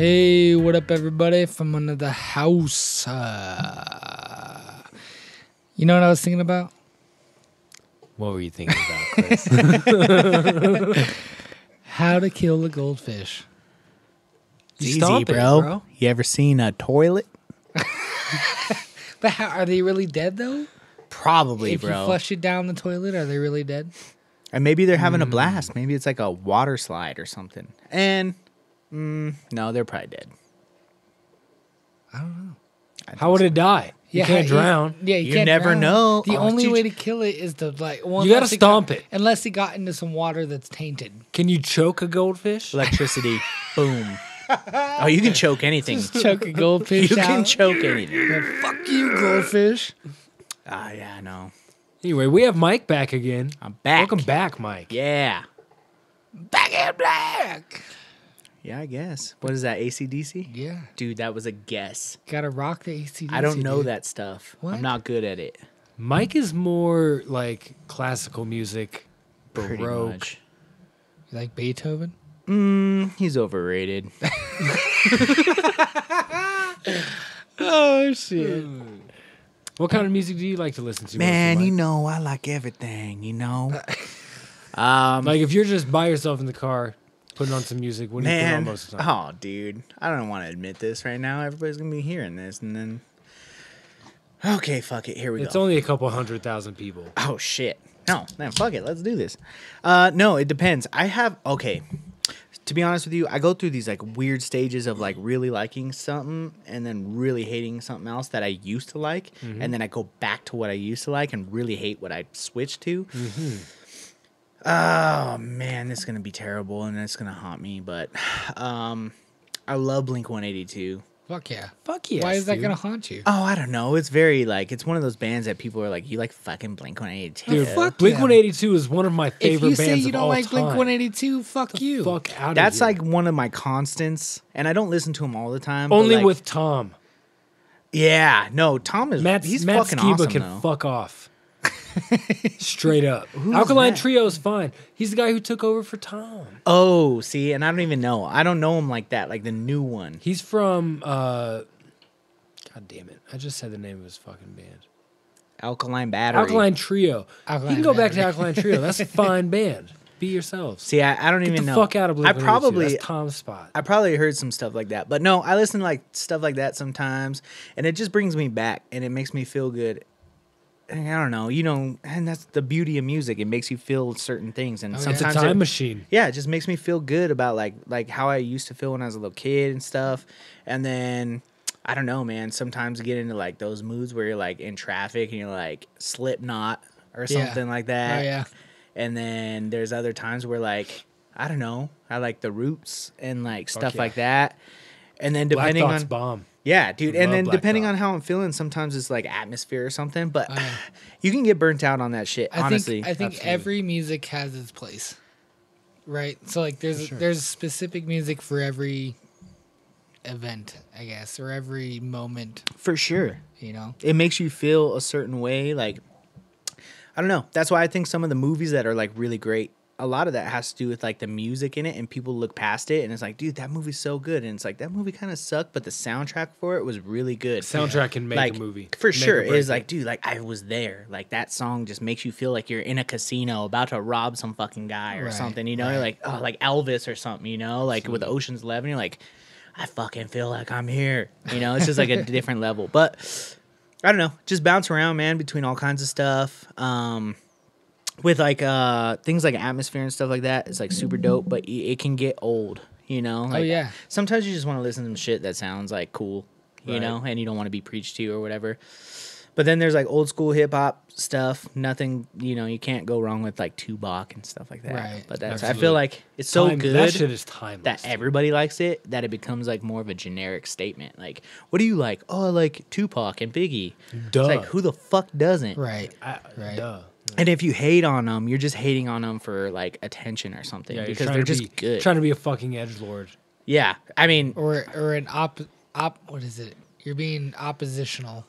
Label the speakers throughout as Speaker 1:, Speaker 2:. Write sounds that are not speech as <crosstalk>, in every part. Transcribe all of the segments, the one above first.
Speaker 1: Hey, what up, everybody? From under the house. Uh, you know what I was thinking about?
Speaker 2: What were you thinking about, Chris? <laughs> <laughs>
Speaker 1: How to kill a goldfish.
Speaker 3: It's
Speaker 2: You
Speaker 3: easy,
Speaker 2: stomp it,
Speaker 3: bro.
Speaker 2: bro.
Speaker 3: You ever seen a toilet? <laughs>
Speaker 1: But how, are they really dead though?
Speaker 3: Probably,
Speaker 1: if you flush it down the toilet, are they really dead?
Speaker 3: and maybe they're having a
Speaker 2: Mm.
Speaker 3: blast. Maybe it's like a water slide or something. And mm, no, they're probably dead. I don't know.
Speaker 2: I How would it die? You can't drown.
Speaker 1: yeah, you,
Speaker 3: You
Speaker 1: can't
Speaker 3: never
Speaker 1: drown.
Speaker 3: know.
Speaker 1: The
Speaker 3: Oh,
Speaker 1: only way to kill it is to like. Well,
Speaker 2: You gotta
Speaker 1: unless got-
Speaker 2: stomp it.
Speaker 1: Unless he got into some water that's tainted.
Speaker 2: Can you choke a goldfish?
Speaker 3: Electricity, <laughs> boom. Oh, you can choke anything.
Speaker 1: Choke a goldfish
Speaker 3: You
Speaker 1: out.
Speaker 3: can choke anything.
Speaker 1: Yeah, fuck you, goldfish.
Speaker 3: Ah, yeah, I know.
Speaker 2: Anyway, we have Mike back again.
Speaker 3: I'm back.
Speaker 2: Welcome back, Mike.
Speaker 3: Yeah.
Speaker 1: Back in black.
Speaker 3: Yeah, I guess. What is that? ACDC?
Speaker 1: Yeah,
Speaker 3: Dude, that was a guess.
Speaker 1: gotta rock the ACDC.
Speaker 3: I don't know
Speaker 1: dude.
Speaker 3: that stuff.
Speaker 1: What?
Speaker 3: I'm not good at it.
Speaker 2: Mike is more like classical music,
Speaker 3: Pretty
Speaker 2: baroque.
Speaker 3: much.
Speaker 1: You like Beethoven?
Speaker 3: Mm, he's overrated. <laughs>
Speaker 1: Oh shit!
Speaker 2: What kind of music do you like to listen to?
Speaker 3: Man,
Speaker 2: mostly,
Speaker 3: you know I like everything. You know. <laughs> um,
Speaker 2: like if you're just by yourself in the car, putting on some music, what do you put on
Speaker 3: man.
Speaker 2: most of the time?
Speaker 3: Oh, dude, I don't want to admit this right now. Everybody's gonna be hearing this, and then. Okay, fuck it. Here we
Speaker 2: It's
Speaker 3: go.
Speaker 2: It's only a couple hundred thousand people.
Speaker 3: Oh shit. No, man, fuck it. Let's do this. Uh no, it depends. I have okay. To be honest with you, I go through these like weird stages of like really liking something and then really hating something else that I used to like, and then I go back to what I used to like and really hate what I switched to. Oh man, this is gonna be terrible and it's gonna haunt me. But <sighs> um, I love Blink One Eighty Two.
Speaker 1: Fuck yeah!
Speaker 2: Fuck yeah.
Speaker 1: Why is that
Speaker 2: dude.
Speaker 1: gonna haunt you?
Speaker 3: Oh, I don't know. It's very like it's one of those bands that people are like, you like fucking Blink One Eighty Two.
Speaker 2: Dude,
Speaker 1: fuck
Speaker 2: Blink 182 is one of my favorite bands.
Speaker 1: If
Speaker 2: favorite
Speaker 1: you say you don't like
Speaker 2: time.
Speaker 1: Blink One Eighty Two, fuck you.
Speaker 2: Fuck out
Speaker 3: That's
Speaker 2: here.
Speaker 3: like one of my constants, and I don't listen to him all the time.
Speaker 2: only
Speaker 3: like-
Speaker 2: with Tom.
Speaker 3: yeah, no, Tom is
Speaker 2: Matt,
Speaker 3: he's
Speaker 2: Matt
Speaker 3: fucking
Speaker 2: Skiba
Speaker 3: awesome
Speaker 2: can
Speaker 3: though.
Speaker 2: fuck off. <laughs> Straight up. Alkaline
Speaker 3: that?
Speaker 2: Trio is fine. He's the guy who took over for Tom.
Speaker 3: oh, see, and I don't even know. I don't know him like that, like the new one.
Speaker 2: He's from uh God damn it. I just said the name of his fucking band.
Speaker 3: Alkaline Battery.
Speaker 2: Alkaline Trio.
Speaker 1: Alkaline
Speaker 2: you can go back to Alkaline Trio. That's a <laughs> fine band. Be yourselves.
Speaker 3: See, I, I don't
Speaker 2: Get
Speaker 3: even
Speaker 2: the
Speaker 3: know.
Speaker 2: fuck out of Blink
Speaker 3: I probably
Speaker 2: That's Tom's spot.
Speaker 3: I probably heard some stuff like that, but no, I listen to like stuff like that sometimes, and it just brings me back, and it makes me feel good. And I don't know, you know, and that's the beauty of music. It makes you feel certain things, and oh,
Speaker 1: yeah.
Speaker 2: it's a
Speaker 3: sometimes
Speaker 2: time
Speaker 3: it,
Speaker 2: machine.
Speaker 3: yeah, it just makes me feel good about like like how I used to feel when I was a little kid and stuff. And then I don't know, man. Sometimes you get into like those moods where you're like in traffic and you're like Slipknot or
Speaker 1: Yeah.
Speaker 3: something like oh, that.
Speaker 1: Oh yeah.
Speaker 3: And then there's other times where like I don't know, I like the Roots and like stuff
Speaker 2: yeah.
Speaker 3: like that. And then depending on
Speaker 2: bomb.
Speaker 3: yeah, dude. And then
Speaker 2: Black
Speaker 3: depending
Speaker 2: Thought.
Speaker 3: on how I'm feeling, sometimes it's like atmosphere or something. But <sighs> you can get burnt out on that shit.
Speaker 1: I
Speaker 3: honestly,
Speaker 1: think I think
Speaker 2: absolutely.
Speaker 1: every music has its place, right? So like, there's there's specific music for every event, I guess, or every moment.
Speaker 3: for sure.
Speaker 1: You know?
Speaker 3: it makes you feel a certain way like i don't know that's why i think some of the movies that are like really great a lot of that has to do with like the music in it and people look past it and it's like dude that movie's so good. And it's like that movie kind of sucked but the soundtrack for it was really good.
Speaker 2: Soundtrack can make
Speaker 3: like
Speaker 2: a movie.
Speaker 3: for
Speaker 2: Make
Speaker 3: sure. it is like dude like i was there. Like that song just makes you feel like you're in a casino about to rob some fucking guy or
Speaker 1: Right,
Speaker 3: something you know?
Speaker 1: Right.
Speaker 3: like oh like elvis or something you know? Like with oceans 11 you're like i fucking feel like i'm here you know? It's just like a <laughs> different level. But I don't know, just bounce around, man, between all kinds of stuff. Um, with like uh things like atmosphere and stuff like that, it's like super dope, but y- it can get old, you know. Like,
Speaker 1: yeah.
Speaker 3: Sometimes you just want to listen to some shit that sounds like cool, you
Speaker 2: Right.
Speaker 3: know, and you don't want to be preached to or whatever. But then there's like old school hip hop stuff. Nothing, you know, you can't go wrong with like Tupac and stuff like that.
Speaker 1: Right.
Speaker 3: But that's I feel like it's so
Speaker 2: Time-
Speaker 3: good
Speaker 2: That shit is timeless.
Speaker 3: that everybody likes it that it becomes like more of a generic statement. Like, what do you like? Oh, I like Tupac and Biggie.
Speaker 2: Duh.
Speaker 3: It's like who the fuck doesn't?
Speaker 1: Right.
Speaker 2: I-
Speaker 1: Right.
Speaker 2: Duh.
Speaker 3: And if you hate on them, you're just hating on them for like attention or something
Speaker 2: Yeah,
Speaker 3: because
Speaker 2: trying
Speaker 3: they're
Speaker 2: to
Speaker 3: just
Speaker 2: be,
Speaker 3: good.
Speaker 2: Trying to be a fucking edge lord.
Speaker 3: yeah, I mean,
Speaker 1: Or or an op op. What is it? You're being oppositional,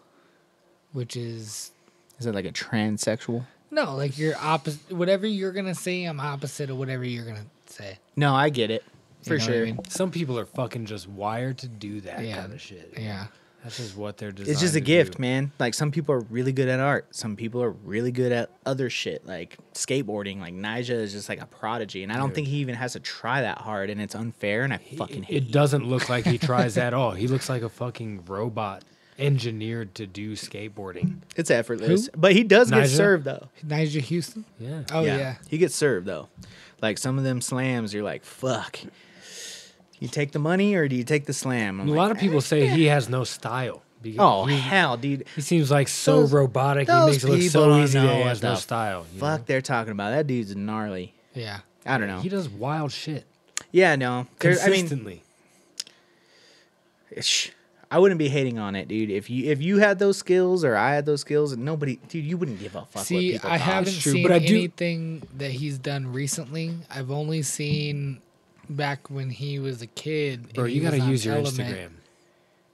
Speaker 1: which is
Speaker 3: is it like a transsexual?
Speaker 1: no, like you're opposite. Whatever you're gonna say, I'm opposite of whatever you're gonna say.
Speaker 3: No, I get it. For
Speaker 1: know what I
Speaker 3: sure.
Speaker 1: mean?
Speaker 2: Some people are fucking just wired to do that
Speaker 1: Yeah.
Speaker 2: kind of shit.
Speaker 1: Yeah.
Speaker 2: That's just what they're designed
Speaker 3: It's just a
Speaker 2: to
Speaker 3: gift,
Speaker 2: do.
Speaker 3: man. Like some people are really good at art. Some people are really good at other shit, like skateboarding. Like Nyjah is just like a prodigy, and I don't
Speaker 2: Dude.
Speaker 3: think he even has to try that hard, and it's unfair. And I fucking hate.
Speaker 2: It doesn't look like he tries at <laughs> all. He looks like a fucking robot engineered to do skateboarding.
Speaker 3: It's effortless, but he does get served though.
Speaker 1: Nyjah Huston.
Speaker 2: Yeah.
Speaker 1: Oh yeah.
Speaker 3: he gets served though. Like some of them slams, you're like, fuck. You take the money or do you take the slam? I'm
Speaker 2: a
Speaker 3: like,
Speaker 2: lot of people say he has no style.
Speaker 3: oh
Speaker 2: he,
Speaker 3: hell, dude.
Speaker 2: he seems like so
Speaker 3: Those-
Speaker 2: robotic. He makes it look so easy he has no style.
Speaker 3: Fuck,
Speaker 2: know?
Speaker 3: they're talking about that dude's gnarly.
Speaker 1: Yeah.
Speaker 3: I don't know.
Speaker 2: He does wild shit
Speaker 3: Yeah, no. There, I mean,
Speaker 2: consistently.
Speaker 3: I wouldn't be hating on it, dude. If you if you had those skills or I had those skills, and nobody, dude, you wouldn't give a fuck. what
Speaker 1: See,
Speaker 3: people
Speaker 1: I
Speaker 3: thought.
Speaker 1: haven't
Speaker 2: true,
Speaker 1: seen
Speaker 2: but I do-
Speaker 1: anything that he's done recently. I've only seen back when he was a kid.
Speaker 2: Bro, you got to use your
Speaker 1: Element.
Speaker 2: Instagram.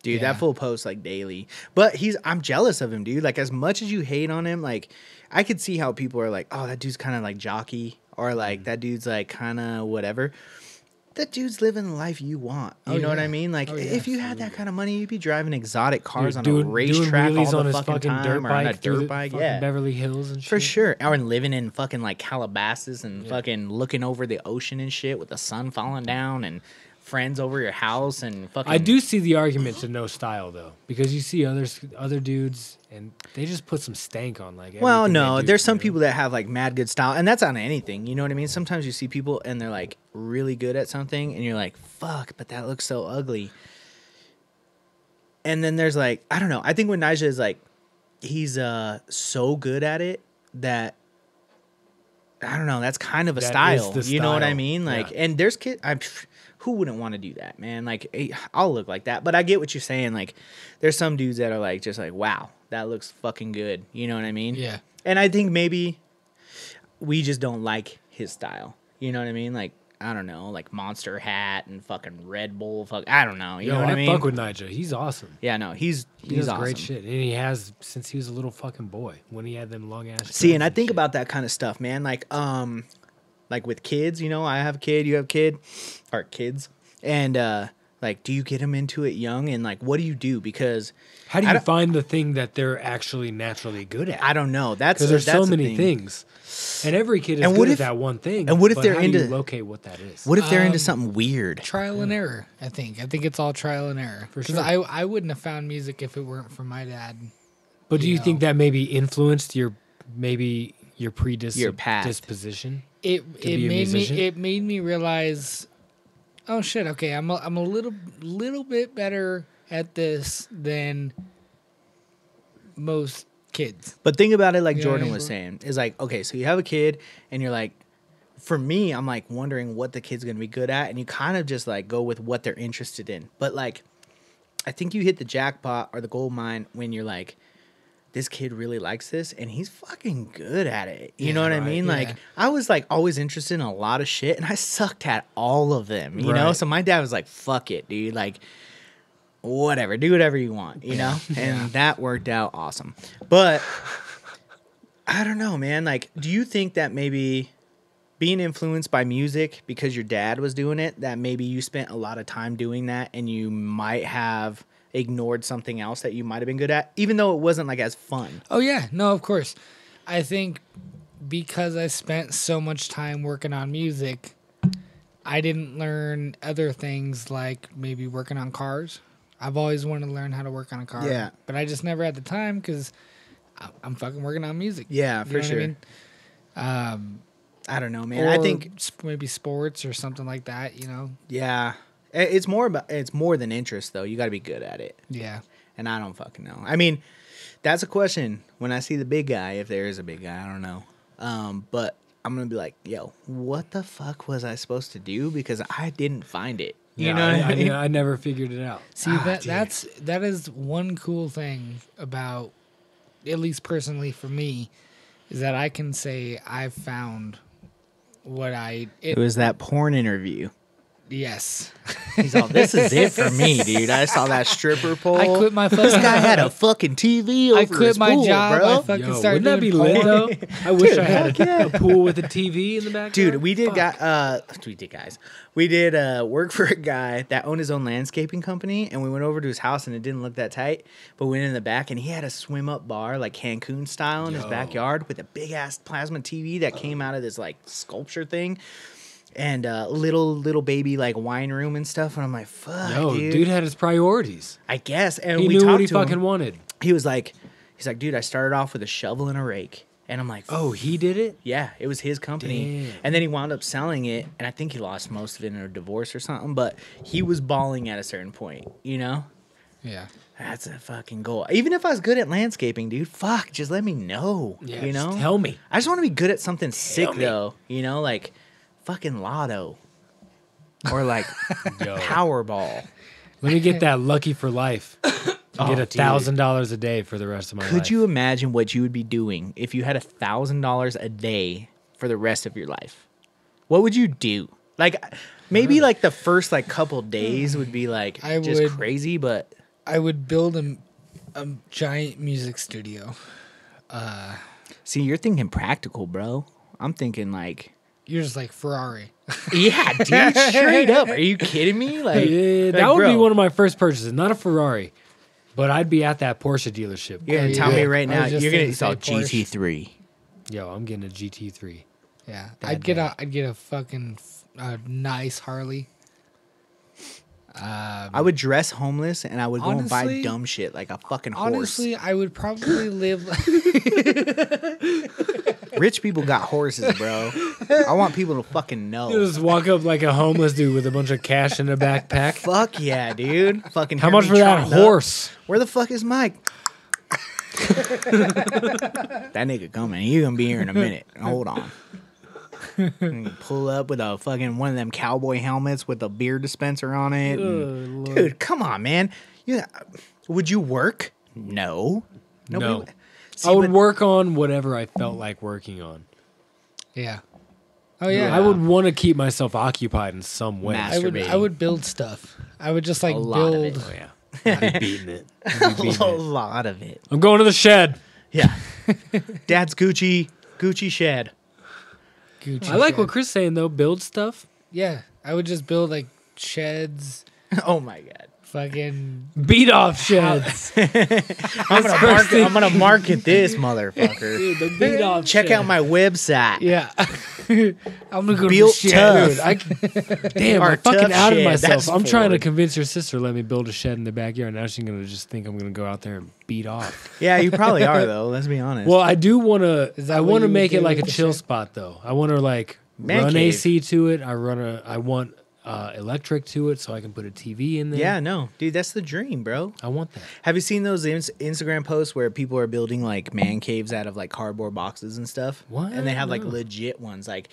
Speaker 3: dude.
Speaker 1: Yeah.
Speaker 3: That fool posts like daily, but he's. I'm jealous of him, dude. Like as much as you hate on him, like I could see how people are like, oh, that dude's kind of like jockey, or like mm. that dude's like kind of whatever. That dude's living the life you want. You
Speaker 1: Oh,
Speaker 3: know what I mean? Like
Speaker 1: Oh, yeah,
Speaker 3: if you had that kind of money, you'd be driving exotic cars
Speaker 2: Dude,
Speaker 3: on
Speaker 2: doing,
Speaker 3: a racetrack all the
Speaker 2: on
Speaker 3: fucking,
Speaker 2: fucking
Speaker 3: time,
Speaker 2: dirt
Speaker 3: or on a
Speaker 2: bike
Speaker 3: dirt bike. Yeah,
Speaker 2: Beverly Hills and shit.
Speaker 3: For sure. Or living in fucking like Calabasas and fucking looking over the ocean and shit with the sun falling down and friends over your house and fucking.
Speaker 2: I do see the argument to no style though, because you see others, other dudes, and they just put some stank on like.
Speaker 3: Well, no,
Speaker 2: do,
Speaker 3: there's some
Speaker 2: know?
Speaker 3: people that have like mad good style, and that's on anything. You know what I mean? Sometimes you see people and they're like really good at something, and you're like, fuck, but that looks so ugly. And then there's like, I don't know. I think when Nyjah is like, he's uh so good at it that I don't know. That's kind of a
Speaker 2: That
Speaker 3: style.
Speaker 2: the
Speaker 3: You know what I mean? Like,
Speaker 2: yeah.
Speaker 3: and there's kid. I who wouldn't want to do that, man? Like, eh, I'll look like that. But I get what you're saying. Like, there's some dudes that are like, just like, wow, that looks fucking good. You know what I mean?
Speaker 1: Yeah.
Speaker 3: And I think maybe we just don't like his style. You know what I mean? Like, I don't know, like Monster Hat and fucking Red Bull. Fuck, I don't know. You
Speaker 2: Yo,
Speaker 3: know what
Speaker 2: I,
Speaker 3: I mean?
Speaker 2: fuck with Nyjah. He's awesome.
Speaker 3: yeah, no, he's
Speaker 2: He
Speaker 3: he's
Speaker 2: does
Speaker 3: awesome.
Speaker 2: great shit, and he has since he was a little fucking boy when he had them long ass.
Speaker 3: See, and I think
Speaker 2: shit.
Speaker 3: about that kind of stuff, man. Like, um, like with kids, you know, I have a kid, you have a kid, or kids, and uh, like, do you get them into it young? And like, what do you do? Because
Speaker 2: How do you find the thing that they're actually naturally good at?
Speaker 3: I don't know. That's
Speaker 2: Because there's
Speaker 3: that's
Speaker 2: so many
Speaker 3: thing.
Speaker 2: things, and every kid is
Speaker 3: And
Speaker 2: good
Speaker 3: what
Speaker 2: at
Speaker 3: if-
Speaker 2: that one thing.
Speaker 3: and what if
Speaker 2: but
Speaker 3: they're
Speaker 2: how do you
Speaker 3: into-
Speaker 2: locate what that is?
Speaker 3: What if they're into
Speaker 1: Um,
Speaker 3: something weird?
Speaker 1: Trial and error. I think. I think it's all trial and error.
Speaker 2: For sure.
Speaker 1: I I wouldn't have found music if it weren't for my dad.
Speaker 2: But do you
Speaker 1: you
Speaker 2: think that maybe influenced your maybe your predisposition?
Speaker 3: Your path.
Speaker 2: disposition?
Speaker 1: It it made me it made me realize, oh shit. Okay, I'm a, I'm a little little bit better at this than most kids.
Speaker 3: But think about it like
Speaker 1: You know what I
Speaker 3: Jordan
Speaker 1: mean,
Speaker 3: was saying. Is like, okay, so you have a kid and you're like, for me, I'm like wondering what the kid's gonna be good at, and you kind of just like go with what they're interested in. But like, I think you hit the jackpot or the gold mine when you're like, this kid really likes this and he's fucking good at it. You
Speaker 1: Yeah,
Speaker 3: know what I mean?
Speaker 1: yeah.
Speaker 3: Like, I was like always interested in a lot of shit and I sucked at all of them, you know? So my dad was like, fuck it, dude. Like, whatever, do whatever you want, you know? And that worked out awesome. But I don't know, man. Like, do you think that maybe being influenced by music because your dad was doing it, that maybe you spent a lot of time doing that and you might have ignored something else that you might have been good at, even though it wasn't like as fun?
Speaker 1: Oh yeah, no, of course. I think because I spent so much time working on music, I didn't learn other things like maybe working on cars. I've always wanted to learn how to work on a car.
Speaker 3: Yeah.
Speaker 1: But I just never had the time because I'm fucking working on music.
Speaker 3: Yeah,
Speaker 1: You
Speaker 3: for
Speaker 1: know what I
Speaker 3: sure.
Speaker 1: mean? Um,
Speaker 3: I don't know, man. I think
Speaker 1: sp- maybe sports or something like that. You know?
Speaker 3: yeah, it's more about it's more than interest though. You got to be good at it,
Speaker 1: Yeah.
Speaker 3: and I don't fucking know. I mean, that's a question when I see the big guy. If there is a big guy, I don't know. Um, but I'm gonna be like, yo, what the fuck was I supposed to do? Because I didn't find it. You
Speaker 2: Yeah,
Speaker 3: know,
Speaker 2: I,
Speaker 3: what I
Speaker 2: I,
Speaker 3: mean?
Speaker 2: I never figured it out. <laughs>
Speaker 1: See
Speaker 3: Ah,
Speaker 1: that
Speaker 3: dude.
Speaker 1: that's that is one cool thing about at least personally for me is that I can say I've found what I
Speaker 3: It was that porn interview.
Speaker 1: Yes. <laughs>
Speaker 3: He's all, this is it for me, dude. I saw that stripper pole. <laughs>
Speaker 1: I quit my fucking.
Speaker 3: This guy had a <laughs> fucking TV over
Speaker 1: I quit
Speaker 3: his
Speaker 1: my
Speaker 3: pool,
Speaker 1: job.
Speaker 3: bro.
Speaker 1: I fucking
Speaker 2: Yo,
Speaker 1: started
Speaker 2: wouldn't that be lit though? <laughs> I wish
Speaker 3: Dude,
Speaker 2: I had
Speaker 3: heck
Speaker 2: a, a pool with a TV in the back.
Speaker 3: Dude, we did got uh we did guys. We did uh work for a guy that owned his own landscaping company and we went over to his house and it didn't look that tight, but we went in the back and he had a swim up bar like Cancun style in his backyard with a big ass plasma TV that came out of this like sculpture thing. And uh, little little baby like wine room and stuff, and I'm like, "Fuck,
Speaker 2: Yo,
Speaker 3: dude.
Speaker 2: dude. had his priorities.
Speaker 3: I guess." And
Speaker 2: He
Speaker 3: we
Speaker 2: knew
Speaker 3: talked
Speaker 2: what he
Speaker 3: to him.
Speaker 2: fucking wanted.
Speaker 3: He was like, "He's like, dude, I started off with a shovel and a rake," and I'm like,
Speaker 2: Oh, he did it.
Speaker 3: yeah, it was his company.
Speaker 2: Damn.
Speaker 3: And then he wound up selling it, and I think he lost most of it in a divorce or something, but he was balling at a certain point, you know?
Speaker 1: Yeah.
Speaker 3: That's a fucking goal. Even if I was good at landscaping, dude, fuck, just let me know.
Speaker 2: Yeah,
Speaker 3: you
Speaker 2: just
Speaker 3: know?
Speaker 2: tell me.
Speaker 3: I just want to be good at something sick
Speaker 2: me.
Speaker 3: though, you know, like fucking lotto. Or like <laughs> Powerball.
Speaker 2: let me get that lucky for life. <coughs>
Speaker 3: Oh,
Speaker 2: get a thousand dollars a day for the rest of my life.
Speaker 3: Could you imagine what you would be doing if you had a thousand dollars a day for the rest of your life? What would you do? Like maybe like the first like couple days would be like
Speaker 1: I
Speaker 3: just
Speaker 1: would-
Speaker 3: crazy, but
Speaker 1: I would build a, a giant music studio.
Speaker 3: Uh, see, you're thinking practical, bro. I'm thinking like,
Speaker 1: You're just like Ferrari.
Speaker 3: yeah, dude, straight up. Are you kidding me? Like,
Speaker 2: Yeah,
Speaker 3: like,
Speaker 2: that would be one of my first purchases. Not a Ferrari, but I'd be at that Porsche dealership.
Speaker 3: You're gonna
Speaker 1: Oh,
Speaker 3: tell
Speaker 1: yeah.
Speaker 3: me right now you're gonna install. GT3.
Speaker 2: Yo, I'm getting a GT3.
Speaker 1: Yeah.
Speaker 2: Bad
Speaker 1: I'd get
Speaker 2: day.
Speaker 1: a I'd get a fucking uh, nice Harley. Um,
Speaker 3: I would dress homeless and I would go and buy dumb shit like a fucking horse.
Speaker 1: honestly, I would probably live. <laughs> <laughs>
Speaker 3: Rich people got horses, bro. I want people to fucking know.
Speaker 2: You just walk up like a homeless dude with a bunch of cash in a backpack.
Speaker 3: Fuck yeah, dude. Fucking
Speaker 2: How much for that
Speaker 3: trotting up.
Speaker 2: horse?
Speaker 3: Where the fuck is Mike? that nigga coming. He gonna be here in a minute. Hold on. Pull up with a fucking one of them cowboy helmets with a beer dispenser on it. and- dude, come on, man. Yeah, would you work? No. Nobody
Speaker 2: No.
Speaker 3: Would- See,
Speaker 2: I would
Speaker 3: but-
Speaker 2: work on whatever I felt like working on.
Speaker 1: yeah. Oh yeah.
Speaker 2: I would want to keep myself occupied in some way.
Speaker 1: I would. I would build stuff. I would just like
Speaker 3: A lot of it.
Speaker 1: build.
Speaker 2: Oh yeah, <laughs> I'd be beating it. <laughs> Be beating
Speaker 3: a
Speaker 2: it.
Speaker 3: lot of it.
Speaker 2: I'm going to the shed.
Speaker 3: Yeah. <laughs> Dad's Gucci, Gucci shed.
Speaker 1: Gucci
Speaker 2: I like
Speaker 1: shed.
Speaker 2: what Chris saying though. Build stuff.
Speaker 1: Yeah, I would just build like sheds,
Speaker 3: Oh my god.
Speaker 1: Fucking.
Speaker 2: Beat off sheds. <laughs>
Speaker 3: I'm gonna, market, I'm gonna market this motherfucker. <laughs>
Speaker 2: Dude, the beat off.
Speaker 3: Check out my website.
Speaker 1: Yeah, <laughs> I'm gonna go
Speaker 3: Built
Speaker 1: to the shed.
Speaker 3: tough.
Speaker 2: I, damn,
Speaker 3: Or
Speaker 2: I fucking
Speaker 3: tough
Speaker 2: outed
Speaker 3: shed,
Speaker 2: myself.
Speaker 3: that's
Speaker 2: I'm trying to convince your sister to let me build a shed in the backyard. Now she's gonna just think I'm gonna go out there and beat off.
Speaker 3: Yeah, you probably are though. Let's be honest.
Speaker 2: Well, I do want to. I want to make it like a chill
Speaker 1: shed?
Speaker 2: spot though. I want to like
Speaker 3: Man
Speaker 2: run
Speaker 3: cave.
Speaker 2: AC to it. I run a. I want uh, electric to it so I can put a TV in there.
Speaker 3: yeah, no, dude, that's the dream, bro.
Speaker 2: I want that.
Speaker 3: Have you seen those ins- Instagram posts where people are building like man caves out of like cardboard boxes and stuff?
Speaker 2: What?
Speaker 3: And they have like
Speaker 2: No.
Speaker 3: legit ones, like,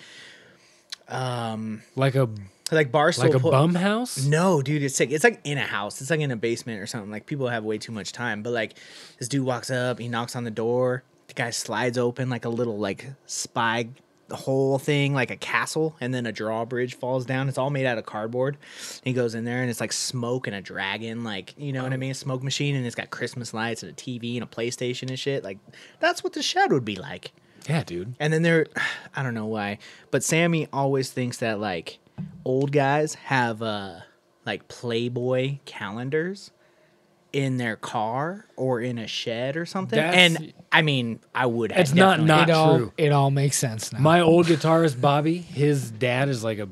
Speaker 3: um,
Speaker 2: Like a
Speaker 3: like Barstool.
Speaker 2: like a
Speaker 3: put-
Speaker 2: bum house.
Speaker 3: No, dude, it's sick. it's like in a house. It's like in a basement or something. Like people have way too much time. But like this dude walks up, he knocks on the door. The guy slides open like a little like spy hole thing, like a castle, and then a drawbridge falls down. It's all made out of cardboard. He goes in there and it's like smoke and a dragon, like you know what I mean, a smoke machine, and it's got Christmas lights and a TV and a PlayStation and shit. Like that's what the shed would be like.
Speaker 2: Yeah, dude.
Speaker 3: And then there, <sighs> I don't know why, but Sammy always thinks that like old guys have uh like Playboy calendars in their car or in a shed or something.
Speaker 2: That's-
Speaker 3: and I mean, I would.
Speaker 2: It's not not
Speaker 1: it all
Speaker 2: true.
Speaker 1: it all makes sense now.
Speaker 2: My old guitarist Bobby, his dad is like a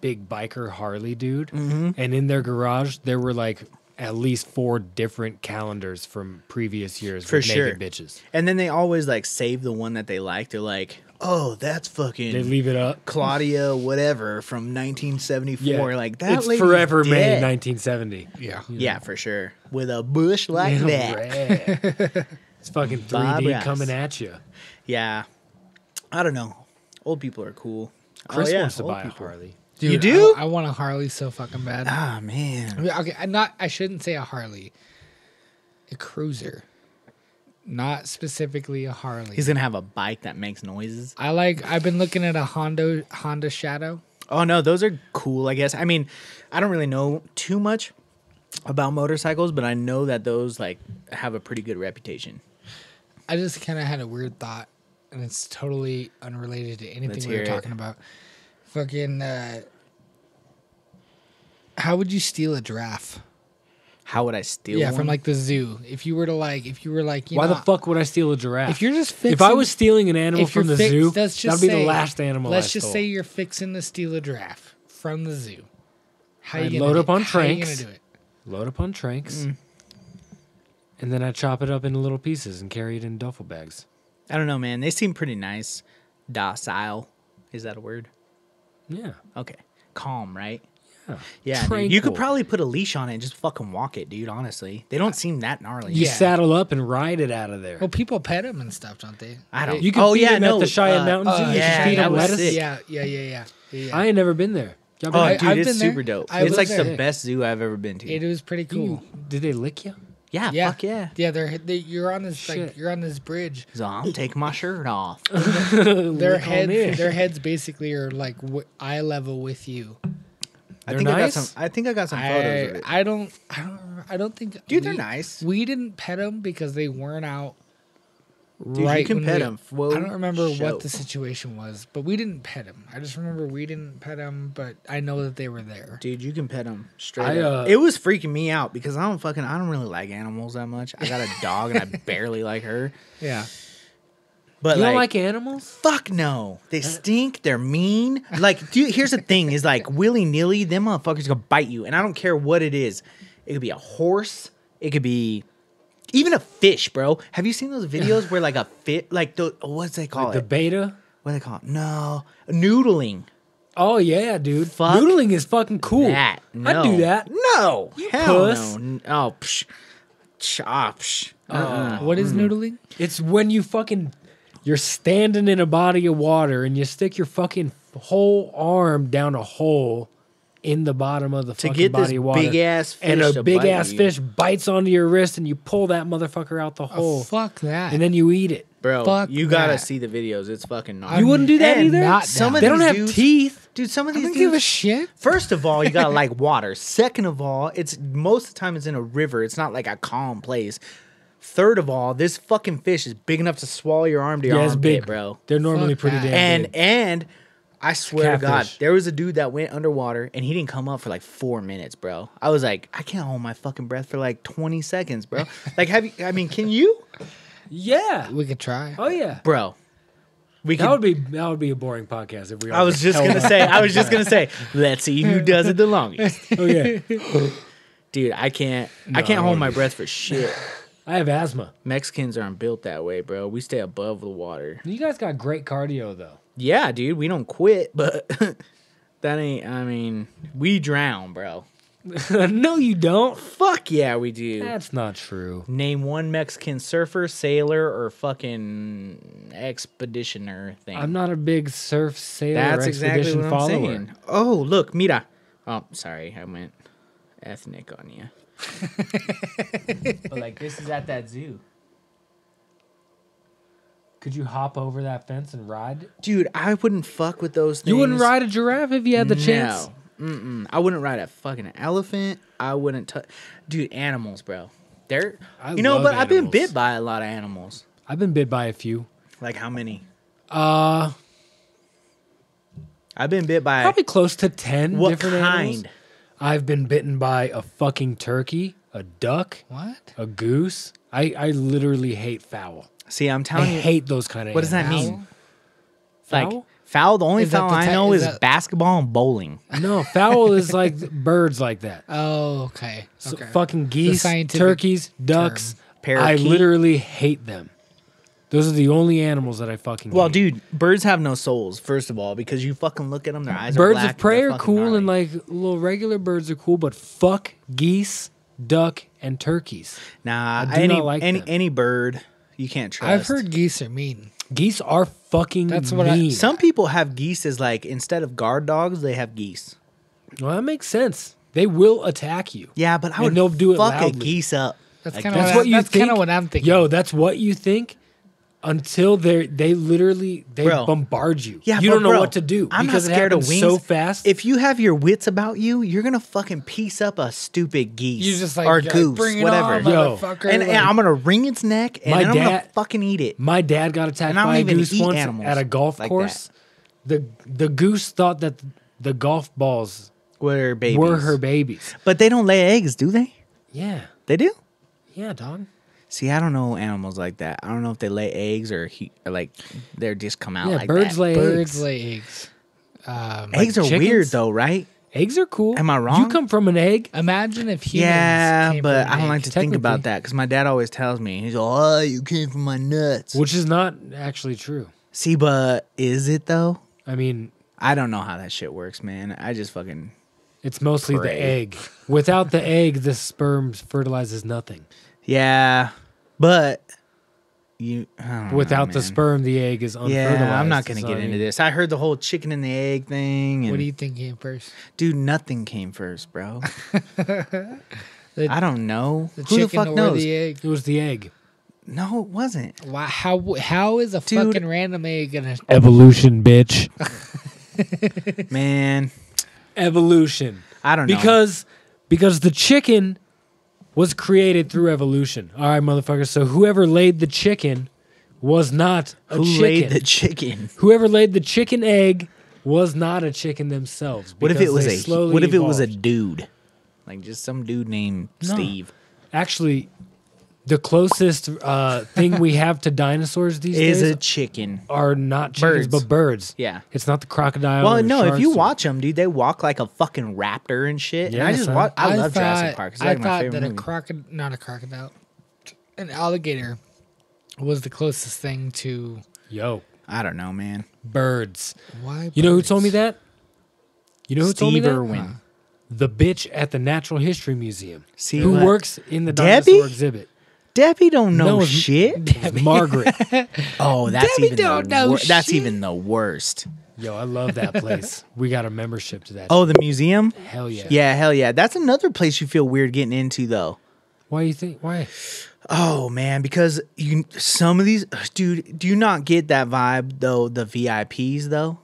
Speaker 2: big biker Harley dude,
Speaker 3: Mm-hmm.
Speaker 2: and in their garage there were like at least four different calendars from previous years
Speaker 3: For
Speaker 2: with
Speaker 3: sure.
Speaker 2: naked bitches.
Speaker 3: And then they always like save the one that they like. They're like, oh, that's fucking.
Speaker 2: They leave it up.
Speaker 3: Claudia, whatever, from 1974. Like that.
Speaker 2: it's
Speaker 3: lady's
Speaker 2: forever May
Speaker 3: dead.
Speaker 2: 1970.
Speaker 1: yeah,
Speaker 3: Yeah, for sure. With a bush like
Speaker 2: Yeah,
Speaker 3: that. <laughs>
Speaker 2: it's fucking 3D
Speaker 3: Bob Ross.
Speaker 2: coming at you.
Speaker 3: Yeah. I don't know. Old people are cool.
Speaker 2: Chris
Speaker 3: oh, yeah,
Speaker 2: wants to
Speaker 3: old
Speaker 2: buy
Speaker 3: people.
Speaker 2: a Harley.
Speaker 1: Dude,
Speaker 3: You do?
Speaker 1: I, I want a Harley so fucking bad.
Speaker 3: Ah
Speaker 1: I
Speaker 3: man.
Speaker 1: mean, okay, I'm not. I shouldn't say a Harley. A cruiser, not specifically a Harley.
Speaker 3: He's gonna have a bike that makes noises.
Speaker 1: I like. I've been looking at a Honda Honda Shadow.
Speaker 3: Oh no, those are cool. I guess. I mean, I don't really know too much about motorcycles, but I know that those like have a pretty good reputation.
Speaker 1: I just kind of had a weird thought, and it's totally unrelated to anything
Speaker 3: Let's
Speaker 1: we were
Speaker 3: it.
Speaker 1: talking about. Fucking, uh, how would you steal a giraffe?
Speaker 3: How would I steal?
Speaker 1: yeah,
Speaker 3: one?
Speaker 1: from like the zoo. If you were to like, if you were like, you
Speaker 2: Why
Speaker 1: know,
Speaker 2: the fuck would I steal a giraffe?
Speaker 1: If you're just fixing,
Speaker 2: if I was stealing an animal from the
Speaker 1: fix-
Speaker 2: zoo,
Speaker 1: let's just
Speaker 2: that'd be
Speaker 1: say-
Speaker 2: the last animal.
Speaker 1: Let's
Speaker 2: I
Speaker 1: just
Speaker 2: stole.
Speaker 1: say you're fixing to steal a giraffe from the zoo. How
Speaker 2: I'd
Speaker 1: you
Speaker 2: load up on
Speaker 1: how you
Speaker 2: tranks.
Speaker 1: gonna do it?
Speaker 2: load up on tranks,
Speaker 1: Mm.
Speaker 2: and then I chop it up into little pieces and carry it in duffel bags.
Speaker 3: I don't know, man. They seem pretty nice, docile. Is that a word?
Speaker 2: Yeah,
Speaker 3: Okay, calm, right?
Speaker 2: Yeah.
Speaker 3: Yeah, dude. you could probably put a leash on it and just fucking walk it, dude. Honestly, they don't seem that gnarly.
Speaker 2: You
Speaker 1: Yeah.
Speaker 2: saddle up and ride it out of there.
Speaker 1: Well, people pet them and stuff, don't they?
Speaker 3: I don't.
Speaker 2: You can
Speaker 3: oh
Speaker 2: feed
Speaker 3: yeah,
Speaker 2: them
Speaker 3: no,
Speaker 2: at the Cheyenne
Speaker 3: uh,
Speaker 2: Mountain Zoo.
Speaker 1: uh,
Speaker 2: you
Speaker 3: yeah,
Speaker 2: can feed
Speaker 3: that
Speaker 2: them
Speaker 3: was
Speaker 2: lettuce.
Speaker 3: sick.
Speaker 1: Yeah, yeah, yeah, yeah. yeah, yeah.
Speaker 2: I ain't never been there. Y'all been
Speaker 3: Oh,
Speaker 2: there?
Speaker 3: dude,
Speaker 1: I've
Speaker 3: it's
Speaker 1: been there.
Speaker 3: super dope.
Speaker 1: I
Speaker 3: it's
Speaker 1: was
Speaker 3: like
Speaker 1: there.
Speaker 3: the best zoo I've ever been to.
Speaker 1: it was pretty cool.
Speaker 2: You- did they lick you?
Speaker 3: yeah,
Speaker 1: yeah,
Speaker 3: fuck yeah.
Speaker 1: yeah. They're, they you're on this like you're on this bridge.
Speaker 3: So I'm taking my shirt off. <laughs>
Speaker 1: Their
Speaker 2: Lick on
Speaker 1: heads,
Speaker 2: in.
Speaker 1: their heads basically are like w- eye level with you.
Speaker 3: I think I got some. I think I got some
Speaker 1: I,
Speaker 3: photos of it.
Speaker 1: I don't, I don't, I don't think.
Speaker 3: Dude, they're nice.
Speaker 1: We didn't pet them because they weren't out.
Speaker 3: Dude, you can pet
Speaker 1: we-
Speaker 3: 'em. Whoa,
Speaker 1: I don't remember
Speaker 3: show.
Speaker 1: what the situation was, but we didn't pet them. I just remember we didn't pet them, but I know that they were there.
Speaker 3: Dude, you can pet them straight
Speaker 2: I,
Speaker 3: up.
Speaker 2: uh,
Speaker 3: it was freaking me out because I don't fucking I don't really like animals that much. I got a dog and I <laughs> barely like her.
Speaker 1: Yeah.
Speaker 3: But
Speaker 2: You
Speaker 3: like,
Speaker 2: don't like animals?
Speaker 3: fuck no, they stink. They're mean. Like, dude, here's the thing: is like willy nilly, them motherfuckers gonna bite you, and I don't care what it is. It could be a horse. It could be even a fish, bro. Have you seen those videos where like a fit, like the what's they call
Speaker 2: Like the beta?
Speaker 3: what do they call it? No, noodling.
Speaker 2: Oh yeah, dude.
Speaker 3: Fuck
Speaker 2: Noodling is fucking cool.
Speaker 3: That no.
Speaker 2: I'd do that.
Speaker 3: No, hell
Speaker 2: puss.
Speaker 3: no. Oh, psh, ah, psh. Uh-uh.
Speaker 1: What is noodling?
Speaker 2: It's when you fucking you're standing in a body of water and you stick your fucking whole arm down a hole in the bottom of the
Speaker 3: To
Speaker 2: fucking
Speaker 3: get this
Speaker 2: body of water.
Speaker 3: big-ass
Speaker 2: and
Speaker 3: fish
Speaker 2: a
Speaker 3: to
Speaker 2: big
Speaker 3: bite
Speaker 2: ass
Speaker 3: you.
Speaker 2: fish bites onto your wrist and you pull that motherfucker out the oh, hole
Speaker 1: Oh, fuck that.
Speaker 2: and then you eat it.
Speaker 3: bro.
Speaker 1: Fuck
Speaker 3: you gotta
Speaker 1: that.
Speaker 3: see the videos. It's fucking.
Speaker 2: You wouldn't do that
Speaker 1: and
Speaker 2: either.
Speaker 1: not
Speaker 3: Some of
Speaker 2: they don't have
Speaker 3: dudes-
Speaker 2: teeth.
Speaker 3: dude. Some of
Speaker 1: I
Speaker 3: these
Speaker 1: don't give a shit.
Speaker 3: First of all, you gotta <laughs> like water. Second of all, it's most of the time it's in a river. It's not like a calm place. Third of all, this fucking fish is big enough to swallow your arm to your
Speaker 2: Yeah, it's
Speaker 3: armpit,
Speaker 2: big,
Speaker 3: bro.
Speaker 2: They're normally
Speaker 1: Fuck
Speaker 2: pretty
Speaker 1: that.
Speaker 2: damn
Speaker 3: And
Speaker 2: big.
Speaker 3: and I swear to God, there was a dude that went underwater and he didn't come up for like four minutes, bro. I was like, I can't hold my fucking breath for like twenty seconds, bro. <laughs> like, have you? I mean, can you,
Speaker 2: Yeah.
Speaker 1: We could try.
Speaker 2: Oh yeah.
Speaker 3: bro? We
Speaker 2: That
Speaker 3: could.
Speaker 2: would be that would be a boring podcast if we.
Speaker 3: I was just gonna
Speaker 2: up.
Speaker 3: say. I was just gonna say. <laughs> Let's see who does it the longest,
Speaker 2: Oh yeah. <laughs>
Speaker 3: dude. I can't. I can't
Speaker 2: I
Speaker 3: hold my breath for shit.
Speaker 2: I have asthma.
Speaker 3: Mexicans aren't built that way, bro. We stay above the water.
Speaker 2: You guys got great cardio though.
Speaker 3: Yeah, dude. We don't quit, but <laughs> that ain't. I mean, we drown, bro. <laughs>
Speaker 2: no, you don't.
Speaker 3: Fuck yeah, we do.
Speaker 2: That's not true.
Speaker 3: Name one Mexican surfer, sailor, or fucking expeditioner thing.
Speaker 2: I'm not a big surf sailor
Speaker 3: That's
Speaker 2: or
Speaker 3: exactly what I'm
Speaker 2: follower.
Speaker 3: saying. Oh, look, mira. Oh, sorry, I went ethnic on you. But like, this is at that zoo,
Speaker 2: Could you hop over that fence and ride?
Speaker 3: dude. I wouldn't fuck with those things.
Speaker 2: You wouldn't ride a giraffe if you had the chance.
Speaker 3: No. Mm-mm. I wouldn't ride a fucking elephant. I wouldn't touch, dude. Animals, bro. They're
Speaker 2: I
Speaker 3: you know,
Speaker 2: love
Speaker 3: but I've been bit by a lot of animals.
Speaker 2: I've been bit by a few.
Speaker 3: Like how many?
Speaker 2: Uh,
Speaker 3: I've been bit by
Speaker 2: probably close to ten
Speaker 3: what
Speaker 2: different animals.
Speaker 3: Kind?
Speaker 2: I've been bitten by a fucking turkey, a duck,
Speaker 1: What?
Speaker 2: a goose. I, I literally hate fowl.
Speaker 3: See, I'm
Speaker 2: I
Speaker 3: telling you,
Speaker 2: hate those kind of.
Speaker 3: what does that
Speaker 2: animals.
Speaker 3: mean? Like
Speaker 2: Fowl?
Speaker 3: foul. The only
Speaker 1: Is that
Speaker 3: foul
Speaker 1: the
Speaker 3: I
Speaker 1: ti-
Speaker 3: know
Speaker 1: is
Speaker 3: is,
Speaker 1: that-
Speaker 3: basketball and bowling.
Speaker 2: No, fowl is <laughs> like birds like that.
Speaker 1: Oh, okay.
Speaker 2: So
Speaker 1: Okay.
Speaker 2: fucking geese,
Speaker 1: scientific
Speaker 2: turkeys, ducks. I
Speaker 3: Parakeet.
Speaker 2: literally hate them. Those are the only animals that I fucking
Speaker 3: Well,
Speaker 2: hate.
Speaker 3: dude, birds have no souls. First of all, because you fucking look at them, their eyes are
Speaker 2: birds
Speaker 3: black.
Speaker 2: of prey
Speaker 3: they're
Speaker 2: cool
Speaker 3: gnarly.
Speaker 2: and like little regular birds are cool, but fuck geese, duck, and turkeys.
Speaker 3: nah,
Speaker 2: I do
Speaker 3: any
Speaker 2: not like
Speaker 3: any
Speaker 2: them.
Speaker 3: any bird you can't trust.
Speaker 1: I've heard geese are mean.
Speaker 2: Geese are fucking
Speaker 1: That's what I-
Speaker 2: mean.
Speaker 3: some people have geese as like instead of guard dogs, they have geese.
Speaker 2: well, that makes sense. They will attack you.
Speaker 3: Yeah, but I
Speaker 2: And
Speaker 3: would
Speaker 2: they'll do it
Speaker 3: fuck a geese up.
Speaker 1: That's
Speaker 3: Like,
Speaker 1: kind of what,
Speaker 2: what you
Speaker 1: that's kind of what I'm thinking.
Speaker 2: Yo, that's what you think. Until they they literally they
Speaker 3: Bro.
Speaker 2: bombard you.
Speaker 3: Yeah,
Speaker 2: you don't know
Speaker 3: bro,
Speaker 2: what to do
Speaker 3: I'm
Speaker 2: because
Speaker 3: not
Speaker 2: it
Speaker 3: scared of
Speaker 2: happens
Speaker 3: wings.
Speaker 2: so fast.
Speaker 3: If you have your wits about you, you're gonna fucking piece up a stupid geese
Speaker 1: You just like
Speaker 3: or
Speaker 1: like,
Speaker 3: goose,
Speaker 1: it
Speaker 3: whatever.
Speaker 1: on,
Speaker 2: Yo.
Speaker 3: and,
Speaker 1: like-
Speaker 3: and I'm gonna wring its neck and
Speaker 2: My
Speaker 3: then I'm gonna
Speaker 2: dad-
Speaker 3: fucking eat it.
Speaker 2: My dad got attacked
Speaker 3: And I don't
Speaker 2: by a goose once at a golf
Speaker 3: like
Speaker 2: course. The the goose thought that the golf balls
Speaker 3: Were babies.
Speaker 2: were her babies.
Speaker 3: but they don't lay eggs, do they?
Speaker 2: Yeah,
Speaker 3: They do.
Speaker 2: yeah, dog.
Speaker 3: See, I don't know animals like that. I don't know if they lay eggs or, he, or like they're just come out
Speaker 2: Yeah,
Speaker 3: like
Speaker 2: birds
Speaker 3: that.
Speaker 2: lay
Speaker 1: birds
Speaker 2: eggs.
Speaker 1: lay eggs. Um,
Speaker 3: eggs are
Speaker 2: chickens?
Speaker 3: weird though, right?
Speaker 2: Eggs are cool.
Speaker 3: Am I wrong?
Speaker 2: You come from an egg.
Speaker 1: imagine if humans.
Speaker 3: Yeah,
Speaker 1: came
Speaker 3: but
Speaker 1: from
Speaker 3: I don't
Speaker 1: an
Speaker 3: like to think about that because my dad always tells me he's like, "Oh, you came from my nuts."
Speaker 2: which is not actually true.
Speaker 3: See, but is it though?
Speaker 2: I mean,
Speaker 3: I don't know how that shit works, man. I just fucking
Speaker 2: it's mostly
Speaker 3: Pray.
Speaker 2: the egg. Without the egg, the sperm fertilizes nothing.
Speaker 3: Yeah, but you I don't know,
Speaker 2: Without the sperm, the egg is unfertilized.
Speaker 3: Yeah, I'm not gonna
Speaker 2: So,
Speaker 3: get
Speaker 2: I
Speaker 3: into this. I heard the whole chicken and the egg thing. And
Speaker 1: What do you think came first?
Speaker 3: dude? Nothing came first, bro.
Speaker 1: The, <laughs>
Speaker 3: I don't know.
Speaker 1: the
Speaker 3: Who the fuck
Speaker 1: or
Speaker 3: knows?
Speaker 1: the egg?
Speaker 2: It was the egg.
Speaker 3: No, it wasn't.
Speaker 1: Why, how how is a
Speaker 3: Dude.
Speaker 1: fucking random egg gonna? <laughs>
Speaker 2: Evolution, bitch.
Speaker 3: Man,
Speaker 2: Evolution.
Speaker 3: I don't know.
Speaker 2: Because because the chicken was created through evolution. All right, motherfuckers. So whoever laid the chicken was not a
Speaker 3: who
Speaker 2: chicken.
Speaker 3: laid the chicken?
Speaker 2: whoever laid the chicken egg was not a chicken themselves.
Speaker 3: What if it
Speaker 2: because
Speaker 3: was
Speaker 2: they
Speaker 3: a?
Speaker 2: slowly
Speaker 3: What if it was a
Speaker 2: evolved.
Speaker 3: dude? Like just some dude named
Speaker 2: No.
Speaker 3: Steve.
Speaker 2: Actually, the closest uh, thing we have to dinosaurs these days
Speaker 3: Is
Speaker 2: days
Speaker 3: a chicken.
Speaker 2: are not chickens
Speaker 3: Birds.
Speaker 2: but birds.
Speaker 3: Yeah.
Speaker 2: It's not the crocodile.
Speaker 3: Well,
Speaker 2: or
Speaker 3: no, if
Speaker 2: sharks
Speaker 3: you
Speaker 2: or-
Speaker 3: watch them, dude, they walk like a fucking raptor and shit. and
Speaker 2: Yeah,
Speaker 3: I just
Speaker 2: son.
Speaker 3: wa- I, love
Speaker 1: thought,
Speaker 3: Jurassic Park. It's
Speaker 1: I
Speaker 3: like my
Speaker 1: thought
Speaker 3: favorite
Speaker 1: that a
Speaker 3: movie.
Speaker 1: crocodile, not a crocodile, an alligator, was the closest thing to
Speaker 2: yo
Speaker 3: I don't know, man.
Speaker 2: birds.
Speaker 1: why.
Speaker 2: You know who told me
Speaker 1: birds?
Speaker 2: that? You know who told me
Speaker 3: Steve
Speaker 2: that?
Speaker 3: Irwin.
Speaker 2: The bitch at the Natural History Museum,
Speaker 3: See
Speaker 2: who
Speaker 3: what?
Speaker 2: works in the
Speaker 3: Debbie?
Speaker 2: dinosaur exhibit.
Speaker 3: Debbie don't know
Speaker 2: No,
Speaker 3: shit. <laughs>
Speaker 2: It's Margaret. <laughs>
Speaker 3: Oh, that's
Speaker 1: Debbie
Speaker 3: even
Speaker 1: don't
Speaker 3: the
Speaker 1: know
Speaker 3: wor- that's even the worst.
Speaker 2: Yo, I love that place. We got a membership to that.
Speaker 3: Oh, the museum?
Speaker 2: hell yeah!
Speaker 3: Yeah, hell yeah. That's another place you feel weird getting into though.
Speaker 2: Why do you think? Why?
Speaker 3: Oh man, because you some of these dude, do you not get that vibe though? The VIPs though,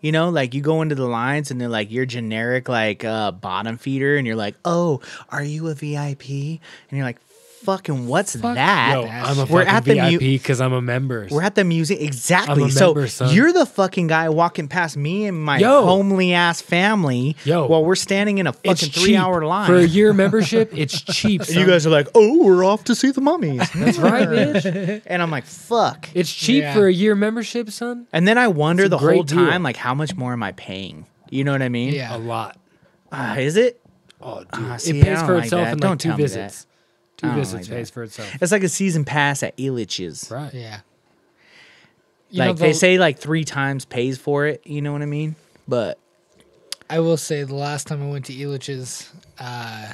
Speaker 3: you know, like you go into the lines and they're like your generic like uh, bottom feeder, and you're like, oh, are you a VIP? And you're like, fucking, what's
Speaker 1: Fuck
Speaker 3: that?
Speaker 2: Yo, I'm a.
Speaker 3: We're
Speaker 2: fucking
Speaker 3: at the mu-
Speaker 2: VIP because I'm a member.
Speaker 3: We're at the museum exactly.
Speaker 2: I'm a
Speaker 3: so
Speaker 2: member, son.
Speaker 3: you're the fucking guy walking past me and my
Speaker 2: Yo.
Speaker 3: homely ass family.
Speaker 2: Yo.
Speaker 3: while we're standing in a
Speaker 2: it's
Speaker 3: fucking three hour line.
Speaker 2: for a year membership. It's cheap. <laughs>
Speaker 3: and you guys are like, oh, we're off to see the mummies. <laughs>
Speaker 2: That's right, <laughs> bitch.
Speaker 3: and I'm like, fuck.
Speaker 2: It's cheap
Speaker 1: Yeah.
Speaker 2: for a year membership, son.
Speaker 3: And then I wonder the
Speaker 2: great
Speaker 3: whole
Speaker 2: deal.
Speaker 3: time, like, how much more am I paying? You know what I mean?
Speaker 1: Yeah.
Speaker 2: A lot.
Speaker 3: Uh, is it?
Speaker 2: Oh, dude,
Speaker 3: Ah,
Speaker 2: it
Speaker 3: see, I
Speaker 2: pays for
Speaker 3: like
Speaker 2: itself
Speaker 3: that.
Speaker 2: in
Speaker 3: Don't
Speaker 2: two
Speaker 3: tell that.
Speaker 2: visits. Two
Speaker 3: I don't
Speaker 2: visits
Speaker 3: like
Speaker 2: pays
Speaker 3: that.
Speaker 2: for itself.
Speaker 3: It's like a season pass at Elitch's.
Speaker 2: Right.
Speaker 1: Yeah. You know,
Speaker 3: Like they
Speaker 1: the-
Speaker 3: say, like three times pays for it. You know what I mean? But
Speaker 1: I will say the last time I went to Elitch's, uh,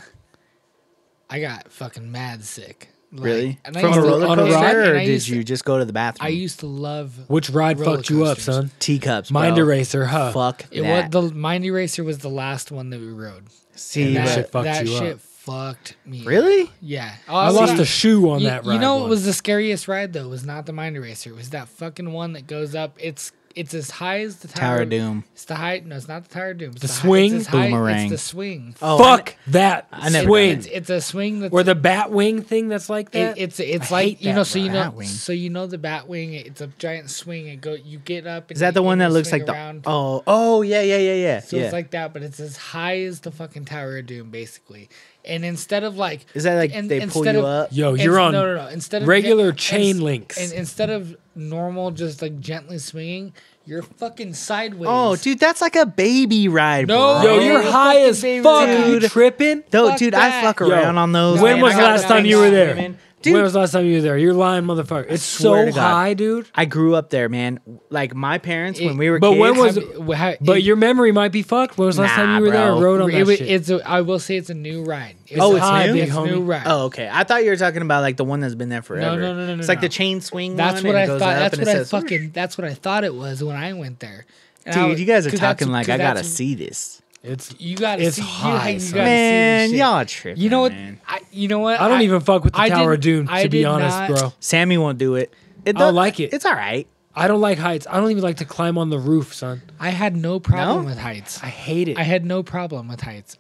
Speaker 1: I got fucking mad sick. Like,
Speaker 3: really,
Speaker 1: and I
Speaker 3: from a
Speaker 1: used to-
Speaker 3: roller
Speaker 2: on a
Speaker 3: coaster,
Speaker 2: ride?
Speaker 3: or did
Speaker 1: to-
Speaker 3: you just go to the bathroom?
Speaker 1: I used to love
Speaker 2: Which ride
Speaker 1: Roller
Speaker 2: fucked you up, son?
Speaker 3: teacups.
Speaker 2: Mind
Speaker 3: bro.
Speaker 2: Eraser, huh?
Speaker 3: Fuck
Speaker 1: it.
Speaker 3: that.
Speaker 1: Was, the Mind Eraser was the last one that we rode.
Speaker 3: See,
Speaker 2: that shit fucked
Speaker 1: that
Speaker 2: you up.
Speaker 1: Shit fucked me. up.
Speaker 3: really?
Speaker 1: Yeah.
Speaker 2: I
Speaker 1: Oh,
Speaker 2: lost
Speaker 1: see,
Speaker 2: a shoe on
Speaker 1: you,
Speaker 2: that ride.
Speaker 1: You know what
Speaker 2: once.
Speaker 1: was the scariest ride though? It was not the Mind Eraser. It was that fucking one that goes up. It's it's as high as the Tower,
Speaker 3: Tower of Doom.
Speaker 1: It's the height. No, it's not the Tower of Doom. It's
Speaker 2: The
Speaker 1: hi-
Speaker 2: swing?
Speaker 1: It's, as high,
Speaker 3: Boomerang.
Speaker 1: it's the swing.
Speaker 3: Oh,
Speaker 2: Fuck that
Speaker 3: I never
Speaker 2: swing.
Speaker 1: It's, it's a swing that's
Speaker 2: or the bat wing thing that's like
Speaker 1: It,
Speaker 2: that.
Speaker 1: it's it's
Speaker 2: I
Speaker 1: like
Speaker 2: hate
Speaker 1: you know so you know
Speaker 3: Batwing.
Speaker 1: so you know the Batwing. It's a giant swing. And go you get up. And
Speaker 3: Is that
Speaker 1: you-
Speaker 3: the one that looks
Speaker 1: swing
Speaker 3: like the?
Speaker 1: around.
Speaker 3: Oh, oh yeah, yeah, yeah, yeah.
Speaker 1: So
Speaker 3: yeah.
Speaker 1: it's like that, but it's as high as the fucking Tower of Doom, basically. And instead of like,
Speaker 3: Is that like
Speaker 1: and
Speaker 3: they pull
Speaker 1: instead
Speaker 3: you
Speaker 1: of-
Speaker 3: up?
Speaker 2: Yo, you're on
Speaker 1: no, no, no. Instead of
Speaker 2: regular
Speaker 1: gen-
Speaker 2: chain
Speaker 1: ins-
Speaker 2: links.
Speaker 1: and instead of normal, just like gently swinging, you're fucking sideways.
Speaker 3: Oh, dude, that's like a baby ride,
Speaker 1: No.
Speaker 3: bro.
Speaker 2: Yo, you're high as fuck.
Speaker 1: ride.
Speaker 2: Are you tripping?
Speaker 3: No,
Speaker 1: Fuck
Speaker 3: dude, I
Speaker 1: that.
Speaker 3: fuck
Speaker 2: Yo,
Speaker 3: around on those.
Speaker 2: when
Speaker 3: man.
Speaker 2: was the last time you were
Speaker 3: thing
Speaker 2: there?
Speaker 3: Swimming.
Speaker 2: When was the last time you were there? You're lying, motherfucker. It's so high, dude.
Speaker 3: I grew up there, man. Like my parents, when we were
Speaker 2: but
Speaker 3: kids,
Speaker 2: when was-
Speaker 1: Have-
Speaker 2: But
Speaker 1: it-
Speaker 2: your memory might be fucked. When was the last time you were there?
Speaker 3: bro.
Speaker 2: and Rode on
Speaker 1: it
Speaker 2: that
Speaker 1: wa-
Speaker 2: shit.
Speaker 1: it's a, I will say it's a new ride.
Speaker 3: Oh, it's
Speaker 2: high,
Speaker 3: new?
Speaker 1: It's a
Speaker 2: homie.
Speaker 1: new ride.
Speaker 3: Oh, okay. I thought you were talking about like the one that's been there forever.
Speaker 1: no, no, no, no,
Speaker 3: It's like
Speaker 1: no.
Speaker 3: the chain swing
Speaker 1: That's
Speaker 3: one.
Speaker 1: what
Speaker 3: and it
Speaker 1: I thought. That's what I fucking. That's what I thought it was when I went there.
Speaker 3: Dude, you guys are talking like I gotta see this.
Speaker 2: It's
Speaker 1: You gotta
Speaker 2: It's
Speaker 1: see.
Speaker 2: high,
Speaker 1: you,
Speaker 2: son.
Speaker 1: gotta
Speaker 3: Man,
Speaker 1: see this shit.
Speaker 3: y'all tripping.
Speaker 1: You know what?
Speaker 3: Man.
Speaker 1: I, you know what?
Speaker 2: I don't even fuck with the
Speaker 1: I
Speaker 2: Tower
Speaker 1: did-
Speaker 2: of Doom.
Speaker 1: I
Speaker 2: To be honest,
Speaker 1: not-
Speaker 2: bro.
Speaker 3: Sammy won't do it. It
Speaker 2: I don't
Speaker 3: does-
Speaker 2: like it.
Speaker 3: It's all right.
Speaker 2: I don't like heights. I don't even like to climb on the roof, son.
Speaker 1: I had no problem
Speaker 3: No?
Speaker 1: with heights.
Speaker 2: I hate it.
Speaker 1: I had no problem with heights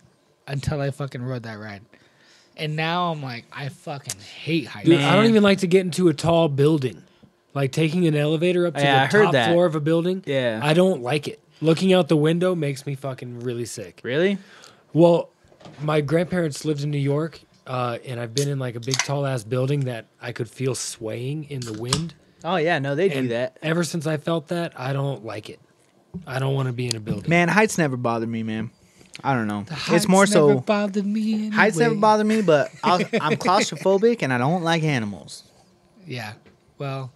Speaker 1: until I fucking rode that ride. And now I'm like, I fucking hate heights.
Speaker 2: Dude, I don't even like to get into a tall building. Like taking an elevator up to
Speaker 3: Yeah,
Speaker 2: the
Speaker 3: heard
Speaker 2: top
Speaker 3: that.
Speaker 2: floor of a building.
Speaker 3: Yeah.
Speaker 2: I don't like it. Looking out the window makes me fucking really sick.
Speaker 3: Really?
Speaker 2: Well, my grandparents lived in New York, uh, and I've been in like a big tall ass building that I could feel swaying in the wind.
Speaker 3: Oh yeah, no, they do
Speaker 2: And
Speaker 3: that.
Speaker 2: ever since I felt that, I don't like it. I don't want to be in a building.
Speaker 3: Man, heights never bothered me, man. I don't know.
Speaker 1: Heights
Speaker 3: it's more
Speaker 1: never
Speaker 3: so
Speaker 1: bothered me.
Speaker 3: heights never
Speaker 1: anyway.
Speaker 3: bother me, but I'll, I'm <laughs> claustrophobic and I don't like animals.
Speaker 1: Yeah. Well,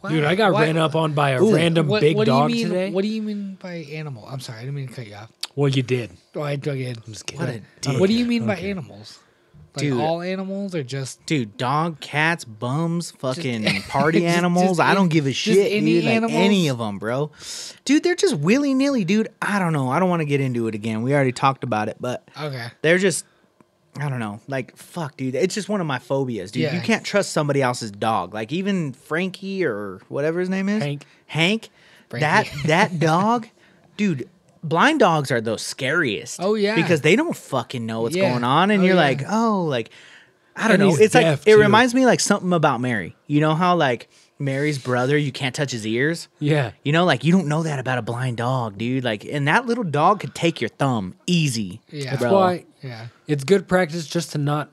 Speaker 1: why-
Speaker 2: Dude, I got
Speaker 1: why-
Speaker 2: ran up on by a
Speaker 3: Ooh.
Speaker 2: random
Speaker 1: what,
Speaker 2: big
Speaker 1: what do
Speaker 2: dog
Speaker 1: mean,
Speaker 2: today.
Speaker 1: What do you mean by animal? I'm sorry, I didn't mean to cut you off.
Speaker 2: well, you did.
Speaker 1: Oh, I dug in.
Speaker 2: I'm just kidding.
Speaker 3: What a dick.
Speaker 1: What do you mean by animals? Like
Speaker 3: Dude.
Speaker 1: all animals or just
Speaker 3: Dude, dog, cats, bums, fucking <laughs>
Speaker 1: Just-
Speaker 3: party
Speaker 1: just-
Speaker 3: animals.
Speaker 1: just
Speaker 3: I don't
Speaker 1: any-
Speaker 3: give a
Speaker 1: just
Speaker 3: shit,
Speaker 1: any
Speaker 3: dude. Like,
Speaker 1: animals?
Speaker 3: any of them, bro. Dude, they're just willy nilly, dude. I don't know. I don't want to get into it again. We already talked about it, but
Speaker 1: okay?
Speaker 3: they're just I don't know. Like fuck, dude. It's just one of my phobias, dude.
Speaker 1: Yeah.
Speaker 3: You can't trust somebody else's dog. Like even Frankie or whatever his name is.
Speaker 2: Hank.
Speaker 3: Hank.
Speaker 1: Frankie.
Speaker 3: That that <laughs> dog, dude. Blind dogs are those scariest.
Speaker 1: Oh, yeah.
Speaker 3: because they don't fucking know what's
Speaker 1: Yeah.
Speaker 3: going on, and
Speaker 1: Oh,
Speaker 3: you're
Speaker 1: yeah.
Speaker 3: like, oh, like I don't
Speaker 2: And
Speaker 3: know. It's like
Speaker 2: deaf,
Speaker 3: it reminds me like something about Mary. You know how like Mary's brother, you can't touch his ears.
Speaker 2: Yeah.
Speaker 3: You know, like you don't know that about a blind dog, dude. Like, and that little dog could take your thumb easy.
Speaker 1: Yeah.
Speaker 2: That's
Speaker 3: bro.
Speaker 2: why
Speaker 1: Yeah.
Speaker 2: it's good practice just to not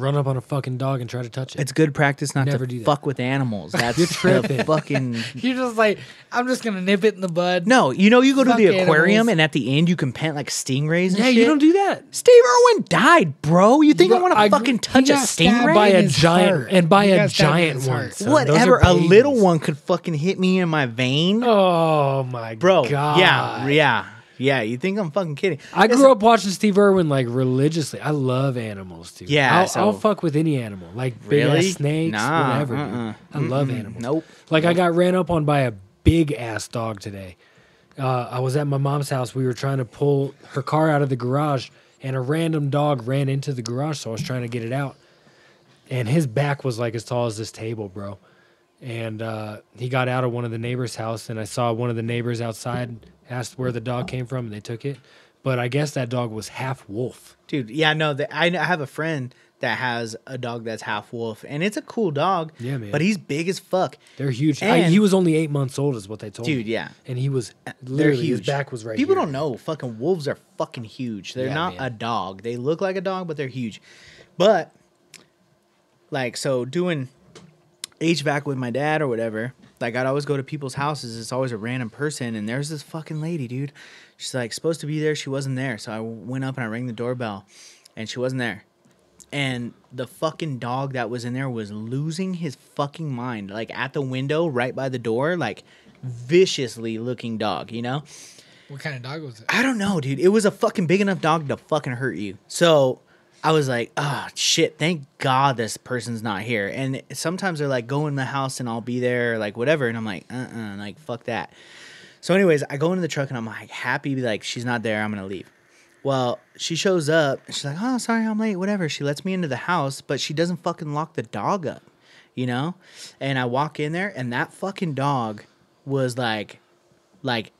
Speaker 2: run up on a fucking dog and try to touch it.
Speaker 3: It's good practice not
Speaker 2: Never
Speaker 3: to
Speaker 2: do that.
Speaker 3: fuck with animals. <laughs> That's
Speaker 2: You're tripping. <laughs>
Speaker 3: fucking.
Speaker 1: You're just like, I'm just gonna nip it in the bud.
Speaker 3: No, you know you go to
Speaker 1: Fuck
Speaker 3: the aquarium
Speaker 1: animals.
Speaker 3: and at the end you can pet like stingrays. And
Speaker 2: yeah,
Speaker 3: shit?
Speaker 2: you don't do that.
Speaker 3: Steve Irwin died, bro. You think I
Speaker 2: Bro,
Speaker 3: want to fucking
Speaker 2: he
Speaker 3: touch a
Speaker 1: got stabbed
Speaker 3: stingray?
Speaker 2: by
Speaker 1: in
Speaker 2: a
Speaker 1: his
Speaker 2: giant
Speaker 1: heart.
Speaker 2: and by
Speaker 1: He
Speaker 2: a
Speaker 1: got stabbed in
Speaker 2: giant
Speaker 1: his
Speaker 2: one.
Speaker 1: heart.
Speaker 2: son. Those are
Speaker 3: Whatever. A little one could fucking hit me in my vein,
Speaker 2: Oh my
Speaker 3: bro.
Speaker 2: god.
Speaker 3: Yeah, yeah, yeah. You think I'm fucking kidding?
Speaker 2: I
Speaker 3: It's-
Speaker 2: grew up watching Steve Irwin like religiously. I love animals, dude.
Speaker 3: Yeah,
Speaker 2: I'll,
Speaker 3: so-
Speaker 2: I'll fuck with any animal, like big
Speaker 3: Really?
Speaker 2: ass snakes,
Speaker 3: Nah,
Speaker 2: whatever. dude.
Speaker 3: uh-uh.
Speaker 2: I love animals.
Speaker 3: Nope.
Speaker 2: Like I got ran up on by a big ass dog today. Uh, I was at my mom's house. We were trying to pull her car out of the garage, and a random dog ran into the garage. So I was trying to get it out, and his back was like as tall as this table, bro. And uh, he got out of one of the neighbors' house, and I saw one of the neighbors outside. Asked where the dog came from, and they took it. But I guess that dog was half wolf.
Speaker 3: Dude, yeah, no, the, I, I have a friend that has a dog that's half wolf, and it's a cool dog.
Speaker 2: Yeah, man.
Speaker 3: But he's big as fuck.
Speaker 2: They're huge. I,
Speaker 3: And-
Speaker 2: he was only eight months old, is what they told me.
Speaker 3: Dude, yeah.
Speaker 2: And he was literally
Speaker 3: huge.
Speaker 2: his back was right.
Speaker 3: People
Speaker 2: here.
Speaker 3: don't know. Fucking wolves are fucking huge. They're
Speaker 2: Yeah,
Speaker 3: not
Speaker 2: man.
Speaker 3: a dog. They look like a dog, but they're huge. But like, so doing HVAC with my dad or whatever, like I'd always go to people's houses. It's always a random person, and there's this fucking lady, dude. She's like supposed to be there. She wasn't there, so I went up and I rang the doorbell, and she wasn't there. And the fucking dog that was in there was losing his fucking mind, like at the window, right by the door, like viciously looking dog, you know.
Speaker 1: What kind of dog was it?
Speaker 3: I don't know, dude. It was a fucking big enough dog to fucking hurt you. So I was like, oh shit, thank God this person's not here. And sometimes they're like, go in the house and I'll be there, like whatever. And I'm like, uh uh like fuck that. So, anyways, I go into the truck and I'm like happy, like she's not there, I'm gonna leave. Well, she shows up and she's like, oh, sorry, I'm late, whatever. She lets me into the house, but she doesn't fucking lock the dog up, you know? And I walk in there and that fucking dog was like, like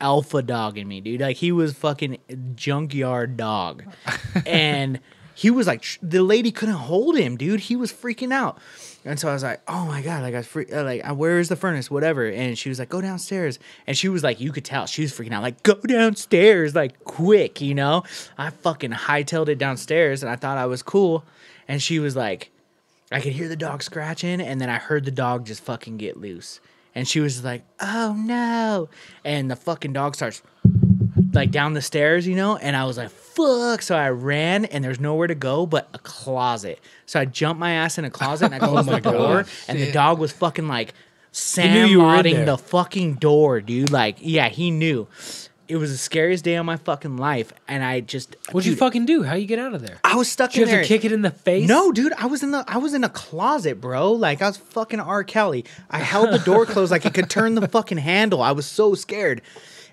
Speaker 3: alpha dogging me, dude. Like he was fucking junkyard dog, <laughs> and he was like the lady couldn't hold him, dude. He was freaking out, and so I was like, oh my god, like I was free, uh, like where is the furnace, whatever. And she was like, go downstairs, and she was like, you could tell she was freaking out, like go downstairs, like quick, you know. I fucking hightailed it downstairs, and I thought I was cool, and she was like. I could hear the dog scratching, and then I heard the dog just fucking get loose. And she was like, "Oh no!" And the fucking dog starts like down the stairs, you know. And I was like, "Fuck!" So I ran, and there's nowhere to go but a closet. So I jumped my ass in a closet, and I <laughs> oh closed
Speaker 2: my
Speaker 3: the door,
Speaker 2: God.
Speaker 3: and the dog was fucking like
Speaker 2: knew you were in
Speaker 3: sandlotting the fucking door, dude. Like, yeah, he knew. It was the scariest day of my fucking life, and I just
Speaker 2: What'd you fucking do? How you get out of there?
Speaker 3: I was stuck
Speaker 2: Did you
Speaker 3: in
Speaker 2: have
Speaker 3: there.
Speaker 2: to kick it in the face?
Speaker 3: No, dude, I was in the I was in a closet, bro. Like I was fucking R. Kelly. I held the door closed like it could turn the fucking handle. I was so scared.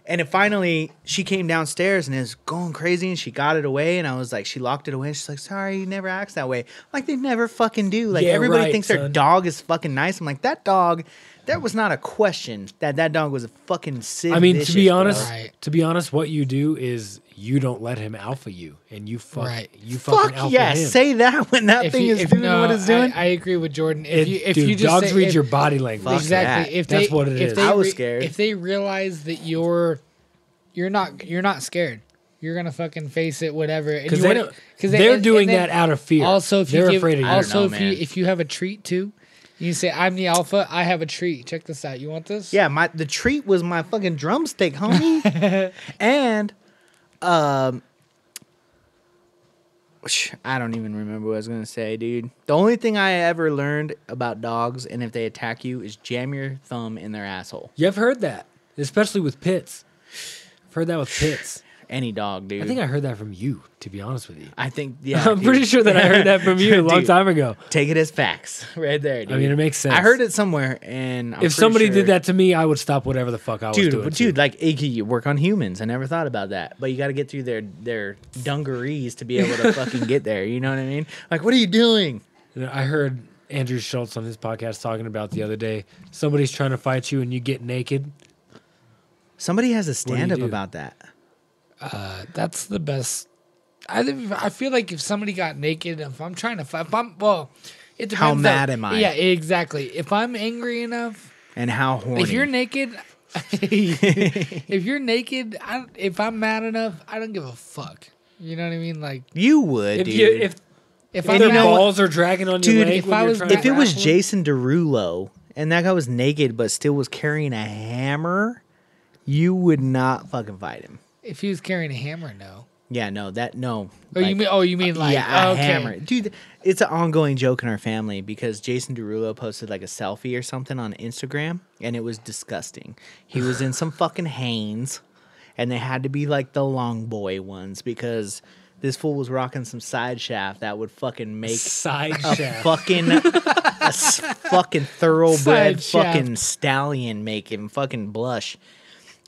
Speaker 3: And it finally, she came downstairs and is going crazy, and she got it away. And I was like, she locked it away. And she's like, "Sorry, you never acts that way." Like they never fucking do. Like
Speaker 2: Yeah,
Speaker 3: everybody
Speaker 2: right,
Speaker 3: thinks their dog is fucking nice. I'm like, that dog. There was not a question that that dog was a fucking Sid
Speaker 2: I mean, to be honest,
Speaker 1: Right.
Speaker 2: to be honest, what you do is you don't let him alpha you, and you fuck,
Speaker 1: Right.
Speaker 2: you fucking
Speaker 3: fuck
Speaker 2: alpha
Speaker 3: yeah,
Speaker 2: him.
Speaker 3: say that <laughs> when that
Speaker 1: If
Speaker 3: thing
Speaker 1: you,
Speaker 3: is
Speaker 1: if,
Speaker 3: doing
Speaker 1: no,
Speaker 3: what it's doing.
Speaker 1: I, I agree with Jordan. If
Speaker 2: It-
Speaker 1: you if
Speaker 2: dude,
Speaker 1: you just
Speaker 2: dogs
Speaker 1: say,
Speaker 2: read
Speaker 1: if-
Speaker 2: your body language.
Speaker 1: Exactly.
Speaker 3: that.
Speaker 1: If
Speaker 2: That's what it
Speaker 1: if
Speaker 2: is.
Speaker 1: They
Speaker 3: I was scared.
Speaker 1: If they realize that you're, you're not, you're not scared. You're gonna fucking face it, whatever.
Speaker 2: because they
Speaker 1: wanna-
Speaker 2: don't.
Speaker 1: 'cause they-
Speaker 2: They're
Speaker 1: and-
Speaker 2: doing
Speaker 1: and then
Speaker 2: that out of fear.
Speaker 1: Also, if
Speaker 2: they're
Speaker 1: give,
Speaker 2: afraid of you.
Speaker 1: Also
Speaker 3: know,
Speaker 1: if you if you have a treat too, you say, "I'm the alpha. I have a treat. Check this out. You want this?"
Speaker 3: Yeah, my the treat was my fucking drumstick, homie. <laughs> and um sh- I don't even remember what I was gonna say, dude. The only thing I ever learned about dogs and if they attack you is jam your thumb in their asshole.
Speaker 2: You've heard that, especially with pits. I've heard that with pits.
Speaker 3: Any dog, dude.
Speaker 2: I think I heard that from you. To be honest with you,
Speaker 3: I think <laughs> yeah.
Speaker 2: I'm
Speaker 3: dude.
Speaker 2: pretty sure that I heard that from <laughs> you a long
Speaker 3: Dude,
Speaker 2: time ago.
Speaker 3: Take it as facts, <laughs> right there. Dude.
Speaker 2: I mean, it makes sense.
Speaker 3: I heard it somewhere, and I'm
Speaker 2: if somebody
Speaker 3: sure-
Speaker 2: did that to me, I would stop whatever the fuck I was doing.
Speaker 3: but
Speaker 2: too.
Speaker 3: dude, like Iggy, you work on humans. I never thought about that, but you got to get through their their dungarees to be able to fucking get there. You know what I mean? Like, what are you doing?
Speaker 2: I heard Andrew Schulz on his podcast talking about the other day. Somebody's trying to fight you and you get naked.
Speaker 3: Somebody has a stand up about that.
Speaker 1: Uh, that's the best. I think I feel like if somebody got naked, if I'm trying to fight, if I'm well, it depends.
Speaker 3: How
Speaker 1: on-
Speaker 3: mad am I?
Speaker 1: Yeah, exactly. If I'm angry enough,
Speaker 3: And how horny?
Speaker 1: if you're naked, <laughs> if you're naked, I, if I'm mad enough, I don't give a fuck. You know what I mean? Like
Speaker 3: you would,
Speaker 2: If
Speaker 3: dude.
Speaker 2: you if
Speaker 1: if
Speaker 3: And
Speaker 1: I'm
Speaker 2: their
Speaker 3: you what?
Speaker 2: balls are dragging on your
Speaker 3: Dude,
Speaker 2: leg,
Speaker 1: if
Speaker 2: when
Speaker 1: I
Speaker 2: you're
Speaker 1: was-
Speaker 2: to
Speaker 3: if it was
Speaker 2: grapple,
Speaker 3: Jason Derulo and that guy was naked but still was carrying a hammer, you would not fucking fight him.
Speaker 1: If he was carrying a hammer, no.
Speaker 3: Yeah, no, that no.
Speaker 1: Oh, you mean? Oh, you mean like?
Speaker 3: yeah, a
Speaker 1: okay.
Speaker 3: hammer, dude. It's an ongoing joke in our family because Jason Derulo posted like a selfie or something on Instagram, and it was disgusting. He was in some fucking Hanes, and they had to be like the long boy ones because this fool was rocking some side shaft that would fucking make
Speaker 2: side
Speaker 3: a
Speaker 2: shaft.
Speaker 3: fucking a s- fucking thoroughbred
Speaker 1: Side shaft.
Speaker 3: fucking stallion make him fucking blush.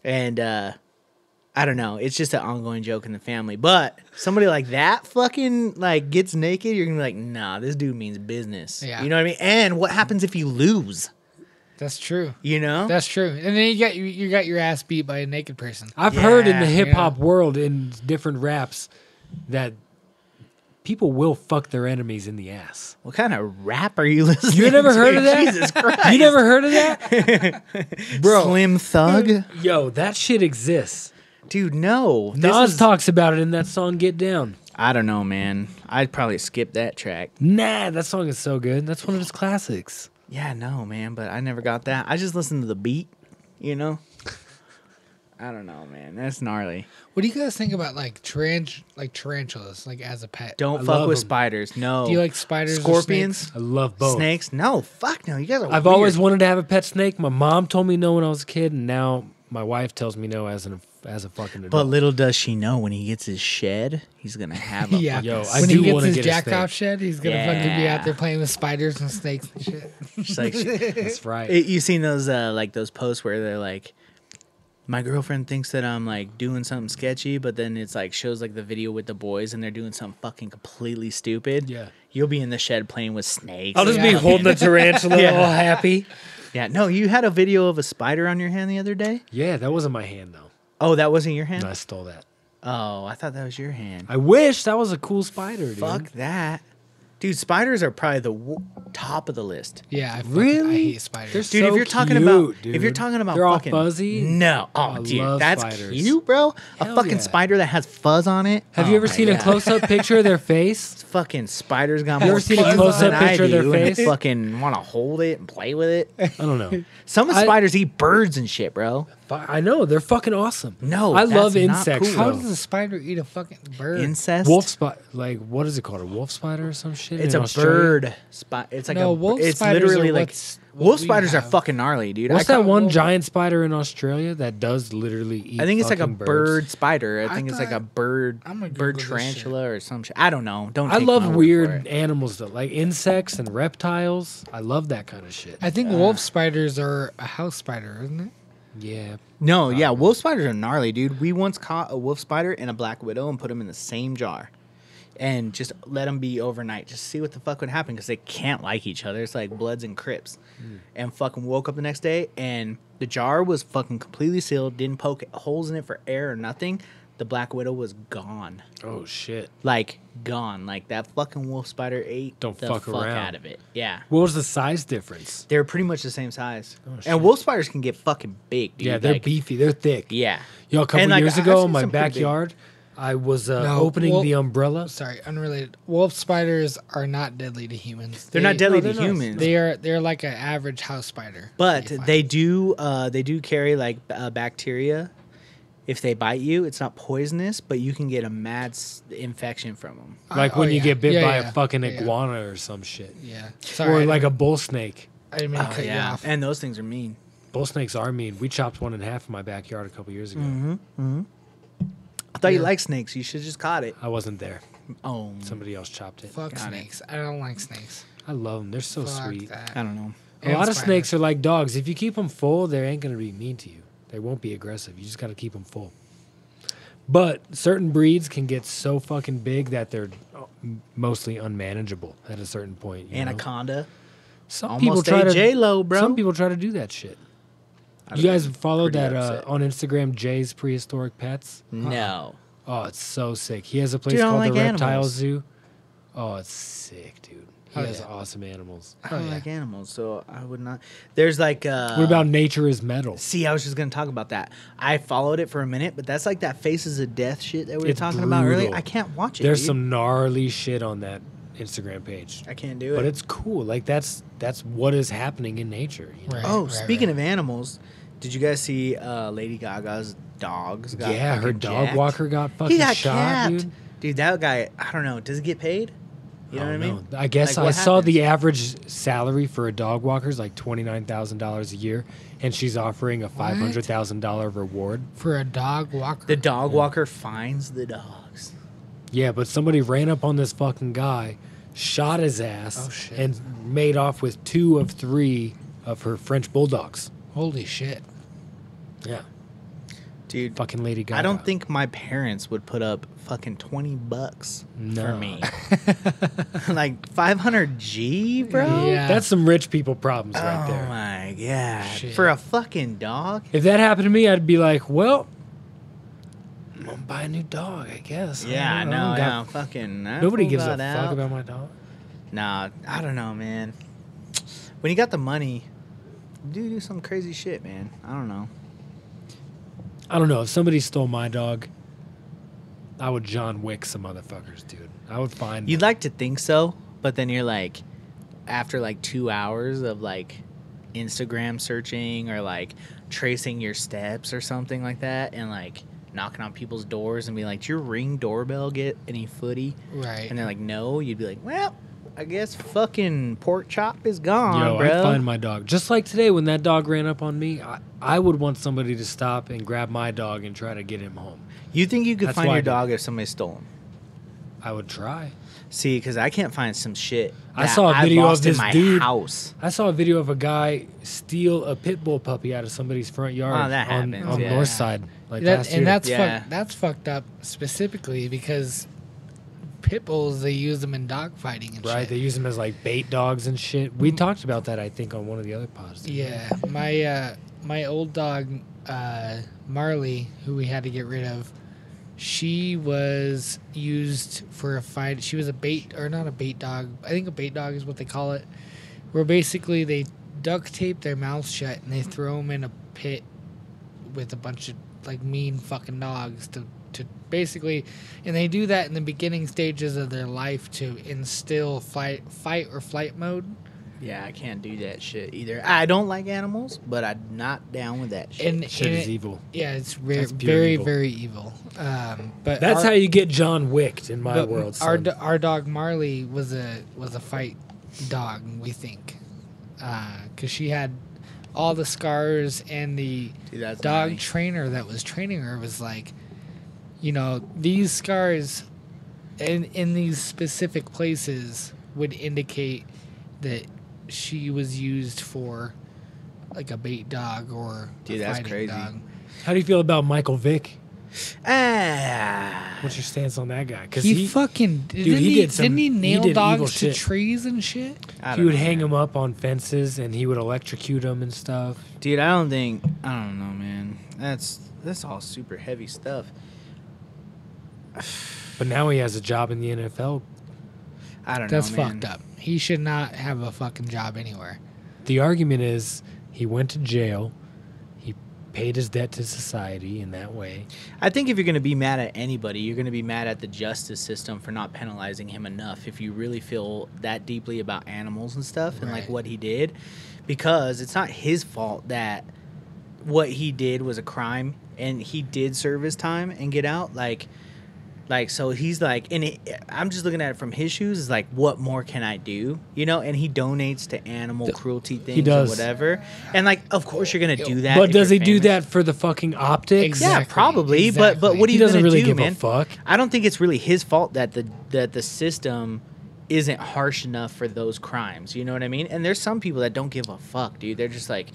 Speaker 3: And uh I don't know. It's just an ongoing joke in the family. But somebody like that fucking like gets naked, you're gonna be like, nah, this dude means business.
Speaker 1: Yeah.
Speaker 3: You know what I mean? And what happens if you lose?
Speaker 1: That's true.
Speaker 3: You know?
Speaker 1: That's true. And then you got you, you got your ass beat by a naked person.
Speaker 2: I've heard in the hip hop world in different raps that people will fuck their enemies in the ass.
Speaker 3: what kind of rap are you <laughs> listening to?
Speaker 2: You never
Speaker 3: to?
Speaker 2: heard of that?
Speaker 3: Jesus Christ.
Speaker 2: You never heard of that? <laughs> Bro,
Speaker 3: Slim Thug?
Speaker 2: yo, that shit exists.
Speaker 3: Dude, no. This
Speaker 2: Nas
Speaker 3: is-
Speaker 2: talks about it in that song Get Down.
Speaker 3: I don't know, man. I'd probably skip that track.
Speaker 2: Nah, that song is so good. That's one of his classics.
Speaker 3: Yeah, no, man, but I never got that. I just listened to the beat, you know? <laughs> I don't know, man. That's gnarly.
Speaker 1: What do you guys think about like tarant like tarantulas like as a pet?
Speaker 3: Don't
Speaker 2: I
Speaker 3: fuck
Speaker 2: love
Speaker 3: with
Speaker 2: 'em.
Speaker 3: spiders. No.
Speaker 1: Do you like spiders? or
Speaker 3: scorpions?
Speaker 1: snakes?
Speaker 2: I love both.
Speaker 3: Snakes? No, fuck no. You guys are
Speaker 2: I've
Speaker 3: weird.
Speaker 2: always wanted to have a pet snake. My mom told me no when I was a kid, and now my wife tells me no as an as a fucking adult.
Speaker 3: But little does she know when he gets his shed, he's gonna have a <laughs>
Speaker 1: Yeah.
Speaker 2: Yo, I
Speaker 1: when
Speaker 2: do
Speaker 1: he gets
Speaker 2: wanna
Speaker 1: his
Speaker 2: get a
Speaker 1: jack
Speaker 2: snake.
Speaker 1: off shed, he's gonna fucking be
Speaker 3: Yeah.
Speaker 1: out there playing with spiders and snakes and shit.
Speaker 3: It's like
Speaker 2: That's <laughs> right.
Speaker 3: It, you seen those uh, like those posts where they're like, my girlfriend thinks that I'm like doing something sketchy, but then it's like shows like the video with the boys and they're doing something fucking completely stupid.
Speaker 2: Yeah.
Speaker 3: you'll be in the shed playing with snakes.
Speaker 2: I'll just be holding a <laughs> tarantula,
Speaker 3: Yeah.
Speaker 2: all happy.
Speaker 3: Yeah, no, you had a video of a spider on your hand the other day.
Speaker 2: Yeah, that wasn't my hand though.
Speaker 3: Oh, that wasn't your hand.
Speaker 2: I stole that.
Speaker 3: Oh, I thought that was your hand.
Speaker 2: I wish that was a cool spider, dude.
Speaker 3: Fuck that, dude. Spiders are probably the w- top of the list.
Speaker 1: Yeah, I fucking, I
Speaker 2: Really?
Speaker 1: hate spiders.
Speaker 2: They're
Speaker 3: Dude, if you're talking
Speaker 2: cute,
Speaker 3: about
Speaker 2: dude.
Speaker 3: if you're talking about
Speaker 2: They're all fuzzy.
Speaker 3: no, oh
Speaker 2: I
Speaker 3: dude, that's
Speaker 2: spiders.
Speaker 3: cute, bro. A fucking
Speaker 2: yeah.
Speaker 3: spider that has fuzz on it.
Speaker 2: Have
Speaker 3: Oh
Speaker 2: you ever seen a close-up <laughs> picture of their face?
Speaker 3: Fucking spiders got
Speaker 2: You
Speaker 3: more
Speaker 2: ever seen a close-up picture of their face?
Speaker 3: Fucking want to hold it and play with it.
Speaker 2: I don't know. <laughs>
Speaker 3: Some of
Speaker 2: I-
Speaker 3: spiders eat birds and shit, bro.
Speaker 2: But I know they're fucking awesome.
Speaker 3: No,
Speaker 2: I
Speaker 3: that's
Speaker 2: love
Speaker 3: not
Speaker 2: insects.
Speaker 3: cool.
Speaker 1: How does a spider eat a fucking bird?
Speaker 3: Incest.
Speaker 2: Wolf spider, like what is it called? A wolf spider or some shit?
Speaker 3: It's a
Speaker 2: Australia?
Speaker 3: bird. Spot. It's like
Speaker 1: No,
Speaker 3: a.
Speaker 1: wolf
Speaker 3: it's literally like
Speaker 1: what
Speaker 3: wolf
Speaker 1: we
Speaker 3: spiders are fucking gnarly, dude.
Speaker 2: What's
Speaker 3: I,
Speaker 2: that
Speaker 1: caught
Speaker 2: one
Speaker 1: wolf-
Speaker 2: giant spider in Australia that does literally eat?
Speaker 3: I think it's like a
Speaker 2: birds?
Speaker 3: bird spider. I
Speaker 1: I
Speaker 3: think it's like a bird
Speaker 1: I'm gonna
Speaker 3: bird tarantula or some shit. I don't know. Don't.
Speaker 2: I
Speaker 3: take my
Speaker 2: love
Speaker 3: word for
Speaker 2: weird
Speaker 3: it.
Speaker 2: animals though, like insects and reptiles. I love that kind of shit.
Speaker 1: I think ah. wolf spiders are a house spider, isn't it?
Speaker 2: Yeah.
Speaker 3: No, yeah, wolf spiders are gnarly, dude. We once caught a wolf spider and a black widow and put them in the same jar, and just let them be overnight, just see what the fuck would happen because they can't like each other. It's like Bloods and Crips, hmm. and fucking woke up the next day and the jar was fucking completely sealed, didn't poke holes in it for air or nothing. The black widow was gone,
Speaker 2: Oh shit.
Speaker 3: like gone. Like that fucking wolf spider ate
Speaker 2: Don't
Speaker 3: the
Speaker 2: fuck
Speaker 3: fuck,
Speaker 2: around.
Speaker 3: out of it. Yeah.
Speaker 2: What was the size difference?
Speaker 3: They're pretty much the same size,
Speaker 2: Oh, shit.
Speaker 3: and wolf spiders can get fucking big, dude.
Speaker 2: yeah, they're
Speaker 3: like,
Speaker 2: beefy. They're thick.
Speaker 3: Yeah,
Speaker 2: Yo, a couple
Speaker 3: And, like,
Speaker 2: years ago in my
Speaker 3: some big-
Speaker 2: backyard, I was uh,
Speaker 1: No,
Speaker 2: opening
Speaker 1: well-
Speaker 2: the umbrella.
Speaker 1: Sorry, unrelated. Wolf spiders are not deadly to humans.
Speaker 3: they're
Speaker 1: They-
Speaker 3: not deadly
Speaker 2: no,
Speaker 3: to
Speaker 2: they're nice.
Speaker 3: humans.
Speaker 1: They are they're like an average house spider.
Speaker 3: But they do uh, they do carry like uh, bacteria. If they bite you, it's not poisonous, but you can get a mad s- infection from them.
Speaker 2: Like
Speaker 1: Oh,
Speaker 2: when you
Speaker 1: yeah.
Speaker 2: get bit
Speaker 1: Yeah,
Speaker 2: by
Speaker 1: yeah.
Speaker 2: a fucking
Speaker 1: Yeah, yeah.
Speaker 2: iguana or some shit.
Speaker 1: yeah. Sorry, I
Speaker 2: or like a bull snake.
Speaker 1: I didn't mean to
Speaker 3: Oh,
Speaker 1: cut you off.
Speaker 3: and those things are mean.
Speaker 2: Bull snakes are mean. We chopped one in half in my backyard a couple years ago.
Speaker 3: Mm-hmm. I thought you liked snakes. You should have just caught it.
Speaker 2: I wasn't there.
Speaker 3: Oh,
Speaker 2: Somebody else chopped it.
Speaker 1: Fuck
Speaker 3: Got it.
Speaker 1: snakes. I don't like snakes.
Speaker 2: I love them. They're so
Speaker 1: Fuck
Speaker 2: sweet.
Speaker 1: that.
Speaker 3: I don't know.
Speaker 2: A lot of
Speaker 1: spiders.
Speaker 2: snakes are like dogs. If you keep them full, they ain't gonna be mean to you. They won't be aggressive. You just gotta keep them full. But certain breeds can get so fucking big that they're uh, mostly unmanageable at a certain point. you know?
Speaker 3: Anaconda.
Speaker 2: Some
Speaker 3: Almost
Speaker 2: people try to
Speaker 3: J-Lo, bro.
Speaker 2: Some people try to do that shit.
Speaker 3: I'd
Speaker 2: You guys followed that uh, on Instagram, Jay's Prehistoric Pets?
Speaker 3: No.
Speaker 2: Oh, it's so sick. He has a place called
Speaker 3: like
Speaker 2: the Reptile
Speaker 3: animals.
Speaker 2: Zoo. Oh, it's sick, dude. He
Speaker 1: Oh,
Speaker 2: has
Speaker 1: yeah.
Speaker 2: awesome animals.
Speaker 3: I don't
Speaker 1: Oh, yeah.
Speaker 3: like animals, so I would not. There's like. Uh,
Speaker 2: what about Nature is Metal?
Speaker 3: See, I was just gonna talk about that. I followed it for a minute, but that's like that Faces of Death shit that we were
Speaker 2: It's
Speaker 3: talking about earlier. I can't watch it.
Speaker 2: There's
Speaker 3: dude.
Speaker 2: some gnarly shit on that Instagram page.
Speaker 3: I can't do it.
Speaker 2: But it's cool. Like that's that's what is happening in nature. You know?
Speaker 1: Right.
Speaker 3: oh, speaking of animals, did you guys see uh, Lady Gaga's dogs? Got
Speaker 2: Yeah, her dog
Speaker 3: jacked?
Speaker 2: walker got fucking
Speaker 3: He got
Speaker 2: shot,
Speaker 3: capped.
Speaker 2: dude.
Speaker 3: that guy. I don't know. Does he get paid? You know
Speaker 2: I
Speaker 3: what I
Speaker 2: don't
Speaker 3: mean?
Speaker 2: know. I guess
Speaker 3: Like,
Speaker 2: I
Speaker 3: what
Speaker 2: saw the average salary for a dog walker is like twenty nine thousand dollars a year, and she's offering a five hundred thousand dollar reward.
Speaker 1: For a dog walker.
Speaker 3: The dog walker finds the dogs.
Speaker 2: Yeah, but somebody ran up on this fucking guy, shot his ass,
Speaker 1: Oh,
Speaker 2: and made off with two of three of her French bulldogs.
Speaker 1: Holy shit.
Speaker 2: Yeah,
Speaker 3: Dude,
Speaker 2: fucking Lady Gaga.
Speaker 3: I don't think my parents would put up fucking 20 bucks for me. <laughs> like 500 G, bro?
Speaker 1: Yeah.
Speaker 2: that's some rich people problems right
Speaker 3: oh
Speaker 2: there.
Speaker 3: Oh my god.
Speaker 1: Shit.
Speaker 3: For a fucking dog?
Speaker 2: If that happened to me, I'd be like, well, I'm gonna buy a new dog, I guess.
Speaker 3: Yeah, I know.
Speaker 2: Got-
Speaker 3: Yeah, fucking.
Speaker 2: Nobody gives a fuck
Speaker 3: out.
Speaker 2: about my dog.
Speaker 3: Nah, I don't know, man. When you got the money, do do some crazy shit, man. I don't know.
Speaker 2: I don't know. If somebody stole my dog, I would John Wick some motherfuckers, dude. I would find.
Speaker 3: You'd like to think so, but then you're like, after like two hours of like Instagram searching or like tracing your steps or something like that, and like knocking on people's doors and be like, "Did your ring doorbell get any footy?"
Speaker 1: Right.
Speaker 3: And they're like, "No." You'd be like, "Well, I guess fucking pork chop is gone,
Speaker 2: Yo,
Speaker 3: bro."
Speaker 2: I'd find my dog. Just like today when that dog ran up on me, I, I would want somebody to stop and grab my dog and try to get him home.
Speaker 3: you think you could
Speaker 2: That's
Speaker 3: find
Speaker 2: why I
Speaker 3: your
Speaker 2: did-
Speaker 3: dog if somebody stole him?
Speaker 2: I would try.
Speaker 3: See, because I can't find some shit.
Speaker 2: I saw a
Speaker 3: I've
Speaker 2: video of this dude-
Speaker 3: house.
Speaker 2: I saw a video of a guy steal a pit bull puppy out of somebody's front oh, yard
Speaker 3: Oh, that
Speaker 2: on,
Speaker 3: happens,
Speaker 2: on the
Speaker 3: yeah.
Speaker 2: north side. Like
Speaker 1: That-
Speaker 2: last year.
Speaker 1: and that's
Speaker 3: Yeah.
Speaker 1: fuck, that's fucked up specifically because pit bulls they use them in dog fighting and
Speaker 2: right.
Speaker 1: shit.
Speaker 2: They use them as like bait dogs and shit. We talked about that, I think, on one of the other pods. we?
Speaker 1: Yeah, my uh, my old dog uh, Marley, who we had to get rid of, she was used for a fight. She was a bait or not a bait dog. I think a bait dog is what they call it. Where basically they duct tape their mouths shut and they throw them in a pit with a bunch of like mean fucking dogs to to basically and they do that in the beginning stages of their life to instill fight fight or flight mode
Speaker 3: Yeah, I can't do that shit either. I don't like animals, but I'm not down with that shit.
Speaker 1: and,
Speaker 2: Shit
Speaker 1: and
Speaker 2: is
Speaker 1: it-
Speaker 2: evil.
Speaker 1: Yeah, it's very, very,
Speaker 2: evil.
Speaker 1: very evil. Um, but
Speaker 2: That's
Speaker 1: our,
Speaker 2: how you get John Wicked in my world.
Speaker 1: Our
Speaker 2: son.
Speaker 1: do- our dog Marley was a was a fight dog. We think, because she had all the scars and the
Speaker 3: Dude,
Speaker 1: dog
Speaker 3: nice.
Speaker 1: trainer that was training her was like, you know, these scars, in in these specific places would indicate that she was used for like a bait dog or
Speaker 3: Dude,
Speaker 1: a
Speaker 3: that's
Speaker 1: fighting
Speaker 3: crazy.
Speaker 1: dog.
Speaker 2: How do you feel about Michael Vick?
Speaker 3: Ah.
Speaker 2: What's your stance on that guy? Because
Speaker 1: He,
Speaker 2: he,
Speaker 1: fucking didn't
Speaker 2: he
Speaker 1: he,
Speaker 2: did some-
Speaker 1: didn't he
Speaker 2: he
Speaker 1: nail
Speaker 2: did evil
Speaker 1: dogs to
Speaker 2: shit.
Speaker 1: trees and shit?
Speaker 2: He would
Speaker 3: know,
Speaker 2: hang them up on fences and he would electrocute them and stuff.
Speaker 3: Dude, I don't think I don't know, man. That's that's all super heavy stuff.
Speaker 2: But now he has a job in the NFL.
Speaker 3: I don't
Speaker 1: That's
Speaker 3: know, man.
Speaker 1: fucked up. He should not have a fucking job anywhere.
Speaker 2: The argument is he went to jail. He paid his debt to society in that way.
Speaker 3: I think if you're going to be mad at anybody, you're going to be mad at the justice system for not penalizing him enough. If you really feel that deeply about animals and stuff and like what he did, because it's not his fault that what he did was a crime and he did serve his time and get out. Like, like so he's like, and it, I'm just looking at it from his shoes. Is like, what more can I do? You know? And he donates to animal cruelty things he
Speaker 2: does.
Speaker 3: or whatever. And like, of course you're gonna do that.
Speaker 2: but does he
Speaker 3: you're
Speaker 2: do that for the fucking optics?
Speaker 1: Exactly.
Speaker 3: Yeah, probably. But but
Speaker 1: exactly.
Speaker 3: what are
Speaker 2: He
Speaker 3: you
Speaker 2: doesn't
Speaker 3: gonna
Speaker 2: really
Speaker 3: do,
Speaker 2: give
Speaker 3: man?
Speaker 2: a fuck.
Speaker 3: I don't think it's really his fault that the that the system isn't harsh enough for those crimes. You know what I mean? And there's some people that don't give a fuck, dude. They're just like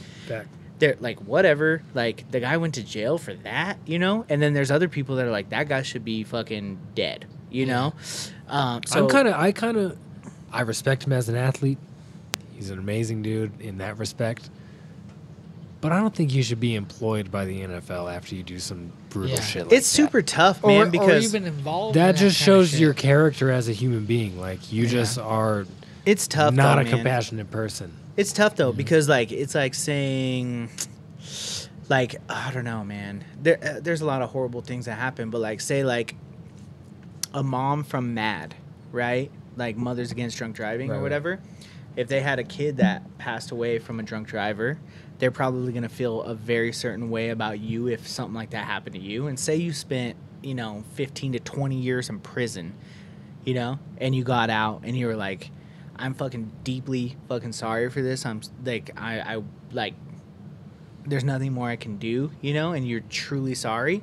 Speaker 3: they're like whatever. Like the guy went to jail for that, you know. And then there's other people that are like that guy should be fucking dead, you know. Um, so
Speaker 2: I'm kind of, I kind of, I respect him as an athlete. He's an amazing dude in that respect. But I don't think you should be employed by the NFL after you do some brutal
Speaker 1: Yeah.
Speaker 2: shit. Like
Speaker 3: it's
Speaker 2: that.
Speaker 3: super tough, man.
Speaker 1: or
Speaker 3: because
Speaker 1: even involved. in
Speaker 2: That just shows your character as a human being. Like you
Speaker 1: Yeah.
Speaker 2: just are
Speaker 3: it's tough.
Speaker 2: not
Speaker 3: though,
Speaker 2: a
Speaker 3: man.
Speaker 2: compassionate person.
Speaker 3: It's tough though because like it's like saying like I don't know, man. There uh, there's a lot of horrible things that happen, but like say like a mom from Mad, right? Like Mothers Against Drunk Driving
Speaker 2: Right,
Speaker 3: or whatever. If they had a kid that passed away from a drunk driver, they're probably going to feel a very certain way about you if something like that happened to you. And say you spent, you know, 15 to 20 years in prison, you know, and you got out and you were like, I'm fucking deeply fucking sorry for this. I'm like, I, I like, there's nothing more I can do, you know, and you're truly sorry.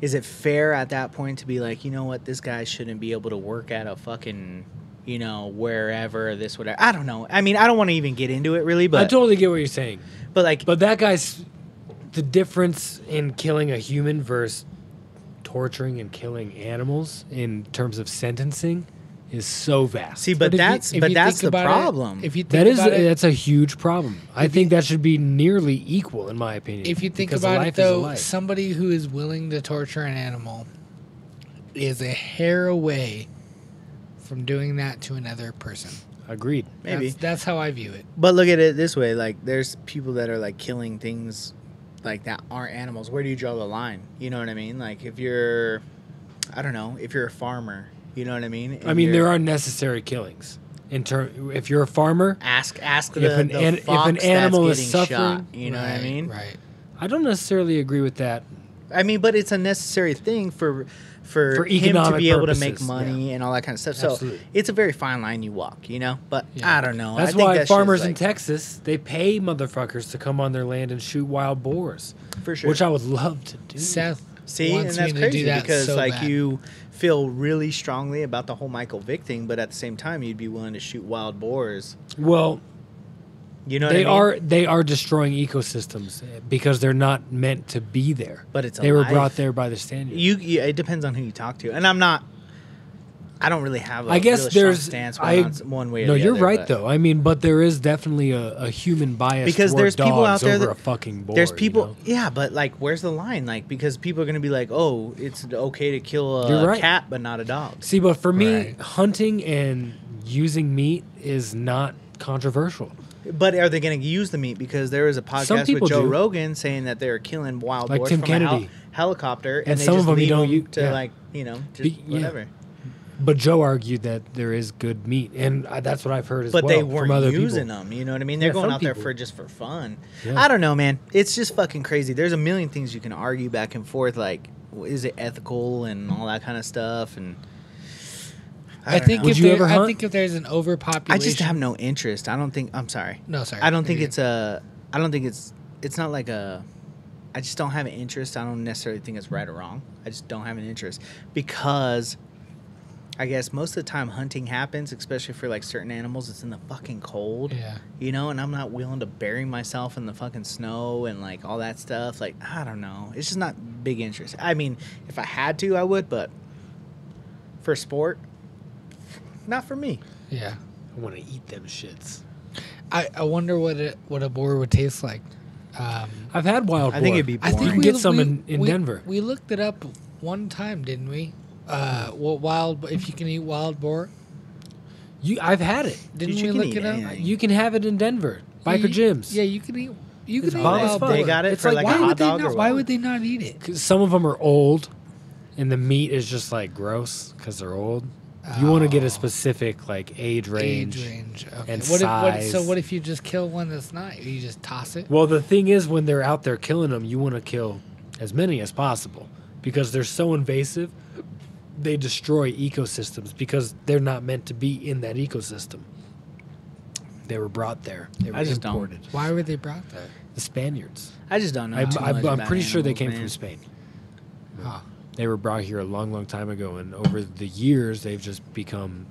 Speaker 3: Is it fair at that point to be like, you know what, this guy shouldn't be able to work at a fucking, you know, wherever, this, whatever? I don't know. I mean, I don't want to even get into it really, but I
Speaker 2: totally get what you're saying.
Speaker 3: but like,
Speaker 2: But that guy's the difference in killing a human versus torturing and killing animals in terms of sentencing is so vast.
Speaker 3: see, but
Speaker 1: if you-
Speaker 3: that's,
Speaker 1: if
Speaker 3: but that's the
Speaker 1: about it-
Speaker 3: problem.
Speaker 1: if you think
Speaker 2: that is
Speaker 1: it,
Speaker 2: that's a huge problem. I
Speaker 1: If
Speaker 2: think that should be nearly equal in my opinion.
Speaker 1: if you think about it
Speaker 2: life is a
Speaker 1: though, somebody who is willing to torture an animal is a hair away from doing that to another person.
Speaker 2: agreed.
Speaker 3: Maybe.
Speaker 1: That's, that's how I view it.
Speaker 3: But look at it this way: like, there's people that are like killing things like that aren't animals. Where do you draw the line? You know what I mean? Like, if you're, I don't know, if you're a farmer, you know what I mean?
Speaker 2: I mean, there are necessary killings. In term, if you're a farmer,
Speaker 3: ask ask
Speaker 2: if
Speaker 3: the,
Speaker 2: an
Speaker 3: the
Speaker 2: an- if an animal
Speaker 3: that's
Speaker 2: is suffering-
Speaker 3: shot. You know what I mean?
Speaker 1: Right.
Speaker 2: I don't necessarily agree with that.
Speaker 3: I mean, but it's a necessary thing for for,
Speaker 2: For
Speaker 3: him to
Speaker 2: economic
Speaker 3: be able to make
Speaker 2: purposes,
Speaker 3: money and all that kind of stuff. So
Speaker 2: Absolutely.
Speaker 3: it's a very fine line you walk, you know. But
Speaker 1: Yeah.
Speaker 3: I don't know.
Speaker 2: That's
Speaker 3: I think
Speaker 2: why
Speaker 3: that shit's
Speaker 2: farmers in Texas they pay motherfuckers to come on their land and shoot wild boars,
Speaker 3: for sure.
Speaker 2: which I would love to do.
Speaker 1: Seth
Speaker 3: See, and
Speaker 1: wants
Speaker 3: that's
Speaker 1: me to
Speaker 3: crazy
Speaker 1: do that
Speaker 3: because
Speaker 1: so
Speaker 3: like
Speaker 1: bad.
Speaker 3: you feel really strongly about the whole Michael Vick thing, but at the same time you'd be willing to shoot wild boars.
Speaker 2: Well,
Speaker 3: You know
Speaker 2: they
Speaker 3: I mean?
Speaker 2: are they are destroying ecosystems eh, because they're not meant to be there.
Speaker 3: But it's a
Speaker 2: they were brought there by the Spaniards.
Speaker 3: You, you. It depends on who you talk to, and I'm not. I don't really have. a
Speaker 2: I guess
Speaker 3: really
Speaker 2: there's
Speaker 3: stance
Speaker 2: I
Speaker 3: one, on, one way. Or
Speaker 2: no, you're
Speaker 3: other,
Speaker 2: right
Speaker 3: but
Speaker 2: though. I mean, but there is definitely a, a human bias
Speaker 3: Because there's people out there
Speaker 2: over
Speaker 3: that-
Speaker 2: a fucking boar.
Speaker 3: There's
Speaker 2: you
Speaker 3: people,
Speaker 2: know?
Speaker 3: yeah, but like, where's the line? Like, because people are gonna be like, "Oh, it's okay to kill a
Speaker 2: right.
Speaker 3: cat, but not a dog."
Speaker 2: See, but for me,
Speaker 1: Right.
Speaker 2: hunting and using meat is not controversial.
Speaker 3: But are they going to use the meat? Because there was a podcast with Joe
Speaker 2: do.
Speaker 3: Rogan saying that they're killing wild
Speaker 2: Like
Speaker 3: boars
Speaker 2: Tim
Speaker 3: from a hel-
Speaker 2: Kennedy.
Speaker 3: helicopter, and,
Speaker 2: And
Speaker 3: they
Speaker 2: some
Speaker 3: just
Speaker 2: of 'em you don't
Speaker 3: them
Speaker 2: u-
Speaker 3: to
Speaker 2: yeah.
Speaker 3: like you know just
Speaker 2: Be- yeah.
Speaker 3: Whatever.
Speaker 2: But Joe argued that there is good meat, and I, that's what I've heard as
Speaker 3: But
Speaker 2: well
Speaker 3: they
Speaker 2: from
Speaker 3: weren't
Speaker 2: other
Speaker 3: using
Speaker 2: people.
Speaker 3: them. You know what I mean? They're
Speaker 2: Yeah,
Speaker 3: going
Speaker 2: some
Speaker 3: out there for just for fun.
Speaker 2: Yeah.
Speaker 3: I don't know, man. It's just fucking crazy. There's a million things you can argue back and forth. Like, is it ethical and all that kind of stuff? And
Speaker 1: I,
Speaker 3: don't
Speaker 1: think
Speaker 3: know.
Speaker 1: if
Speaker 2: you
Speaker 1: there,
Speaker 2: ever
Speaker 1: I think if there's an overpopulation,
Speaker 3: I just have no interest. I don't think. I'm sorry.
Speaker 1: No, sorry.
Speaker 3: I don't think it's a. I don't think it's. It's not like a. I just don't have an interest. I don't necessarily think it's right or wrong. I just don't have an interest because I guess most of the time hunting happens, especially for like certain animals. It's in the fucking cold,
Speaker 1: Yeah.
Speaker 3: you know, and I'm not willing to bury myself in the fucking snow and like all that stuff. Like I don't know, it's just not big interest. I mean, if I had to, I would, but for sport, not for me.
Speaker 1: Yeah.
Speaker 2: I want to eat them shits.
Speaker 1: I, I wonder what it what a boar would taste like. Um,
Speaker 2: I've had wild. Boar.
Speaker 3: I think it'd be
Speaker 1: I think we
Speaker 2: get some in- in
Speaker 1: we-
Speaker 2: Denver.
Speaker 1: We looked it up one time, didn't we? Uh, what wild? If you can eat wild boar,
Speaker 2: You, I've had it.
Speaker 1: didn't
Speaker 3: you
Speaker 1: we look
Speaker 3: eat
Speaker 1: it up?
Speaker 3: anything.
Speaker 2: You can have it in Denver. Biker
Speaker 1: You-
Speaker 2: Jim's.
Speaker 1: Yeah, you can eat. You
Speaker 2: It's
Speaker 1: can eat wild boar.
Speaker 3: They got it
Speaker 2: It's
Speaker 3: for
Speaker 2: like,
Speaker 3: like,
Speaker 2: why
Speaker 3: a hot
Speaker 1: would they
Speaker 3: dog
Speaker 1: not?
Speaker 3: or
Speaker 1: Why would they not eat it?
Speaker 2: 'Cause some of them are old, and the meat is just like gross because they're old. You want to get
Speaker 1: Oh.
Speaker 2: a specific like age range.
Speaker 1: Age range. Okay.
Speaker 2: and
Speaker 1: what If, what, so what if you just kill one that's not? You just toss it.
Speaker 2: Well, the thing is, when they're out there killing them, you want to kill as many as possible because they're so invasive. They destroy ecosystems because they're not meant to be in that ecosystem. They were brought there. They were
Speaker 3: I just don't.
Speaker 2: imported.
Speaker 1: Why were they brought there?
Speaker 2: The Spaniards.
Speaker 3: I just don't know.
Speaker 2: I, I, I'm pretty sure they came
Speaker 3: man.
Speaker 2: from Spain.
Speaker 1: Huh.
Speaker 2: They were brought here a long, long time ago, and over the years, they've just become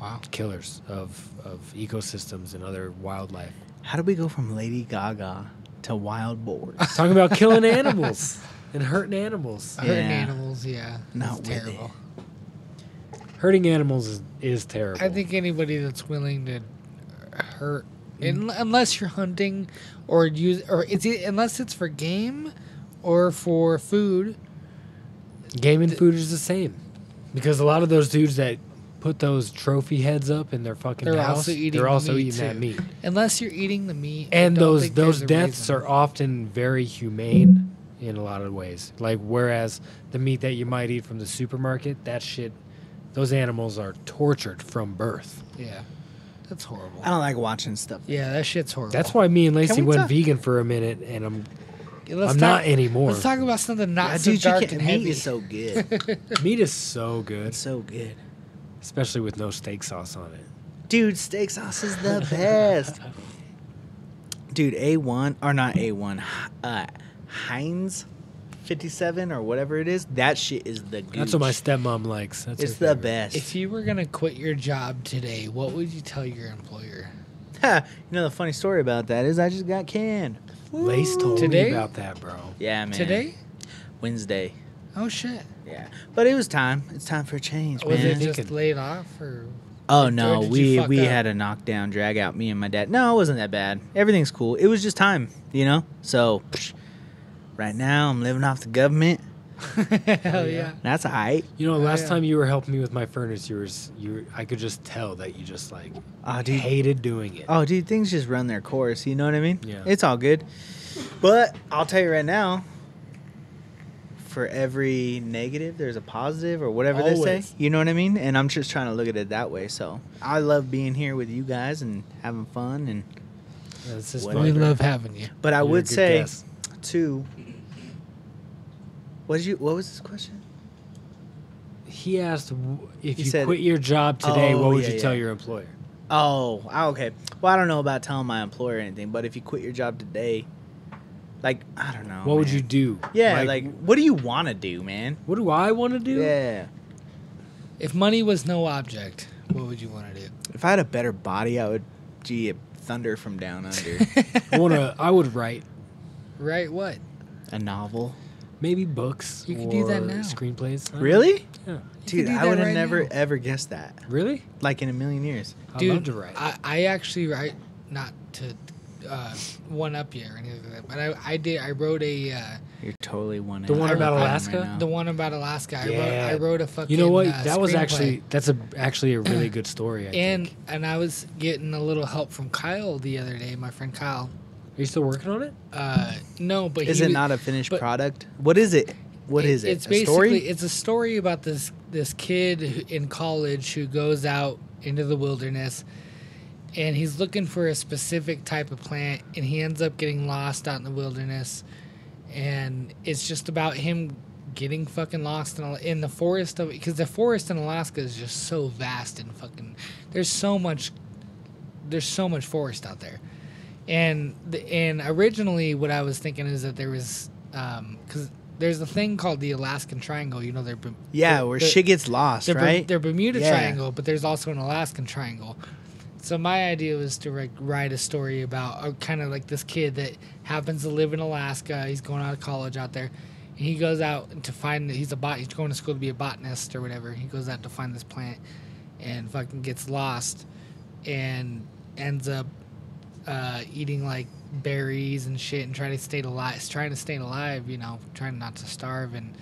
Speaker 1: Wow.
Speaker 2: killers of, of ecosystems and other wildlife.
Speaker 3: How do we go from Lady Gaga to wild boars?
Speaker 2: Talking about killing <laughs> animals and hurting animals.
Speaker 1: Hurting
Speaker 3: Yeah.
Speaker 1: animals, yeah.
Speaker 3: Not
Speaker 1: It's
Speaker 3: with
Speaker 1: terrible.
Speaker 2: Hurting animals is, is terrible.
Speaker 1: I think anybody that's willing to hurt, un- unless you're hunting or use, or it's e- unless it's for game or for food.
Speaker 2: Game and food is the same. Because a lot of those dudes that put those trophy heads up in their fucking
Speaker 1: They're
Speaker 2: house,
Speaker 1: also eating
Speaker 2: they're also
Speaker 1: meat,
Speaker 2: eating that
Speaker 1: too.
Speaker 2: meat.
Speaker 1: Unless you're eating the meat, I
Speaker 2: And
Speaker 1: don't
Speaker 2: those
Speaker 1: think
Speaker 2: those
Speaker 1: a
Speaker 2: deaths
Speaker 1: reason.
Speaker 2: are often very humane in a lot of ways. Like whereas the meat that you might eat from the supermarket, that shit those animals are tortured from birth.
Speaker 1: yeah, that's horrible.
Speaker 3: I don't like watching stuff.
Speaker 1: Yeah, that shit's horrible.
Speaker 2: That's why me and Lacey
Speaker 3: we
Speaker 2: went
Speaker 3: talk-
Speaker 2: vegan for a minute and I'm
Speaker 1: let's
Speaker 2: I'm
Speaker 1: talk-
Speaker 2: not anymore.
Speaker 1: Let's talk about something not
Speaker 3: Yeah,
Speaker 1: so
Speaker 3: dude, you
Speaker 1: dark
Speaker 3: can't-
Speaker 1: and
Speaker 3: meat
Speaker 1: heavy.
Speaker 3: is so good. <laughs>
Speaker 2: meat is so good,
Speaker 3: it's so good.
Speaker 2: especially with no steak sauce on it.
Speaker 3: Dude, steak sauce is the best. <laughs> Dude, A1 or not A1, uh Heinz 57 or whatever it is, that shit is the gooch.
Speaker 2: That's what my stepmom likes. That's
Speaker 3: It's
Speaker 2: her
Speaker 3: the best.
Speaker 1: If you were gonna quit your job today, what would you tell your employer?
Speaker 3: you know the funny story about that is I just got canned.
Speaker 2: Lace told
Speaker 1: Today?
Speaker 2: me about that, bro.
Speaker 3: Yeah, man.
Speaker 1: Today?
Speaker 3: Wednesday.
Speaker 1: Oh shit!
Speaker 3: Yeah. But it was time. It's time for a change,
Speaker 1: Was
Speaker 3: man.
Speaker 1: it just
Speaker 2: Thinking-
Speaker 1: laid off or?
Speaker 3: Oh no,
Speaker 1: did you
Speaker 3: we
Speaker 1: fuck
Speaker 3: we
Speaker 1: up?
Speaker 3: had a knockdown drag out. Me and my dad. No, it wasn't that bad. Everything's cool. It was just time, you know. So psh, right now I'm living off the government. <laughs>
Speaker 1: Hell yeah!
Speaker 3: That's alright.
Speaker 2: You know, last
Speaker 1: yeah.
Speaker 2: time you were helping me with my furnace, you were, s- you were, I could just tell that you just like
Speaker 3: Oh dude.
Speaker 2: hated doing it.
Speaker 3: Oh dude, things just run their course. You know what I mean?
Speaker 2: Yeah.
Speaker 3: It's all good. But I'll tell you right now. For every negative, there's a positive, or whatever they
Speaker 2: Always.
Speaker 3: say. You know what I mean? And I'm just trying to look at it that way. So I love being here with you guys and having fun. And
Speaker 2: That's just
Speaker 1: We
Speaker 2: fun.
Speaker 1: love having you.
Speaker 3: but I
Speaker 2: You're a
Speaker 3: would
Speaker 2: good
Speaker 3: say
Speaker 2: guest.
Speaker 3: too. What did you? What was this question?
Speaker 2: He asked if
Speaker 3: He
Speaker 2: you
Speaker 3: said-
Speaker 2: quit your job today,
Speaker 3: Oh,
Speaker 2: what would
Speaker 3: yeah,
Speaker 2: you tell your employer?
Speaker 3: Oh, okay. Well, I don't know about telling my employer anything, but if you quit your job today, like I don't know.
Speaker 2: what would
Speaker 3: Oh,
Speaker 2: you do?
Speaker 3: Yeah, like, what do you want to do, man?
Speaker 2: what do I want to do?
Speaker 3: Yeah.
Speaker 1: If money was no object, what would you want to do?
Speaker 3: If I had a better body, I would. Gee, thunder from down under. <laughs>
Speaker 2: I want to. I would write
Speaker 1: Write What?
Speaker 3: a novel.
Speaker 2: Maybe books.
Speaker 1: You could do that
Speaker 2: or
Speaker 1: now.
Speaker 2: Screenplays. I don't
Speaker 3: Really?
Speaker 2: know. Yeah.
Speaker 3: Dude,
Speaker 1: do
Speaker 3: I
Speaker 1: that
Speaker 3: would have
Speaker 1: right
Speaker 3: never
Speaker 1: now.
Speaker 3: ever guessed that.
Speaker 2: Really?
Speaker 3: Like in a million years.
Speaker 2: I
Speaker 1: Dude,
Speaker 2: love to write.
Speaker 1: I, I actually write not to uh, one up you or anything like that, but I, I did. I wrote a uh,
Speaker 3: You're totally one.
Speaker 2: The one about Alaska?
Speaker 3: now.
Speaker 1: the one about Alaska. I wrote
Speaker 2: Yeah.
Speaker 1: I wrote a fucking.
Speaker 2: you know what?
Speaker 1: uh,
Speaker 2: that was
Speaker 1: screenplay.
Speaker 2: actually that's a actually a really <clears throat> good story. I
Speaker 1: and
Speaker 2: think.
Speaker 1: and I was getting a little help from Kyle the other day. My friend Kyle.
Speaker 2: Are you still working on it?
Speaker 1: Uh, no, but
Speaker 3: Is
Speaker 1: he
Speaker 3: it
Speaker 1: was-
Speaker 3: not a finished
Speaker 1: but-
Speaker 3: product? What is it? What is it?
Speaker 1: It's
Speaker 3: a
Speaker 1: basically
Speaker 3: story?
Speaker 1: it's a story about this this kid who- in college who goes out into the wilderness, and he's looking for a specific type of plant, and he ends up getting lost out in the wilderness, and it's just about him getting fucking lost in, in the forest of because the forest in Alaska is just so vast and fucking there's so much there's so much forest out there and the, and originally what I was thinking is that there was because there's a thing called the Alaskan Triangle. You know, they're
Speaker 3: Yeah,
Speaker 1: they're-
Speaker 3: where
Speaker 1: they're-
Speaker 3: shit gets lost,
Speaker 1: they're,
Speaker 3: right?
Speaker 1: they're Bermuda
Speaker 3: Yeah.
Speaker 1: Triangle, but there's also an Alaskan Triangle. So my idea was to like, write a story about uh, kind of like this kid that happens to live in Alaska. He's going out of college out there, and he goes out to find. He's a bot. He's going to school to be a botanist or whatever. He goes out to find this plant, and fucking gets lost, and ends up uh, eating like berries and shit and trying to stay alive. Trying to stay alive, you know, trying not to starve and.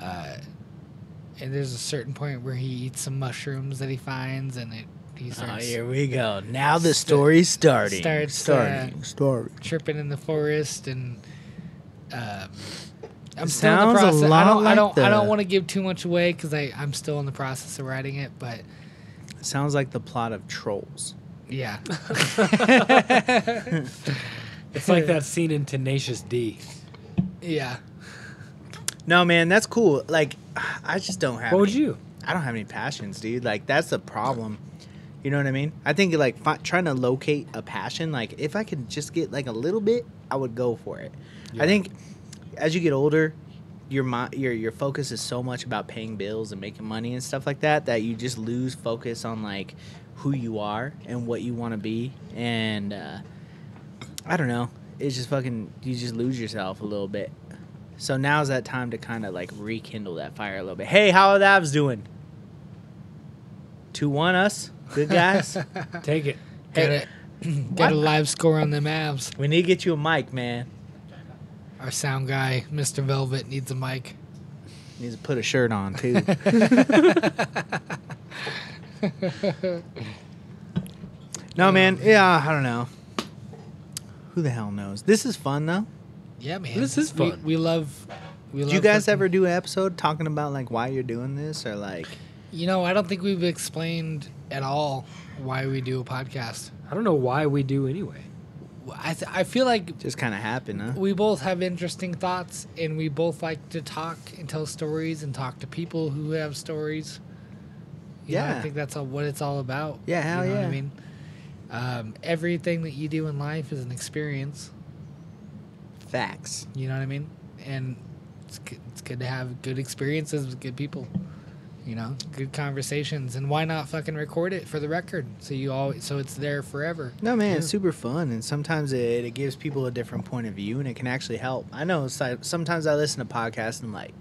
Speaker 1: Uh, and there's a certain point where he eats some mushrooms that he finds, and it he starts.
Speaker 3: Oh, here we go. Now the
Speaker 1: Sta-
Speaker 3: story's starting.
Speaker 1: starts,
Speaker 3: starting. Story.
Speaker 1: tripping in the forest, and um, I'm
Speaker 3: It
Speaker 1: still in the process. I don't, I don't, I don't want to give too much away because I I'm still in the process of writing it, but
Speaker 3: Sounds like the plot of Trolls.
Speaker 1: Yeah, <laughs>
Speaker 2: It's like that scene in Tenacious D.
Speaker 1: yeah.
Speaker 3: No, man, that's cool. Like, I just don't have.
Speaker 2: What would
Speaker 3: any-
Speaker 2: you?
Speaker 3: I don't have any passions, dude. Like, that's the problem. You know what I mean? I think like fi- trying to locate a passion. Like, if I could just get like a little bit, I would go for it.
Speaker 2: Yeah.
Speaker 3: I think as you get older, your mi- your your focus is so much about paying bills and making money and stuff like that that you just lose focus on like who you are and what you want to be. And uh, I don't know. It's just fucking. You just lose yourself a little bit. So now's that time to kind of like rekindle that fire a little bit. Hey, how are the Avs doing? Two one us, good guys. <laughs>
Speaker 2: Take it.
Speaker 1: Get it. Get a <clears throat> live score on them Avs.
Speaker 3: we need to get you a mic, man.
Speaker 1: Our sound guy, Mr. Velvet, needs a mic.
Speaker 3: Needs to put a shirt on too. <laughs> <laughs> no, man. Yeah, I don't know. Who the hell knows? This is fun though.
Speaker 1: Yeah, man.
Speaker 2: This is fun.
Speaker 1: We, love. We
Speaker 3: Did
Speaker 1: love
Speaker 3: you guys
Speaker 1: fucking-
Speaker 3: ever do an episode talking about like why you're doing this or like?
Speaker 1: You know, I don't think we've explained at all why we do a podcast.
Speaker 2: I don't know why we do anyway.
Speaker 1: I th- I feel like
Speaker 3: Just kind of happened, huh?
Speaker 1: we both have interesting thoughts, and we both like to talk and tell stories and talk to people who have stories. You know,
Speaker 3: Yeah.
Speaker 1: I think that's all, what it's all about.
Speaker 3: Yeah, hell
Speaker 1: you know What
Speaker 3: yeah.
Speaker 1: I mean, um, everything that you do in life is an experience.
Speaker 3: Facts.
Speaker 1: You know what I mean? And it's good, it's good to have good experiences with good people. You know, good conversations, and why not fucking record it for the record so you always so it's there forever.
Speaker 3: No, man, it's super fun, and sometimes it, it gives people a different point of view, and it can actually help. I know sometimes I listen to podcasts and like,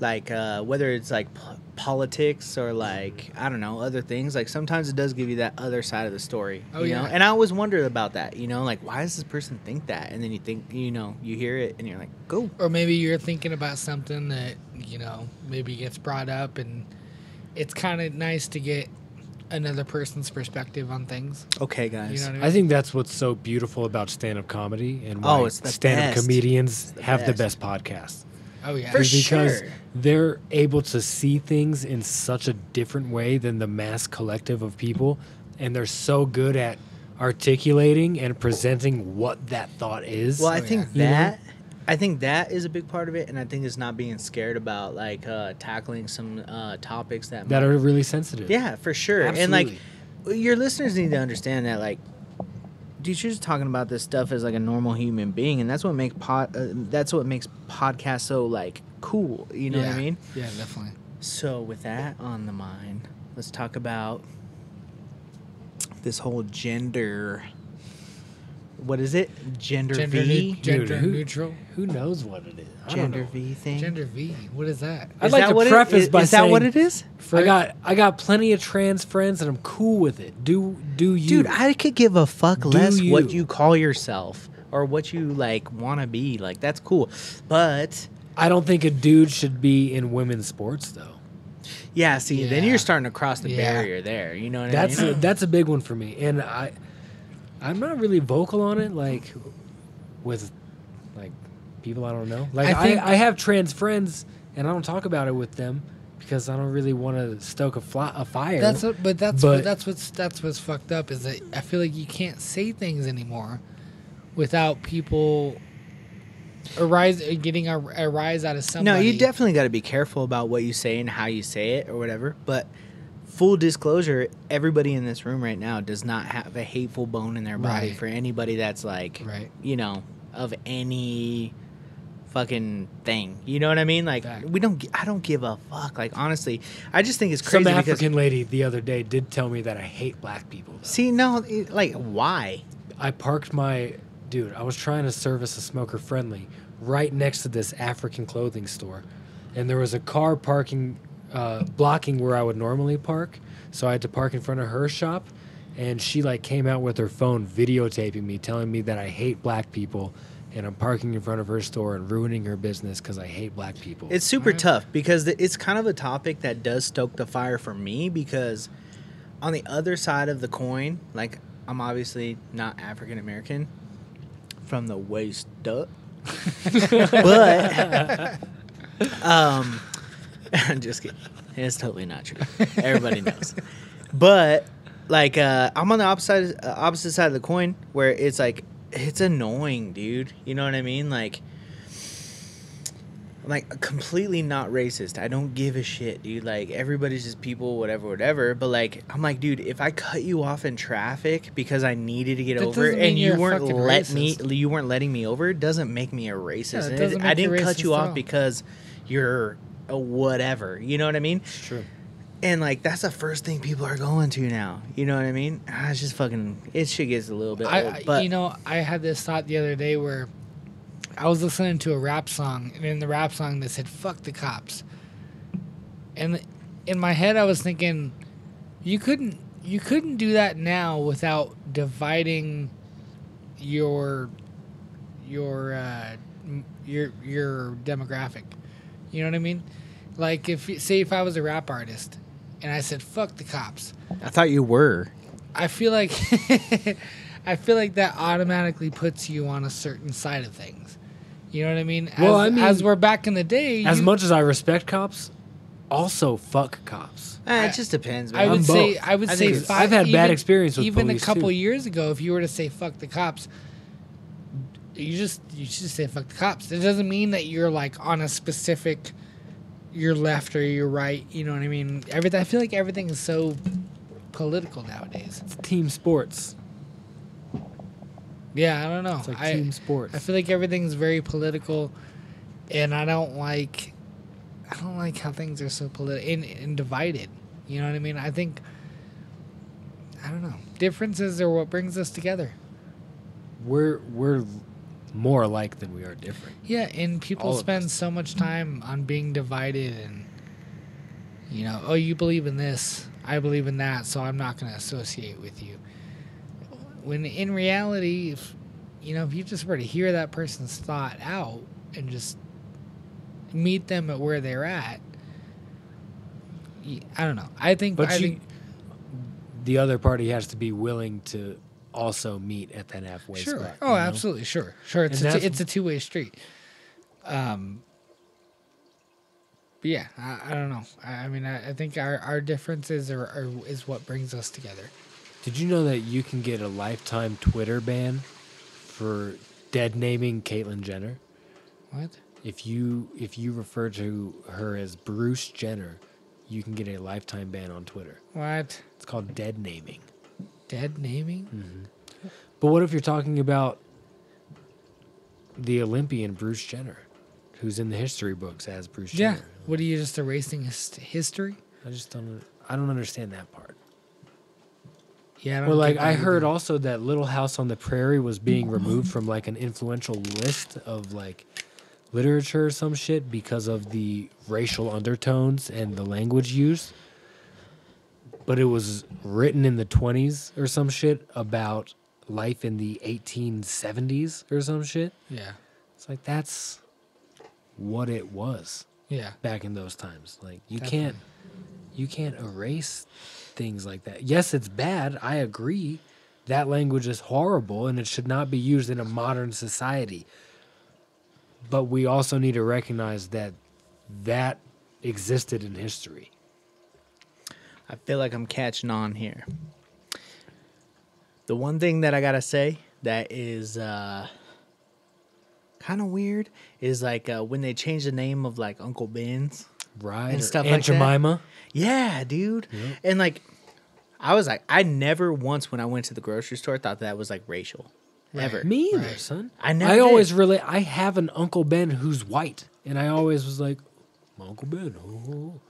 Speaker 3: like uh, whether it's like p- politics or like I don't know other things. Like sometimes it does give you that other side of the story.
Speaker 1: Oh,
Speaker 3: you know?
Speaker 1: yeah.
Speaker 3: and I always wondered about that. You know, like why does this person think that? And then you think, you know, you hear it, and you're like, go.
Speaker 1: Or maybe you're thinking about something that, you know, maybe gets brought up and it's kind of nice to get another person's perspective on things.
Speaker 3: Okay, guys.
Speaker 1: You know what I mean?
Speaker 2: I think that's what's so beautiful about stand-up comedy and
Speaker 3: Oh,
Speaker 2: why
Speaker 3: it's the
Speaker 2: stand-up
Speaker 3: best.
Speaker 2: comedians
Speaker 3: the
Speaker 2: have the
Speaker 3: best.
Speaker 2: best podcasts.
Speaker 1: Oh yeah.
Speaker 3: For
Speaker 2: because
Speaker 3: sure.
Speaker 2: they're able to see things in such a different way than the mass collective of people and they're so good at articulating and presenting what that thought is
Speaker 3: Well, I
Speaker 1: Oh,
Speaker 3: think
Speaker 2: yeah. You know?
Speaker 3: that I think that is a big part of it, and I think it's not being scared about like uh, tackling some uh, topics that
Speaker 2: that
Speaker 3: might-
Speaker 2: are really sensitive
Speaker 3: yeah for sure. And like your listeners need to understand that like dude, you're just talking about this stuff as like a normal human being, and that's what makes pod uh, that's what makes podcasts so like cool. You know
Speaker 1: yeah.
Speaker 3: what I mean?
Speaker 1: Yeah, definitely.
Speaker 3: So with that on the mind, let's talk about this whole gender. What is it? Gender,
Speaker 1: Gender,
Speaker 3: V.
Speaker 1: neu- gender
Speaker 2: who-
Speaker 1: neutral.
Speaker 2: who knows what it is I don't
Speaker 3: gender
Speaker 2: know.
Speaker 3: V thing.
Speaker 1: Gender V. What is that?
Speaker 2: I'd
Speaker 3: Is
Speaker 2: like
Speaker 3: that
Speaker 2: to
Speaker 3: what it-
Speaker 2: preface
Speaker 3: is-
Speaker 2: by
Speaker 3: is that what
Speaker 2: saying-
Speaker 3: it is?
Speaker 2: I got I got plenty of trans friends and I'm cool with it. Do do you?
Speaker 3: Dude, I could give a fuck
Speaker 2: Do
Speaker 3: less what
Speaker 2: you.
Speaker 3: you call yourself or what you like want to be. Like that's cool, but
Speaker 2: I don't think a dude should be in women's sports though.
Speaker 3: yeah, see, then you're starting to cross the
Speaker 1: Yeah.
Speaker 3: barrier there. You know what
Speaker 2: That's
Speaker 3: I mean?
Speaker 2: a, that's a big one for me, and I I'm not really vocal on it. Like with like people I don't know. Like
Speaker 1: I
Speaker 2: I, I, have trans friends, and I don't talk about it with them because I don't really want to stoke a, fly, a fire.
Speaker 1: That's what, but that's
Speaker 2: But-
Speaker 1: what, that's what's that's what's fucked up is that I feel like you can't say things anymore without people arise getting a, a rise out of somebody.
Speaker 3: no, you definitely got to be careful about what you say and how you say it or whatever. But full disclosure, everybody in this room right now does not have a hateful bone in their body
Speaker 1: Right.
Speaker 3: for anybody that's like,
Speaker 1: Right.
Speaker 3: you know, of any fucking thing. You know what I mean? Like
Speaker 1: Fact.
Speaker 3: we don't. I don't give a fuck. Like honestly, I just think it's
Speaker 2: Some
Speaker 3: crazy because
Speaker 2: African lady the other day did tell me that I hate black people. though.
Speaker 3: see no, it- like why?
Speaker 2: I parked my dude. I was trying to service a smoker friendly right next to this African clothing store, and there was a car parking uh, blocking where I would normally park. So I had to park in front of her shop, and she like came out with her phone videotaping me, telling me that I hate black people, and I'm parking in front of her store and ruining her business because I hate black people.
Speaker 3: It's super tough because it's kind of a topic that does stoke the fire for me because on the other side of the coin, like I'm obviously not African American from the waist up, <laughs> but um, <laughs> I'm just kidding. It's totally not true. Everybody knows, <laughs> but like uh, I'm on the opposite uh, opposite side of the coin where it's like it's annoying, dude. You know what I mean? Like like completely not racist. I don't give a shit, dude. Like everybody's just people, whatever, whatever. But like I'm like, dude, if I cut you off in traffic because I needed to get
Speaker 1: That
Speaker 3: over and you weren't let me you weren't letting me over, it doesn't make me a racist.
Speaker 1: Yeah, it
Speaker 3: And
Speaker 1: doesn't
Speaker 3: I didn't cut you off because you're a whatever. You know what I mean?
Speaker 2: It's true.
Speaker 3: And like that's the first thing people are going to now. You know what I mean? Ah, it's just fucking. It shit gets a little bit
Speaker 1: I,
Speaker 3: old, but
Speaker 1: you know, I had this thought the other day where I was listening to a rap song, and in the rap song they said "fuck the cops," and in my head I was thinking, you couldn't you couldn't do that now without dividing your your uh, your your demographic. You know what I mean? Like if say if I was a rap artist and I said "fuck the cops,"
Speaker 3: I thought you were.
Speaker 1: I feel like <laughs> I feel like that automatically puts you on a certain side of things. You know what I mean? As,
Speaker 2: Well, I mean,
Speaker 1: as we're back in the day,
Speaker 2: As
Speaker 1: you-
Speaker 2: much as I respect cops, also fuck cops.
Speaker 3: Eh, it just depends, man.
Speaker 1: I would
Speaker 2: I'm
Speaker 1: say
Speaker 2: both.
Speaker 1: I would
Speaker 3: I
Speaker 1: say
Speaker 3: think
Speaker 1: five,
Speaker 2: I've had bad
Speaker 1: even-
Speaker 2: experience with
Speaker 1: even
Speaker 2: police,
Speaker 1: a couple
Speaker 2: too.
Speaker 1: years ago. If you were to say "fuck the cops," you just you should just say "fuck the cops." It doesn't mean that you're like on a specific, you're left or you're right. You know what I mean? Everything. I feel like everything is so political nowadays.
Speaker 2: It's team sports.
Speaker 1: Yeah, I don't know.
Speaker 2: It's like
Speaker 1: I,
Speaker 2: team sports.
Speaker 1: I feel like everything's very political, and I don't like, I don't like how things are so political and, and divided. You know what I mean? I think, I don't know. Differences are what brings us together.
Speaker 2: we're we're more alike than we are different.
Speaker 1: Yeah, and people
Speaker 2: All
Speaker 1: spend so much time on being divided, and you know, oh, you believe in this, I believe in that, so I'm not going to associate with you. When in reality, if you know, if you just were to hear that person's thought out and just meet them at where they're at, I don't know. I think,
Speaker 2: But
Speaker 1: I
Speaker 2: you,
Speaker 1: think,
Speaker 2: the other party has to be willing to also meet at that halfway
Speaker 1: sure.
Speaker 2: spot.
Speaker 1: Oh,
Speaker 2: you know?
Speaker 1: absolutely, sure, sure. It's
Speaker 2: And
Speaker 1: a t- it's a two way street. Um. But yeah, I, I don't know. I, I mean, I, I think our, our differences are, are is what brings us together.
Speaker 2: Did you know that you can get a lifetime Twitter ban for dead naming Caitlyn Jenner?
Speaker 1: What?
Speaker 2: If you if you refer to her as Bruce Jenner, you can get a lifetime ban on Twitter.
Speaker 1: What?
Speaker 2: It's called dead naming.
Speaker 1: Dead naming?
Speaker 2: Hmm. But what if you're talking about the Olympian Bruce Jenner, who's in the history books as Bruce
Speaker 1: Yeah.
Speaker 2: Jenner?
Speaker 1: What are you just erasing his history?
Speaker 2: I just don't. I don't understand that part.
Speaker 1: Yeah. I don't
Speaker 2: Or like I heard
Speaker 1: either.
Speaker 2: also that Little House on the Prairie was being removed from like an influential list of like literature or some shit because of the racial undertones and the language used. But it was written in the 20s or some shit about life in the 1870s or some shit.
Speaker 1: Yeah.
Speaker 2: It's like that's what it was
Speaker 1: Yeah.
Speaker 2: back in those times. Like you
Speaker 1: Definitely.
Speaker 2: can't you can't erase things like that. Yes, it's bad. I agree. That language is horrible and it should not be used in a modern society. But we also need to recognize that that existed in history.
Speaker 3: I feel like I'm catching on here. The one thing that I gotta say that is uh, kind of weird is like uh, when they changed the name of like Uncle Ben's.
Speaker 2: Right?
Speaker 3: And stuff
Speaker 2: Aunt
Speaker 3: like that.
Speaker 2: Jemima.
Speaker 3: Yeah, dude. And like, I was like, I never once when I went to the grocery store thought that was like racial. ever.
Speaker 2: Me either,
Speaker 1: Right.
Speaker 2: son.
Speaker 3: I never
Speaker 2: I always
Speaker 3: did.
Speaker 2: relate. I have an Uncle Ben who's white, and I always was like, Uncle Ben." Oh.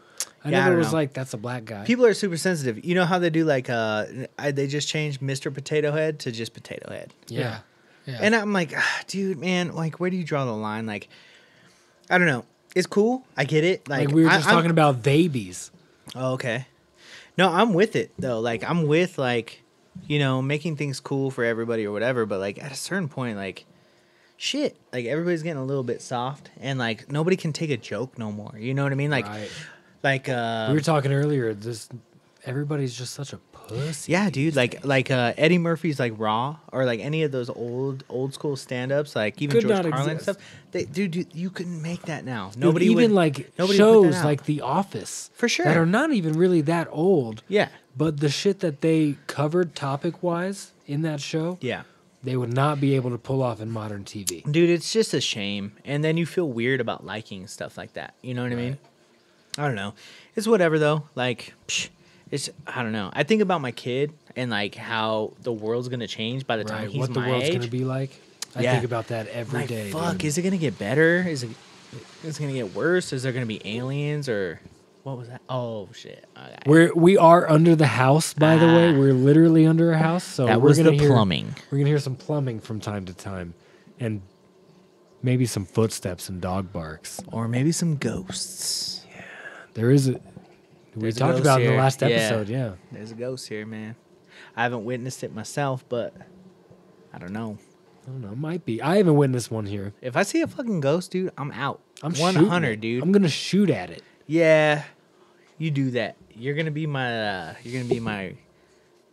Speaker 2: I
Speaker 3: Yeah, I
Speaker 2: never
Speaker 3: don't
Speaker 2: was
Speaker 3: know.
Speaker 2: like, "That's a black guy."
Speaker 3: People are super sensitive. You know how they do like uh I, they just changed Mr. Potato Head to just Potato Head.
Speaker 2: yeah.
Speaker 1: Yeah.
Speaker 3: And I'm like, ah, dude, man, like where do you draw the line? Like I don't know. It's cool. I get it. Like,
Speaker 2: Like, we were
Speaker 3: I-
Speaker 2: just
Speaker 3: I'm-
Speaker 2: talking about babies.
Speaker 3: Oh, okay. No, I'm with it though. Like I'm with like, you know, making things cool for everybody or whatever. But like at a certain point, like, shit, like everybody's getting a little bit soft, and like nobody can take a joke no more. You know what I mean? Like,
Speaker 2: right.
Speaker 3: Like uh,
Speaker 2: we were talking earlier. This everybody's just such a pussy.
Speaker 3: yeah, dude. Like like uh, Eddie Murphy's like Raw or like any of those old old school stand ups, like even
Speaker 2: Could
Speaker 3: George Carlin
Speaker 2: exist.
Speaker 3: stuff. They, dude, dude, you couldn't make that now.
Speaker 2: Dude,
Speaker 3: Nobody
Speaker 2: even
Speaker 3: would,
Speaker 2: like
Speaker 3: nobody would put that
Speaker 2: shows
Speaker 3: out.
Speaker 2: like The Office
Speaker 3: For sure.
Speaker 2: that are not even really that old.
Speaker 3: yeah,
Speaker 2: But the shit that they covered topic wise in that show,
Speaker 3: yeah.
Speaker 2: they would not be able to pull off in modern TV.
Speaker 3: Dude, it's just a shame. And then you feel weird about liking stuff like that. You know what I mean? I don't know. It's whatever though. Like, psh, it's I don't know. I think about my kid and like how the world's gonna change by the time
Speaker 2: Right?
Speaker 3: he's
Speaker 2: What the world's
Speaker 3: age.
Speaker 2: gonna be like. I
Speaker 3: Yeah.
Speaker 2: think about that every
Speaker 3: like,
Speaker 2: day.
Speaker 3: fuck,
Speaker 2: dude.
Speaker 3: is it gonna get better? Is it? Is it gonna get worse? Is there gonna be aliens or what was that? Oh shit! Okay.
Speaker 2: We're we are under the house, by the way.
Speaker 3: Ah.
Speaker 2: We're literally under a house, so
Speaker 3: that
Speaker 2: we're
Speaker 3: was
Speaker 2: gonna
Speaker 3: the
Speaker 2: hear,
Speaker 3: plumbing.
Speaker 2: We're gonna hear some plumbing from time to time, and maybe some footsteps and dog barks.
Speaker 3: Or maybe some ghosts.
Speaker 2: There is a. We
Speaker 3: There's a
Speaker 2: talked
Speaker 3: ghost
Speaker 2: about it in
Speaker 3: here.
Speaker 2: the last
Speaker 3: Yeah.
Speaker 2: episode, yeah.
Speaker 3: There's a ghost here, man. I haven't witnessed it myself, but I don't know.
Speaker 2: I don't know, might be. I haven't witnessed one here.
Speaker 3: If I see a fucking ghost, dude, I'm out.
Speaker 2: I'm
Speaker 3: one
Speaker 2: shooting
Speaker 3: hundred, dude.
Speaker 2: I'm gonna shoot at it.
Speaker 3: yeah, you do that. You're gonna be my. Uh, you're gonna be my.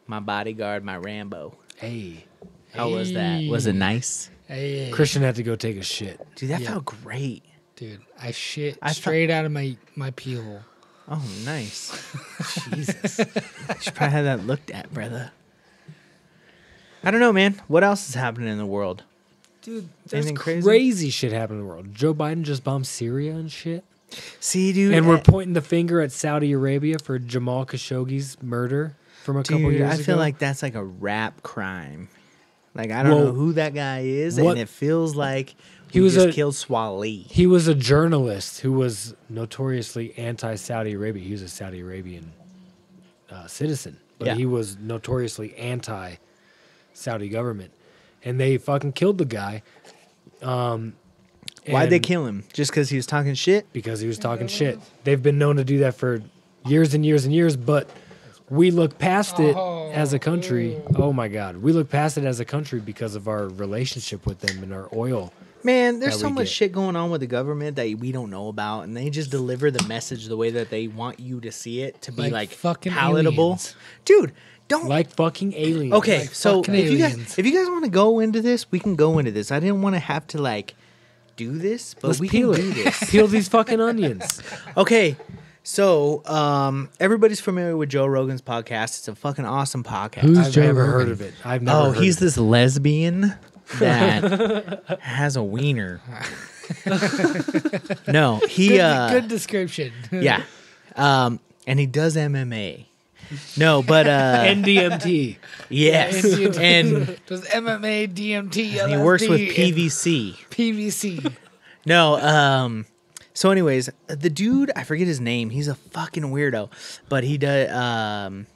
Speaker 3: My bodyguard, my Rambo.
Speaker 2: Hey,
Speaker 3: How was that? Was it nice,
Speaker 1: Hey,
Speaker 2: Christian had to go take a shit.
Speaker 3: dude? That
Speaker 1: Yeah.
Speaker 3: felt great.
Speaker 1: Dude, I shit
Speaker 3: I
Speaker 1: straight out of my my pee hole.
Speaker 3: Oh, nice. <laughs> Jesus, should probably have that looked at, brother. I don't know, man. What else is happening in the world?
Speaker 2: Dude, there's
Speaker 3: Anything
Speaker 2: crazy?
Speaker 3: crazy?
Speaker 2: shit happening in the world. Joe Biden just bombed Syria and shit.
Speaker 3: See, dude,
Speaker 2: and we're
Speaker 3: eh,
Speaker 2: pointing the finger at Saudi Arabia for Jamal Khashoggi's murder from a couple years
Speaker 3: I
Speaker 2: ago.
Speaker 3: I feel like that's like a rap crime. Like I don't
Speaker 2: Well,
Speaker 3: know who that guy is,
Speaker 2: what-
Speaker 3: and it feels like
Speaker 2: He
Speaker 3: he,
Speaker 2: was a-
Speaker 3: killed Swali.
Speaker 2: he was a journalist who was notoriously anti-Saudi Arabia. He was a Saudi Arabian uh, citizen, but
Speaker 3: Yeah.
Speaker 2: he was notoriously anti-Saudi government, and they fucking killed the guy. Um,
Speaker 3: Why'd they kill him? Just because he was talking shit?
Speaker 2: because he was talking shit. They've been known to do that for years and years and years, but we look past it as a country. Oh my God. We look past it as a country because of our relationship with them and our oil.
Speaker 3: Man, there's so much
Speaker 2: get.
Speaker 3: shit going on with the government that we don't know about, and they just deliver the message the way that they want you to see it to be
Speaker 1: Like
Speaker 3: like,
Speaker 1: fucking
Speaker 3: palatable.
Speaker 1: aliens.
Speaker 3: Dude, don't.
Speaker 2: Like fucking aliens.
Speaker 3: okay,
Speaker 1: like
Speaker 3: so if you guys if you guys want to go into this, we can go into this. I didn't want to have to like do this, but
Speaker 2: Let's
Speaker 3: we
Speaker 2: peel
Speaker 3: can
Speaker 2: it.
Speaker 3: do this. <laughs>
Speaker 2: peel these fucking onions. <laughs>
Speaker 3: Okay. So, um, everybody's familiar with Joe Rogan's podcast. It's a fucking awesome podcast.
Speaker 1: Who's
Speaker 2: I've
Speaker 1: Joe
Speaker 2: never heard of it. I've never
Speaker 3: oh,
Speaker 2: heard
Speaker 3: he's
Speaker 2: of it.
Speaker 3: this lesbian that <laughs> has a wiener. <laughs> no, he
Speaker 1: Good,
Speaker 3: uh
Speaker 1: good description. <laughs>
Speaker 3: yeah. Um and he does MMA. No, but uh
Speaker 2: NDMT.
Speaker 3: yes.
Speaker 1: Indian-
Speaker 3: And
Speaker 1: Does MMA, DMT,
Speaker 3: he works with PVC.
Speaker 1: PVC.
Speaker 3: No, um so anyways, the dude, I forget his name. He's a fucking weirdo, but he does um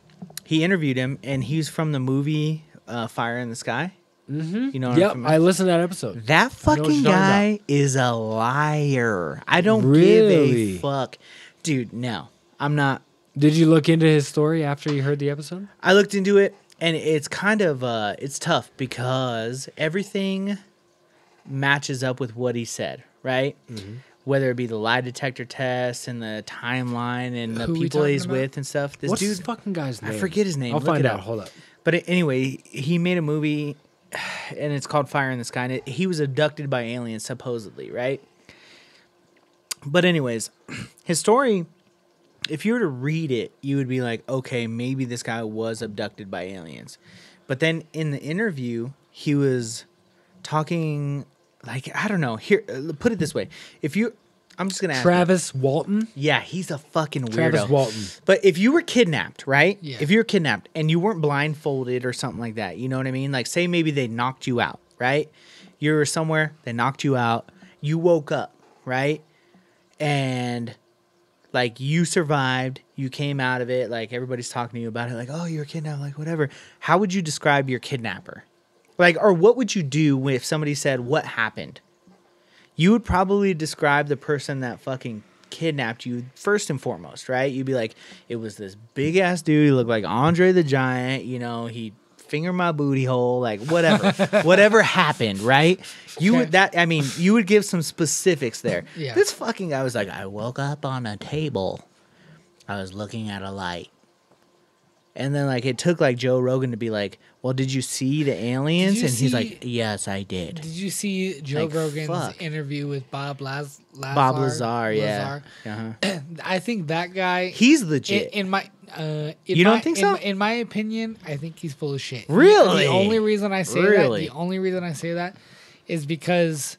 Speaker 3: he interviewed him and he's from the movie uh Fire in the Sky. Mm-hmm. You know
Speaker 2: Yep, I listened to that episode.
Speaker 3: That
Speaker 2: I know what
Speaker 3: fucking guy is a liar. I don't
Speaker 2: Really?
Speaker 3: give a fuck. Dude, no. I'm not
Speaker 2: Did you look into his story after you heard the episode?
Speaker 3: I looked into it and it's kind of uh it's tough because everything matches up with what he said, right?
Speaker 2: Mm-hmm.
Speaker 3: Whether it be the lie detector test and the timeline and the
Speaker 1: Who
Speaker 3: people he's
Speaker 1: about?
Speaker 3: with and stuff. This
Speaker 2: What's
Speaker 3: dude
Speaker 2: fucking guy's name?
Speaker 3: I forget his name.
Speaker 2: I'll
Speaker 3: Look
Speaker 2: find
Speaker 3: it
Speaker 2: out.
Speaker 3: up.
Speaker 2: Hold up.
Speaker 3: But anyway, he made a movie and it's called Fire in the Sky. And it, he was abducted by aliens, supposedly, right? But, anyways, <clears throat> his story, if you were to read it, you would be like, okay, maybe this guy was abducted by aliens. But then in the interview, he was talking like, I don't know. Here, uh, put it this way. If you, I'm just gonna ask.
Speaker 2: Travis Walton.
Speaker 3: Yeah, he's a fucking weirdo.
Speaker 2: Travis Walton.
Speaker 3: But if you were kidnapped, right?
Speaker 1: Yeah.
Speaker 3: If you were kidnapped and you weren't blindfolded or something like that, you know what I mean? Like, say maybe they knocked you out, right? You were somewhere, they knocked you out, you woke up, right? And like you survived, you came out of it, like everybody's talking to you about it, like, oh, you were kidnapped, like whatever. How would you describe your kidnapper? Like, or what would you do if somebody said, what happened? You would probably describe the person that fucking kidnapped you first and foremost, right? You'd be like, it was this big ass dude. He looked like Andre the Giant. You know, he fingered my booty hole, like whatever, <laughs> whatever happened, right? You would that. I mean, you would give some specifics there.
Speaker 1: Yeah.
Speaker 3: This fucking guy was like, I woke up on a table. I was looking at a light. And then like it took like Joe Rogan to be like, "Well, did you see the aliens?" and he's like, "Yes, I did."
Speaker 1: Did you see Joe
Speaker 3: Like,
Speaker 1: Rogan's
Speaker 3: fuck.
Speaker 1: interview with Bob Laz- Lazar?
Speaker 3: Bob Lazar, yeah.
Speaker 1: Lazar?
Speaker 3: Uh-huh. <clears throat>
Speaker 1: I think that guy.
Speaker 3: He's
Speaker 1: in,
Speaker 3: legit.
Speaker 1: in my. Uh, in
Speaker 3: You don't
Speaker 1: my-
Speaker 3: think so?
Speaker 1: my- In my opinion, I think he's full of shit.
Speaker 3: Really?
Speaker 1: The only reason I say
Speaker 3: Really?
Speaker 1: that, the only reason I say that, is because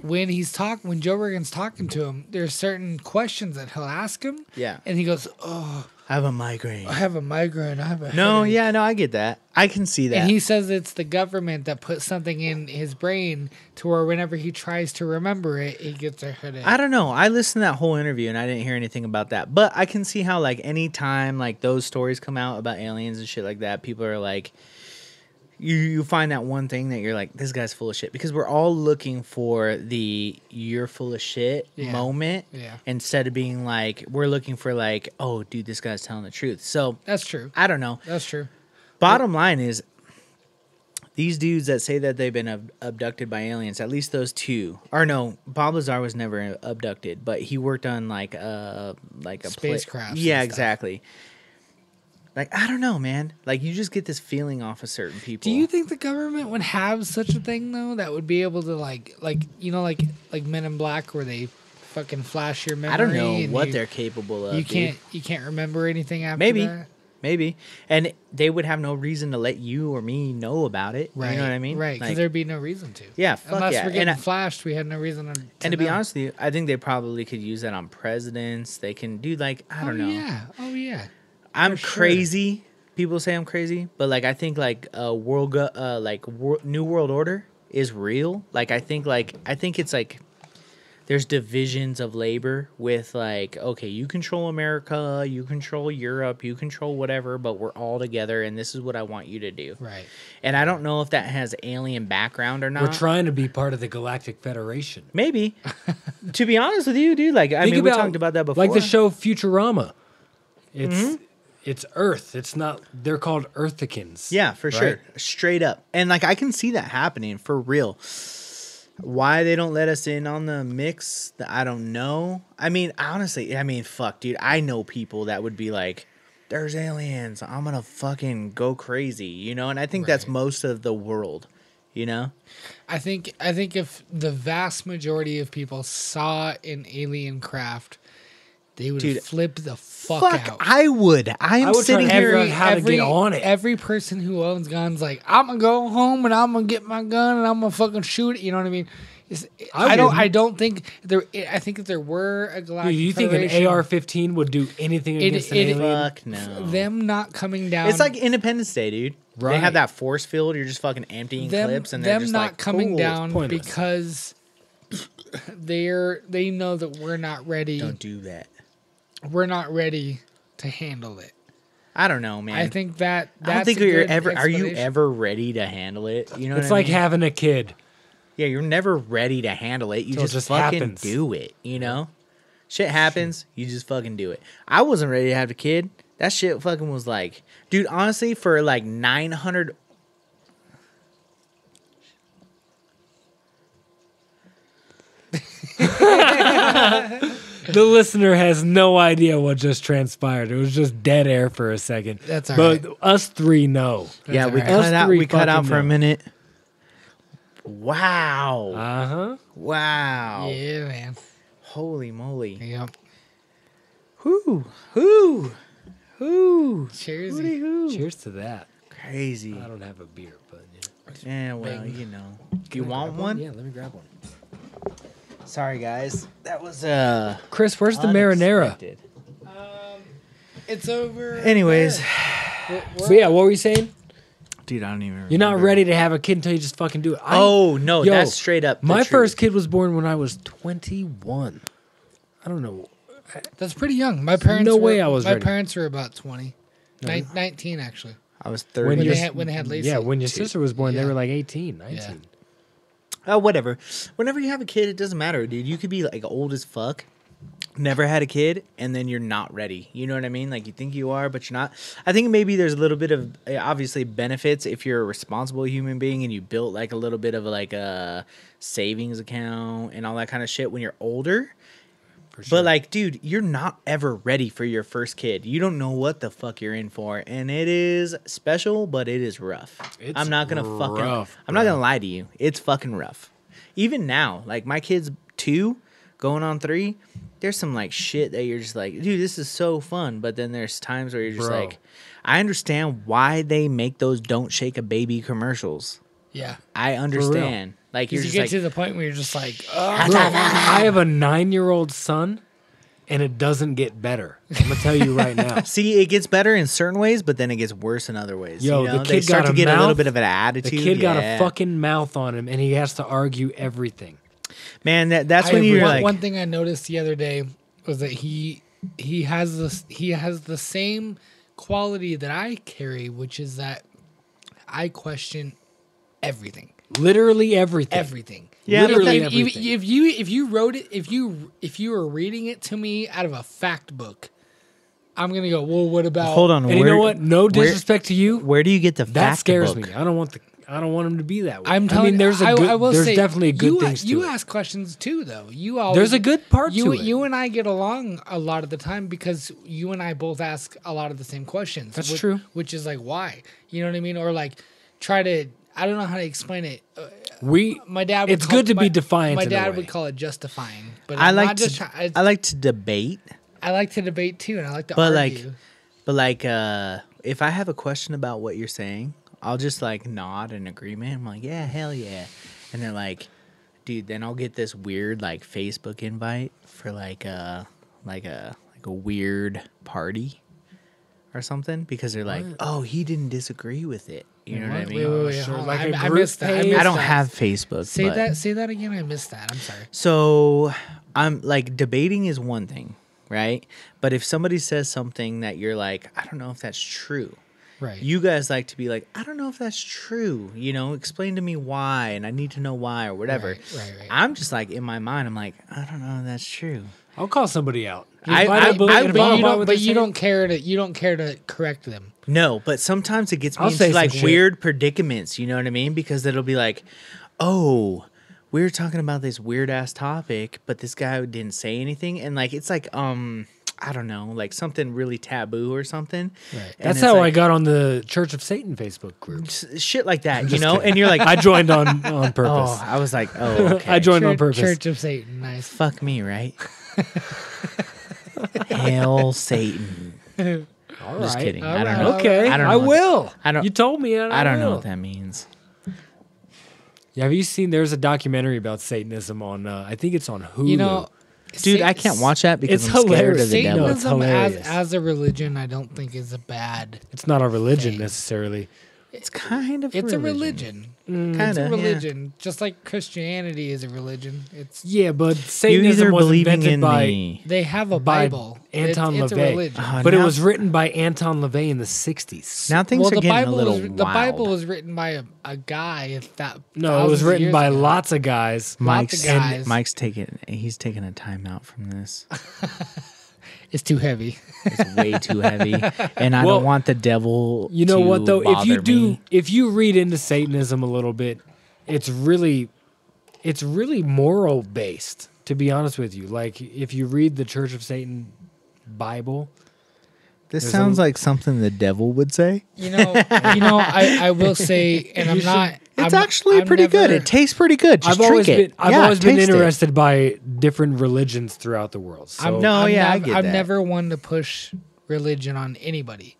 Speaker 1: when he's talking, when Joe Rogan's talking to him, there's certain questions that he'll ask him.
Speaker 3: Yeah.
Speaker 1: And he goes, "Oh,
Speaker 3: I have a migraine.
Speaker 1: I have a migraine. I have a
Speaker 3: No,
Speaker 1: headache."
Speaker 3: yeah, no, I get that. I can see that.
Speaker 1: And he says it's the government that puts something in his brain to where whenever he tries to remember it, he gets a headache.
Speaker 3: I don't know. I listened to that whole interview and I didn't hear anything about that. But I can see how like anytime like those stories come out about aliens and shit like that, people are like you you find that one thing that you're like, this guy's full of shit. Because we're all looking for the you're full of shit
Speaker 1: Yeah.
Speaker 3: moment.
Speaker 1: Yeah.
Speaker 3: Instead of being like, we're looking for like, oh dude, this guy's telling the truth. So
Speaker 1: That's true.
Speaker 3: I don't know.
Speaker 1: That's true.
Speaker 3: Bottom line is, these dudes that say that they've been ab- abducted by aliens, at least those two, or no, Bob Lazar was never abducted, but he worked on like a like a pla-
Speaker 1: Spacecrafts and
Speaker 3: Yeah,
Speaker 1: stuff.
Speaker 3: Like I don't know, man. Like you just get this feeling off of certain people.
Speaker 1: Do you think the government would have such a thing though that would be able to like like you know like like Men in Black where they fucking flash your memory?
Speaker 3: I don't know what
Speaker 1: you,
Speaker 3: they're capable of.
Speaker 1: you can't you can't remember anything after
Speaker 3: Maybe.
Speaker 1: that?
Speaker 3: maybe, and they would have no reason to let you or me know about it.
Speaker 1: Right.
Speaker 3: You know what I mean?
Speaker 1: Right. Because
Speaker 3: Like,
Speaker 1: there'd be no reason to.
Speaker 3: yeah,
Speaker 1: Unless
Speaker 3: yeah.
Speaker 1: we're getting
Speaker 3: I-
Speaker 1: flashed, we had no reason to.
Speaker 3: and to be honest with you, I think they probably could use that on presidents. They can do like I oh, don't
Speaker 1: oh,
Speaker 3: know.
Speaker 1: Yeah. Oh yeah.
Speaker 3: I'm
Speaker 1: sure.
Speaker 3: crazy. People say I'm crazy, but like I think like uh world go- uh like wor- new world order is real. Like I think like I think it's like there's divisions of labor with like okay, you control America, you control Europe, you control whatever, but we're all together and this is what I want you to do.
Speaker 1: Right.
Speaker 3: And I don't know if that has alien background or not.
Speaker 2: We're trying to be part of the Galactic Federation.
Speaker 3: Maybe. <laughs> to be honest with you, dude, like I
Speaker 2: Think
Speaker 3: mean we talked about that before.
Speaker 2: Like the show Futurama. It's
Speaker 3: Mm-hmm.
Speaker 2: It's Earth. It's not. They're called Earthicans.
Speaker 3: Yeah, for sure. Straight up. And like I can see that happening for real. Why they don't let us in on the mix, I don't know. I mean, honestly, I mean, fuck, dude. I know people that would be like, there's aliens. I'm going to fucking go crazy, you know? And I think that's most of the world, you know?
Speaker 1: I think I think if the vast majority of people saw an alien craft, they would
Speaker 3: Dude,
Speaker 1: flip the fuck,
Speaker 3: Fuck,
Speaker 1: out.
Speaker 3: I would. I am
Speaker 2: I would
Speaker 3: sitting here.
Speaker 2: figure out how to get on it.
Speaker 1: Every person who owns guns, like I'm gonna go home and I'm gonna get my gun and I'm gonna fucking shoot it. You know what I mean? It's,
Speaker 2: I
Speaker 1: I, don't.
Speaker 2: wouldn't.
Speaker 1: I don't think there. I think if there were a galactic,
Speaker 2: Do you think an AR-15 would do anything
Speaker 1: It-
Speaker 2: against an
Speaker 1: it-
Speaker 2: alien?
Speaker 3: Fuck no.
Speaker 1: them not coming down,
Speaker 3: It's like Independence Day, dude.
Speaker 2: Right.
Speaker 3: They have that force field. You're just fucking emptying
Speaker 1: them,
Speaker 3: clips, and they're
Speaker 1: them
Speaker 3: just
Speaker 1: not
Speaker 3: like
Speaker 1: coming
Speaker 3: cool.
Speaker 1: down
Speaker 2: pointless.
Speaker 1: because they're they know that we're not ready.
Speaker 3: Don't do that.
Speaker 1: We're not ready to handle it.
Speaker 3: I don't know, man.
Speaker 1: I think that
Speaker 3: I don't think
Speaker 1: a
Speaker 3: you're
Speaker 1: good
Speaker 3: ever. Are you ever ready to handle it? You know,
Speaker 2: It's
Speaker 3: what I
Speaker 2: like
Speaker 3: mean?
Speaker 2: having a kid.
Speaker 3: yeah, you're never ready to handle it. You
Speaker 2: Till it
Speaker 3: just,
Speaker 2: just
Speaker 3: fucking
Speaker 2: happens.
Speaker 3: do it. You know, shit happens. You just fucking do it. I wasn't ready to have a kid. That shit fucking was like, dude. Honestly, for like nine hundred. <laughs> <laughs>
Speaker 2: The listener has no idea what just transpired. It was just dead air for a second.
Speaker 1: That's all
Speaker 2: but
Speaker 1: right.
Speaker 2: us three know.
Speaker 3: Yeah, we
Speaker 1: alright.
Speaker 2: Us
Speaker 3: cut out. We cut out
Speaker 2: fucking
Speaker 3: for a minute. Wow!
Speaker 2: Uh huh.
Speaker 3: wow!
Speaker 1: Yeah, man.
Speaker 3: Holy moly!
Speaker 1: Yep.
Speaker 3: Whoo! Whoo! Whoo!
Speaker 1: Cheers.
Speaker 2: Cheers to that.
Speaker 3: Crazy.
Speaker 2: I don't have a beer, but yeah.
Speaker 3: Yeah, well,
Speaker 1: Bang.
Speaker 3: you know.
Speaker 2: Can
Speaker 3: You want
Speaker 2: grab
Speaker 3: one?
Speaker 2: Yeah, let me grab one.
Speaker 3: Sorry, guys. That was uh.
Speaker 2: Chris, where's the marinara?
Speaker 3: unexpected.
Speaker 1: It's over.
Speaker 3: Anyways,
Speaker 1: there. We're-
Speaker 2: yeah, what were you saying?
Speaker 3: dude, I don't even.
Speaker 2: You're not
Speaker 3: remember.
Speaker 2: ready to have a kid until you just fucking do it. I-
Speaker 3: Oh no,
Speaker 2: Yo,
Speaker 3: that's straight up. the
Speaker 2: my
Speaker 3: truth.
Speaker 2: first kid was born when I was 21. I don't know.
Speaker 1: That's pretty young. My parents.
Speaker 2: no
Speaker 1: were,
Speaker 2: way I was
Speaker 1: My
Speaker 2: ready.
Speaker 1: parents were about 20. Nin- 19 actually.
Speaker 3: I was thirty.
Speaker 1: When
Speaker 2: your
Speaker 1: they had when they had Lacey.
Speaker 2: Yeah, when your sister was born, they
Speaker 1: Yeah.
Speaker 2: were like 18, 19.
Speaker 3: Oh, whatever. Whenever you have a kid, it doesn't matter, dude. You could be like old as fuck, never had a kid, and then you're not ready. You know what I mean? Like you think you are, but you're not. I think maybe there's a little bit of uh, obviously benefits if you're a responsible human being and you built like a little bit of like a savings account and all that kind of shit when you're older.
Speaker 2: For sure.
Speaker 3: But like, dude, you're not ever ready for your first kid. You don't know what the fuck you're in for, and it is special, but it is rough.
Speaker 2: It's
Speaker 3: I'm not gonna fucking.
Speaker 2: rough,
Speaker 3: I'm not gonna lie to you. It's fucking rough. Even now, like my kid's two, going on three. There's some like shit that you're just like, dude, this is so fun. But then there's times where you're just
Speaker 2: Bro.
Speaker 3: like, I understand why they make those "Don't Shake a Baby" commercials.
Speaker 1: Yeah.
Speaker 3: I understand. Like you're
Speaker 1: Because
Speaker 3: just
Speaker 1: get
Speaker 3: like,
Speaker 1: to the point where you're just like,
Speaker 2: Bro, I have a nine year old son, and it doesn't get better. I'm going to tell you right now. <laughs>
Speaker 3: See, it gets better in certain ways, but then it gets worse in other ways.
Speaker 2: Yo,
Speaker 3: you
Speaker 2: the kid
Speaker 3: they start
Speaker 2: got
Speaker 3: to
Speaker 2: a
Speaker 3: get a little
Speaker 2: mouth.
Speaker 3: bit of an
Speaker 2: The
Speaker 3: attitude.
Speaker 2: kid got a fucking mouth on him, and he has to argue everything.
Speaker 3: man. That that's
Speaker 1: I-
Speaker 3: when you're
Speaker 1: one,
Speaker 3: like,
Speaker 1: one thing I noticed the other day was that he he has this he has the same quality that I carry, which is that I question everything,
Speaker 2: Literally everything.
Speaker 1: everything.
Speaker 3: Yeah,
Speaker 2: literally
Speaker 1: If, if,
Speaker 2: everything.
Speaker 1: if you if you wrote it if you if you were reading it to me out of a fact book, I'm gonna go. Well, what about?
Speaker 3: hold on.
Speaker 2: and you know what? No
Speaker 3: where-
Speaker 2: disrespect to you.
Speaker 3: Where, do you get the fact book?
Speaker 2: that
Speaker 3: fact
Speaker 2: scares
Speaker 3: book?
Speaker 2: me. I don't want the. I don't want them to be that way.
Speaker 1: I'm
Speaker 2: I
Speaker 1: telling
Speaker 2: mean, there's a
Speaker 1: I,
Speaker 2: good.
Speaker 1: I will
Speaker 2: there's
Speaker 1: say,
Speaker 2: definitely good
Speaker 1: you,
Speaker 2: things to
Speaker 1: You
Speaker 2: it.
Speaker 1: ask questions too, though. You always
Speaker 2: There's a good part
Speaker 1: you,
Speaker 2: to it.
Speaker 1: You and I get along a lot of the time because you and I both ask a lot of the same questions.
Speaker 2: That's
Speaker 1: which,
Speaker 2: true.
Speaker 1: Which is like why, you know what I mean, or like try to. I don't know how to explain it. Uh,
Speaker 2: we.
Speaker 1: my dad. Would
Speaker 2: It's
Speaker 1: call-
Speaker 2: good to be
Speaker 1: my-
Speaker 2: defiant
Speaker 1: My
Speaker 2: in a
Speaker 1: dad
Speaker 2: way.
Speaker 1: would call it justifying, but
Speaker 3: I like
Speaker 1: not
Speaker 3: to.
Speaker 1: just try, I,
Speaker 3: I like to debate,
Speaker 1: I like to debate too, and I like to
Speaker 3: but like, but like, uh, if I have a question about what you're saying, I'll just like nod in agreement. I'm like, yeah, hell yeah, and they're like, dude. Then I'll get this weird like Facebook invite for like a like a like a weird party or something because they're like, oh, he didn't disagree with it. You know what I
Speaker 1: What?
Speaker 3: mean?
Speaker 1: Wait, wait, wait,
Speaker 2: sure,
Speaker 1: hold on.
Speaker 2: like
Speaker 1: I,
Speaker 2: a
Speaker 1: I
Speaker 2: group
Speaker 1: missed that. I,
Speaker 2: page?
Speaker 1: missed
Speaker 3: I don't
Speaker 1: that.
Speaker 3: have Facebook.
Speaker 1: Say
Speaker 3: but-
Speaker 1: that. Say that again. I missed that. I'm sorry.
Speaker 3: So I'm like debating is one thing, right? But if somebody says something that you're like, I don't know if that's true.
Speaker 1: Right.
Speaker 3: You guys like to be like, I don't know if that's true. You know, explain to me why, and I need to know why or whatever.
Speaker 1: Right, right, right.
Speaker 3: I'm just like in my mind, I'm like, I don't know if that's true.
Speaker 2: I'll call somebody out.
Speaker 3: I-
Speaker 2: If
Speaker 3: I-
Speaker 2: don't believe-
Speaker 3: I-
Speaker 2: if
Speaker 3: but
Speaker 1: you don't. But you don't care to. You don't care to correct them.
Speaker 3: No, but sometimes it gets me
Speaker 2: I'll say
Speaker 3: into
Speaker 2: some
Speaker 3: like
Speaker 2: shit.
Speaker 3: weird predicaments. You know what I mean? Because it'll be like, oh, we were talking about this weird ass topic, but this guy didn't say anything, and like it's like um. I don't know, like something really taboo or something.
Speaker 1: Right.
Speaker 2: That's
Speaker 3: it's
Speaker 2: how I got on the Church of Satan Facebook group.
Speaker 3: s- shit like that, you know. And you're like, <laughs>
Speaker 2: I joined on on <laughs> purpose.
Speaker 3: oh, I was like, oh, <laughs> okay.
Speaker 2: I joined on purpose.
Speaker 1: Church of Satan. Nice.
Speaker 3: Fuck me, right? Hell, Satan.
Speaker 2: All
Speaker 3: Just
Speaker 2: right.
Speaker 3: kidding.
Speaker 1: All
Speaker 3: I don't
Speaker 1: right.
Speaker 3: know.
Speaker 2: Okay,
Speaker 3: I
Speaker 2: I,
Speaker 3: don't know what
Speaker 2: will.
Speaker 3: I don't-
Speaker 2: You told me. and
Speaker 3: I don't know what that means.
Speaker 2: Yeah, have you seen? There's a documentary about Satanism on. Uh, I think it's on Hulu.
Speaker 1: You know,
Speaker 3: Dude,
Speaker 1: Sa-
Speaker 3: I can't watch that because
Speaker 2: It's
Speaker 3: I'm scared
Speaker 2: hilarious.
Speaker 3: of the
Speaker 2: Satan-
Speaker 3: devil.
Speaker 2: It's
Speaker 1: Satanism as, as a religion, I don't think is a bad.
Speaker 2: it's not a religion
Speaker 1: Thing.
Speaker 2: necessarily.
Speaker 3: It's kind of
Speaker 1: It's
Speaker 3: a
Speaker 1: a
Speaker 3: religion.
Speaker 1: religion.
Speaker 3: Kind
Speaker 1: It's a
Speaker 3: of
Speaker 1: religion, just like Christianity is a religion. It's
Speaker 2: Yeah, but Satanism was
Speaker 3: believing
Speaker 2: invented
Speaker 3: in
Speaker 2: by
Speaker 3: the
Speaker 1: they have a Bible.
Speaker 2: Anton
Speaker 1: it's, it's a
Speaker 2: LaVey.
Speaker 1: religion.
Speaker 3: Uh,
Speaker 2: but it was written by Anton LaVey in the 60s.
Speaker 3: now things
Speaker 1: well,
Speaker 3: are
Speaker 1: the
Speaker 3: getting
Speaker 1: Bible
Speaker 3: a little
Speaker 1: was
Speaker 3: wild.
Speaker 1: the Bible was written by a, a guy. That
Speaker 2: no, it was written by
Speaker 1: ago.
Speaker 2: lots of guys.
Speaker 3: Mike's
Speaker 1: lots of guys.
Speaker 3: Mike's taking he's taking a timeout from this. <laughs>
Speaker 1: It's too heavy.
Speaker 3: It's way too <laughs> heavy, and I
Speaker 2: Well,
Speaker 3: don't want the devil.
Speaker 2: You know
Speaker 3: to
Speaker 2: what though? If you do,
Speaker 3: me.
Speaker 2: if you read into Satanism a little bit, it's really, it's really moral based. To be honest with you, like if you read the Church of Satan Bible,
Speaker 3: this
Speaker 2: there's
Speaker 3: sounds
Speaker 2: a-
Speaker 3: like something the devil would say.
Speaker 1: You know, you know. I, I will <laughs> say, and I'm
Speaker 2: should-
Speaker 1: not.
Speaker 3: It's
Speaker 1: I'm-
Speaker 3: actually
Speaker 1: I'm
Speaker 3: pretty good. It tastes pretty good. Just
Speaker 2: I've
Speaker 3: drink
Speaker 2: always
Speaker 3: it.
Speaker 2: been, I've
Speaker 3: Yeah,
Speaker 2: always been
Speaker 3: taste it.
Speaker 2: interested by different religions throughout the world. So
Speaker 1: I'm,
Speaker 3: No,
Speaker 1: I'm
Speaker 3: yeah, I
Speaker 1: nev-
Speaker 3: get
Speaker 1: I'm
Speaker 3: that.
Speaker 1: never one to push religion on anybody,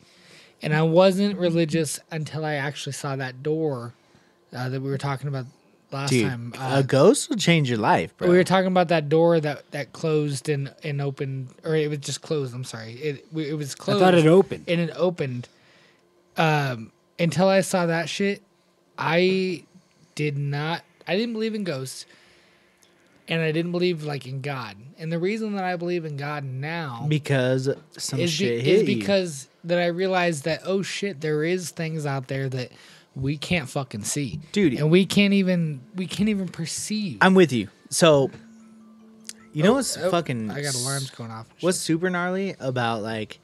Speaker 1: and I wasn't religious until I actually saw that door uh, that we were talking about last
Speaker 3: Dude,
Speaker 1: time.
Speaker 3: a
Speaker 1: Uh,
Speaker 3: ghost will change your life, bro.
Speaker 1: we were talking about that door that that closed and and opened, or it was just closed. I'm sorry, it it was closed.
Speaker 2: I thought it opened.
Speaker 1: and it opened. Um, until I saw that shit, I did not. I didn't believe in ghosts, and I didn't believe like in God. And the reason that I believe in God now
Speaker 3: because some
Speaker 1: is,
Speaker 3: shit
Speaker 1: be, is
Speaker 3: you.
Speaker 1: because that I realized that oh shit, there is things out there that we can't fucking see,
Speaker 3: Dude.
Speaker 1: and we can't even we can't even perceive.
Speaker 3: I'm with you. So, you know
Speaker 1: Oh,
Speaker 3: what's
Speaker 1: oh,
Speaker 3: fucking?
Speaker 1: I got alarms going off.
Speaker 3: What's super gnarly about like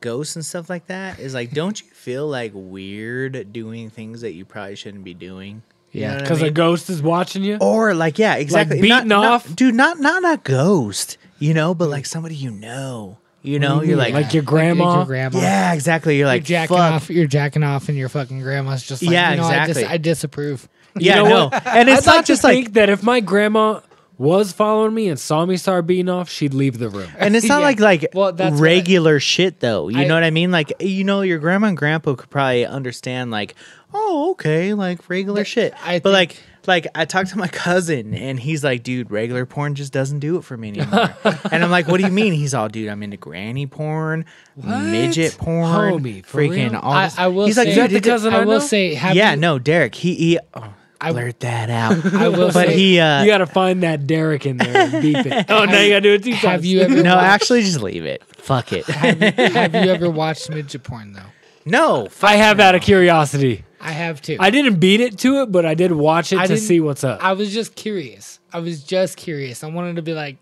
Speaker 3: ghosts and stuff like that is like, don't you <laughs> feel like weird doing things that you probably shouldn't be doing? You know
Speaker 1: Yeah,
Speaker 3: I
Speaker 2: Because a ghost is watching you.
Speaker 3: or like yeah, exactly.
Speaker 2: beating
Speaker 3: Not- not-
Speaker 2: off?
Speaker 3: dude. Not not a ghost, you know, but like somebody you know. You know,
Speaker 2: you
Speaker 3: you're
Speaker 2: mean?
Speaker 3: like,
Speaker 2: Like your
Speaker 1: Like
Speaker 2: grandma?
Speaker 1: your grandma.
Speaker 3: yeah, exactly. You're
Speaker 1: You're
Speaker 3: like,
Speaker 1: jacking
Speaker 3: fuck.
Speaker 1: off. You're jacking off, and your fucking grandma's just like,
Speaker 3: Yeah,
Speaker 1: you know, I,
Speaker 3: exactly.
Speaker 1: dis- I disapprove.
Speaker 3: Yeah,
Speaker 2: You know
Speaker 3: no, and
Speaker 2: I
Speaker 3: it's
Speaker 2: thought
Speaker 3: not just
Speaker 2: to
Speaker 3: like
Speaker 2: think that if my grandma was following me and saw me start beating off, she'd leave the room.
Speaker 3: And it's <laughs> not
Speaker 1: Yeah.
Speaker 3: like like
Speaker 1: Well, that's what I-
Speaker 3: regular shit though. You
Speaker 1: I-
Speaker 3: know what I mean? Like you know, your grandma and grandpa could probably understand like, oh, okay, like regular shit.
Speaker 1: I
Speaker 3: but like like I talked to my cousin and he's like, dude, regular porn just doesn't do it for me anymore. <laughs> and I'm like, what do you mean? He's all, dude, I'm into granny porn, midget porn,
Speaker 2: Homie,
Speaker 3: freaking
Speaker 2: real?
Speaker 3: all
Speaker 1: I. I will
Speaker 3: he's
Speaker 1: say,
Speaker 3: like,
Speaker 2: Is that
Speaker 3: dude,
Speaker 2: the cousin
Speaker 1: I
Speaker 2: I
Speaker 1: will say, have
Speaker 3: yeah,
Speaker 1: you,
Speaker 3: no, Derek. He he. Oh,
Speaker 1: I-
Speaker 3: blurt that out. <laughs>
Speaker 1: I will
Speaker 3: but
Speaker 1: say,
Speaker 3: he uh,
Speaker 2: you got to find that Derek in there and beep it. <laughs> Oh, now you got to do it two
Speaker 1: have
Speaker 2: times.
Speaker 1: you ever
Speaker 3: no,
Speaker 1: watched,
Speaker 3: actually, just leave it. Fuck it.
Speaker 1: have, you, have you ever watched midget porn though?
Speaker 3: no,
Speaker 2: I have out of curiosity.
Speaker 1: I have too.
Speaker 2: I didn't beat it to it, but I did watch it
Speaker 1: I
Speaker 2: to see what's up.
Speaker 1: I was just curious. I was just curious. I wanted to be like,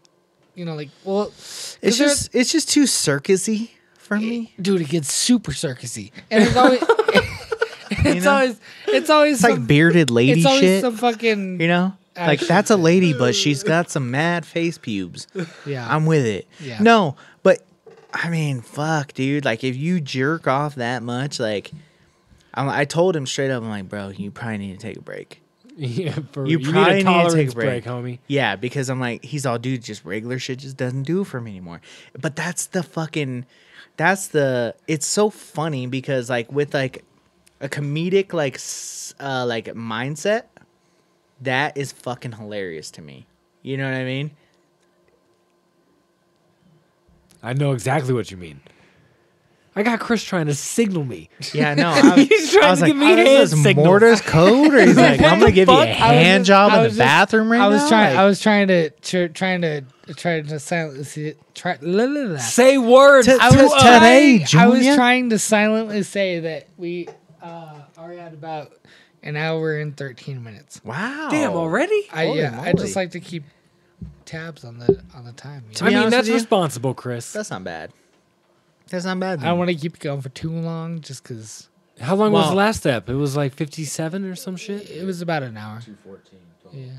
Speaker 1: you know, like, well,
Speaker 3: it's just it's just too circusy for me.
Speaker 1: dude, it gets super circusy, and it's always, <laughs> <laughs> it's
Speaker 3: know?
Speaker 1: always, it's always
Speaker 3: It's
Speaker 1: some,
Speaker 3: like bearded lady
Speaker 1: it's always
Speaker 3: shit.
Speaker 1: some fucking,
Speaker 3: you know, like that's a lady, but she's got some mad face pubes.
Speaker 1: yeah.
Speaker 3: I'm with it.
Speaker 1: Yeah.
Speaker 3: No, but I mean, fuck, dude. Like if you jerk off that much, like. I'm, I told him straight up, I'm like, bro, you probably need to take a break.
Speaker 2: yeah, for,
Speaker 3: You
Speaker 2: you,
Speaker 3: probably
Speaker 2: need
Speaker 3: need to take a
Speaker 2: break.
Speaker 3: break.
Speaker 2: homie.
Speaker 3: Yeah, because I'm like, he's all, dude, just regular shit just doesn't do it for me anymore. But that's the fucking, that's the, it's so funny because like with like a comedic like, uh, like mindset, that is fucking hilarious to me. You know what I mean?
Speaker 2: I know exactly what you mean. I got Chris trying to signal me.
Speaker 3: Yeah, no. <laughs> I was,
Speaker 2: He's trying
Speaker 3: I was
Speaker 2: to
Speaker 3: like,
Speaker 2: give me
Speaker 3: oh,
Speaker 2: hand
Speaker 3: this
Speaker 2: signals.
Speaker 3: Mortis code, or <laughs> he's like, I'm gonna give you a
Speaker 2: fuck?
Speaker 1: I was
Speaker 3: hand
Speaker 1: just-
Speaker 3: job
Speaker 1: I
Speaker 3: in
Speaker 1: was
Speaker 3: the
Speaker 1: just-
Speaker 3: bathroom right
Speaker 1: I was
Speaker 3: now.
Speaker 1: trying.
Speaker 3: Like,
Speaker 1: I was trying to tr- trying to try to silently try. La, la, la.
Speaker 2: Say words
Speaker 3: To-
Speaker 1: I was
Speaker 2: us.
Speaker 3: today,
Speaker 1: trying. I was
Speaker 3: Junior.
Speaker 1: trying to silently say that we uh, are at about an hour and thirteen minutes.
Speaker 3: wow,
Speaker 2: Damn, already?
Speaker 1: I
Speaker 3: Holy
Speaker 1: yeah. I
Speaker 3: moly.
Speaker 1: just like to keep tabs on the on the time. you
Speaker 3: To
Speaker 1: know?
Speaker 2: I
Speaker 3: be
Speaker 2: mean,
Speaker 3: honest
Speaker 2: that's
Speaker 3: with you-
Speaker 2: responsible, Chris.
Speaker 3: That's not bad. That's not bad.
Speaker 1: I don't want to keep it going for too long, just because
Speaker 2: How long was
Speaker 3: Well-
Speaker 2: the last step? It was like 57 or some shit?
Speaker 1: it was about an hour. Two fourteen. Yeah.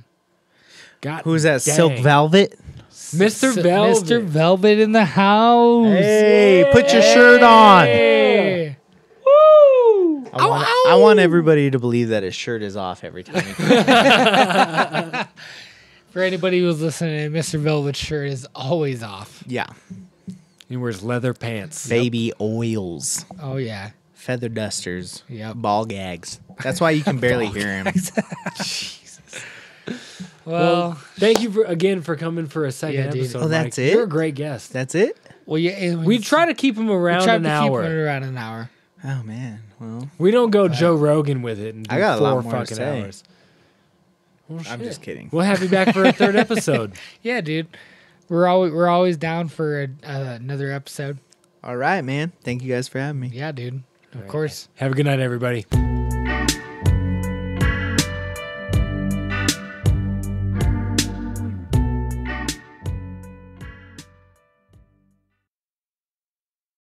Speaker 2: God
Speaker 3: Who's that?
Speaker 2: dang.
Speaker 3: Silk Velvet.
Speaker 2: Mr.
Speaker 1: S-
Speaker 2: Velvet.
Speaker 1: Mr. Velvet in the house.
Speaker 3: Hey, put your shirt on.
Speaker 1: Hey.
Speaker 3: I want, I want everybody to believe that his shirt is off every time. He comes. <laughs>
Speaker 1: For anybody who's listening, Mr. Velvet's shirt is always off.
Speaker 3: yeah,
Speaker 2: He wears leather pants.
Speaker 3: baby oils,
Speaker 1: Oh yeah.
Speaker 3: feather dusters,
Speaker 1: Yep.
Speaker 3: ball gags. That's why you can barely hear him. <laughs>
Speaker 1: Well,
Speaker 2: Well, thank you for again for coming for a second
Speaker 1: Yeah, dude.
Speaker 2: episode.
Speaker 3: Oh, that's
Speaker 2: Mike.
Speaker 3: it?
Speaker 2: You're a great guest.
Speaker 3: That's it.
Speaker 1: well, yeah. it-
Speaker 2: We try to keep him
Speaker 1: we
Speaker 2: around
Speaker 1: tried
Speaker 2: an
Speaker 1: to
Speaker 2: hour.
Speaker 1: keep it around an hour.
Speaker 3: Oh man. Well,
Speaker 2: We don't go Joe Rogan with it and do
Speaker 3: I got a
Speaker 2: four
Speaker 3: lot more to
Speaker 2: fucking
Speaker 3: say.
Speaker 2: hours. Well,
Speaker 3: I'm
Speaker 2: shit.
Speaker 3: just kidding.
Speaker 2: We'll have you back for a third <laughs> episode.
Speaker 1: Yeah, dude. We're always we're always down for a, uh, another episode.
Speaker 3: All right, man. Thank you guys for having me.
Speaker 1: Yeah, dude. Of course.
Speaker 2: Have a good night, everybody.